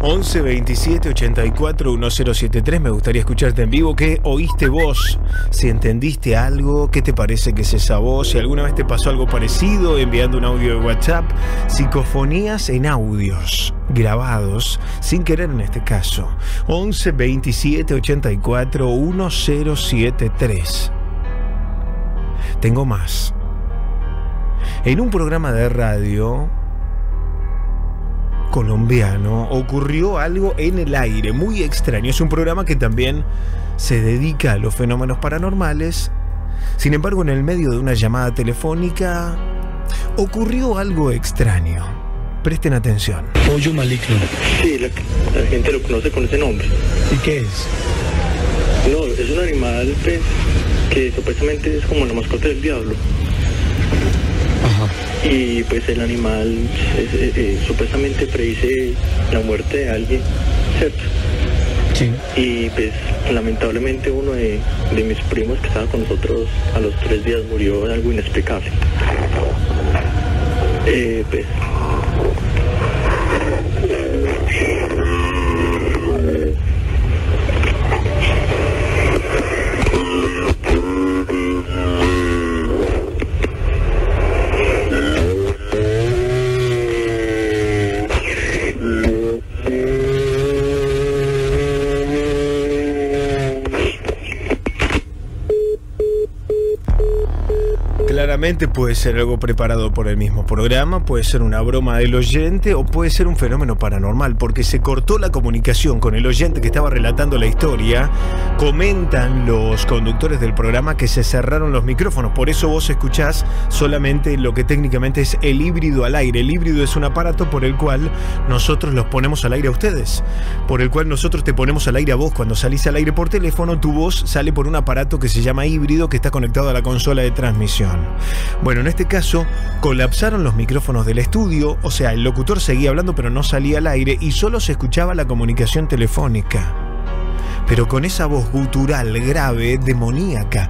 11 27 84 1073. Me gustaría escucharte en vivo. ¿Qué oíste vos? Si entendiste algo, ¿qué te parece que es esa voz? Si alguna vez te pasó algo parecido enviando un audio de WhatsApp. Psicofonías en audios grabados, sin querer en este caso. 11 27 84 1073. Tengo más. En un programa de radio colombiano ocurrió algo en el aire muy extraño. Es un programa que también se dedica a los fenómenos paranormales. Sin embargo, en el medio de una llamada telefónica ocurrió algo extraño. Presten atención. Pollo maligno. Sí, la, gente lo conoce con ese nombre. ¿Y qué es? No, es un animal pues, que supuestamente es como la mascota del diablo y pues el animal eh, eh, supuestamente predice la muerte de alguien, ¿cierto? Sí. Y pues lamentablemente uno de, mis primos que estaba con nosotros a los tres días murió de algo inexplicable. Eh, pues puede ser algo preparado por el mismo programa, puede ser una broma del oyente o puede ser un fenómeno paranormal, porque se cortó la comunicación con el oyente que estaba relatando la historia. Comentan los conductores del programa que se cerraron los micrófonos, por eso vos escuchás solamente lo que técnicamente es el híbrido al aire. El híbrido es un aparato por el cual nosotros los ponemos al aire a ustedes, por el cual nosotros te ponemos al aire a vos. Cuando salís al aire por teléfono, tu voz sale por un aparato que se llama híbrido que está conectado a la consola de transmisión. Bueno, en este caso colapsaron los micrófonos del estudio, o sea, el locutor seguía hablando pero no salía al aire y solo se escuchaba la comunicación telefónica. Pero con esa voz gutural, grave, demoníaca,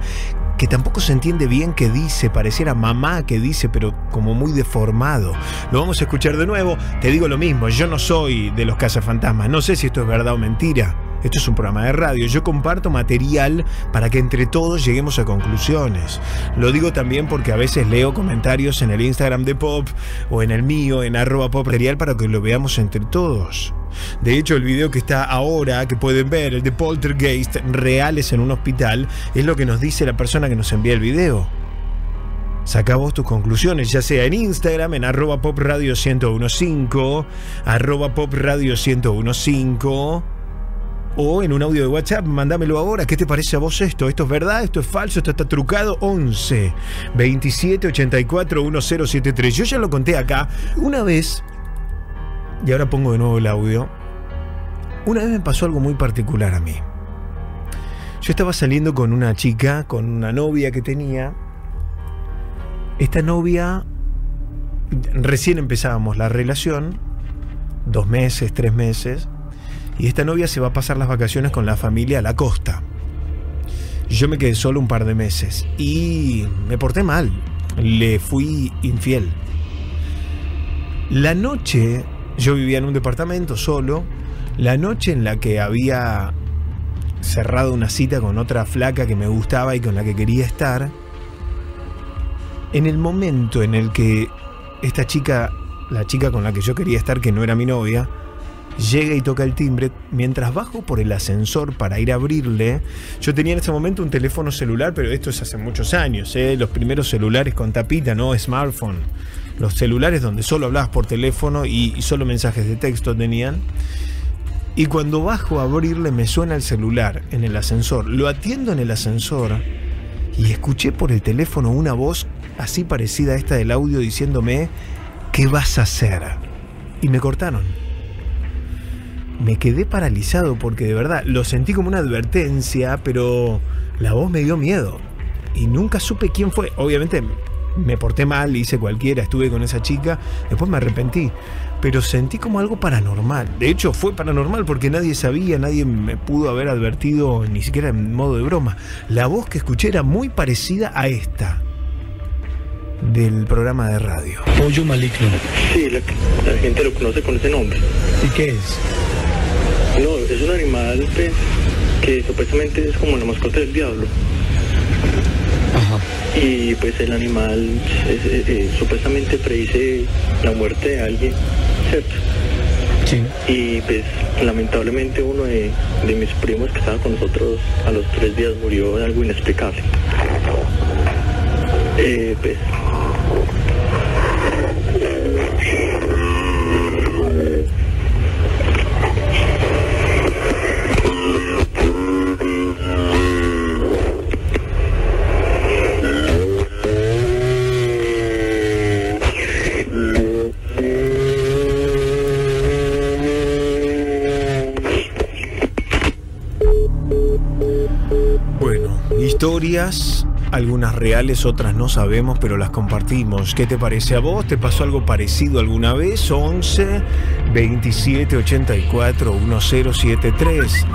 que tampoco se entiende bien qué dice, pareciera mamá que dice, pero como muy deformado. Lo vamos a escuchar de nuevo. Te digo lo mismo, yo no soy de los cazafantasmas, no sé si esto es verdad o mentira. Esto es un programa de radio. Yo comparto material para que entre todos lleguemos a conclusiones. Lo digo también porque a veces leo comentarios en el Instagram de Pop o en el mío, en arroba pop para que lo veamos entre todos. De hecho, el video que está ahora, que pueden ver, el de Poltergeist reales en un hospital, es lo que nos dice la persona que nos envía el video. Saca vos tus conclusiones, ya sea en Instagram, en arroba popradio 1015, arroba popradio 1015 o en un audio de WhatsApp, mándamelo ahora. ¿Qué te parece a vos esto? ¿Esto es verdad? ¿Esto es falso? ¿Esto está trucado? 11 27 84 1073. Yo ya lo conté acá. Una vez, y ahora pongo de nuevo el audio. Una vez me pasó algo muy particular a mí. Yo estaba saliendo con una chica, con una novia que tenía. Esta novia, recién empezábamos la relación, dos meses, tres meses y esta novia se va a pasar las vacaciones con la familia a la costa. Yo me quedé solo un par de meses y me porté mal, le fui infiel. La noche, yo vivía en un departamento solo, la noche en la que había cerrado una cita con otra flaca que me gustaba y con la que quería estar, en el momento en el que esta chica, la chica con la que yo quería estar, que no era mi novia, llega y toca el timbre. Mientras bajo por el ascensor para ir a abrirle, yo tenía en ese momento un teléfono celular, pero esto es hace muchos años, ¿eh? los primeros celulares con tapita, no smartphone. Los celulares donde solo hablabas por teléfono y, y solo mensajes de texto tenían. Y cuando bajo a abrirle me suena el celular en el ascensor. Lo atiendo en el ascensor y escuché por el teléfono una voz así parecida a esta del audio diciéndome, ¿qué vas a hacer? Y me cortaron. Me quedé paralizado porque de verdad lo sentí como una advertencia, pero la voz me dio miedo. Y nunca supe quién fue. Obviamente me porté mal, hice cualquiera, estuve con esa chica, después me arrepentí. Pero sentí como algo paranormal. De hecho, fue paranormal porque nadie sabía, nadie me pudo haber advertido, ni siquiera en modo de broma. La voz que escuché era muy parecida a esta del programa de radio. Pollo maligno. Sí, la, la gente lo conoce con ese nombre. ¿Y qué es? No, es un animal pues, que supuestamente es como la mascota del diablo. Y pues el animal es- supuestamente predice la muerte de alguien, ¿cierto? Sí. Y pues lamentablemente uno de, de mis primos que estaba con nosotros a los tres días murió de algo inexplicable. Eh, pues historias, algunas reales, otras no sabemos, pero las compartimos. ¿Qué te parece a vos? ¿Te pasó algo parecido alguna vez? 11 27 84 1073.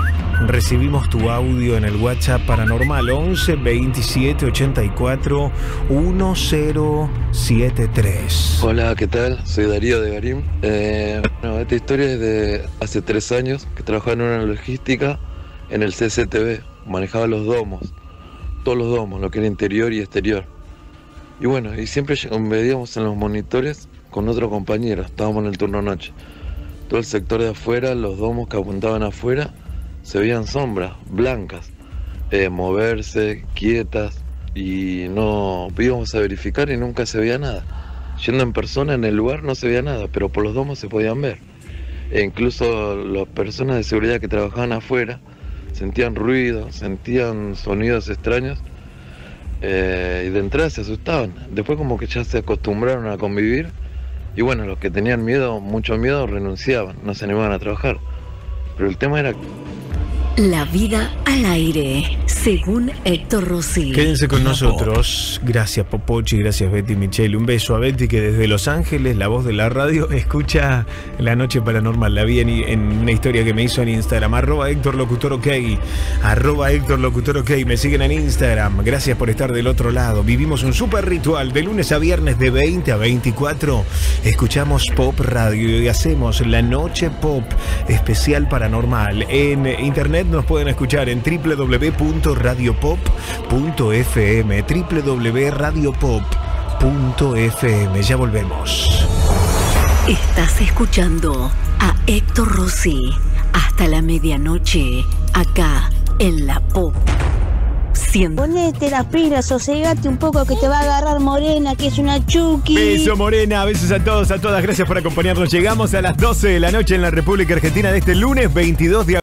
Recibimos tu audio en el WhatsApp paranormal 11 27 84 1073. Hola, ¿qué tal? Soy Darío de Garim. Eh, esta historia es de hace tres años que trabajaba en una logística en el CCTV. Manejaba los domos, todos los domos, lo que era interior y exterior. Y bueno, y siempre veíamos en los monitores con otro compañero, estábamos en el turno noche. Todo el sector de afuera, los domos que apuntaban afuera, se veían sombras blancas, eh, moverse, quietas, y no íbamos a verificar y nunca se veía nada. Yendo en persona en el lugar no se veía nada, pero por los domos se podían ver. E incluso las personas de seguridad que trabajaban afuera sentían ruido, sentían sonidos extraños eh, y de entrada se asustaban. Después como que ya se acostumbraron a convivir y bueno, los que tenían miedo, mucho miedo, renunciaban, no se animaban a trabajar. Pero el tema era La vida al aire, según Héctor Rossi. Quédense con nosotros. Gracias Popochi, gracias Betty Michelle. Un beso a Betty que desde Los Ángeles, la voz de la radio, escucha La Noche Paranormal. La vi en, en una historia que me hizo en Instagram. Arroba Héctor Locutor OK. Arroba Héctor Locutor OK. Me siguen en Instagram. Gracias por estar del otro lado. Vivimos un super ritual de lunes a viernes de 20 a 24. Escuchamos Pop Radio y hacemos La Noche Pop especial paranormal. En internet nos pueden escuchar en www.radiopop.fm. www.radiopop.fm. Ya volvemos. Estás escuchando a Héctor Rossi hasta la medianoche, acá en la Pop. Ponete las pilas, sosegate un poco que te va a agarrar Morena, que es una chuki. Beso Morena, besos a todos, a todas, gracias por acompañarnos. Llegamos a las 12 de la noche en la República Argentina de este lunes 22 de agosto.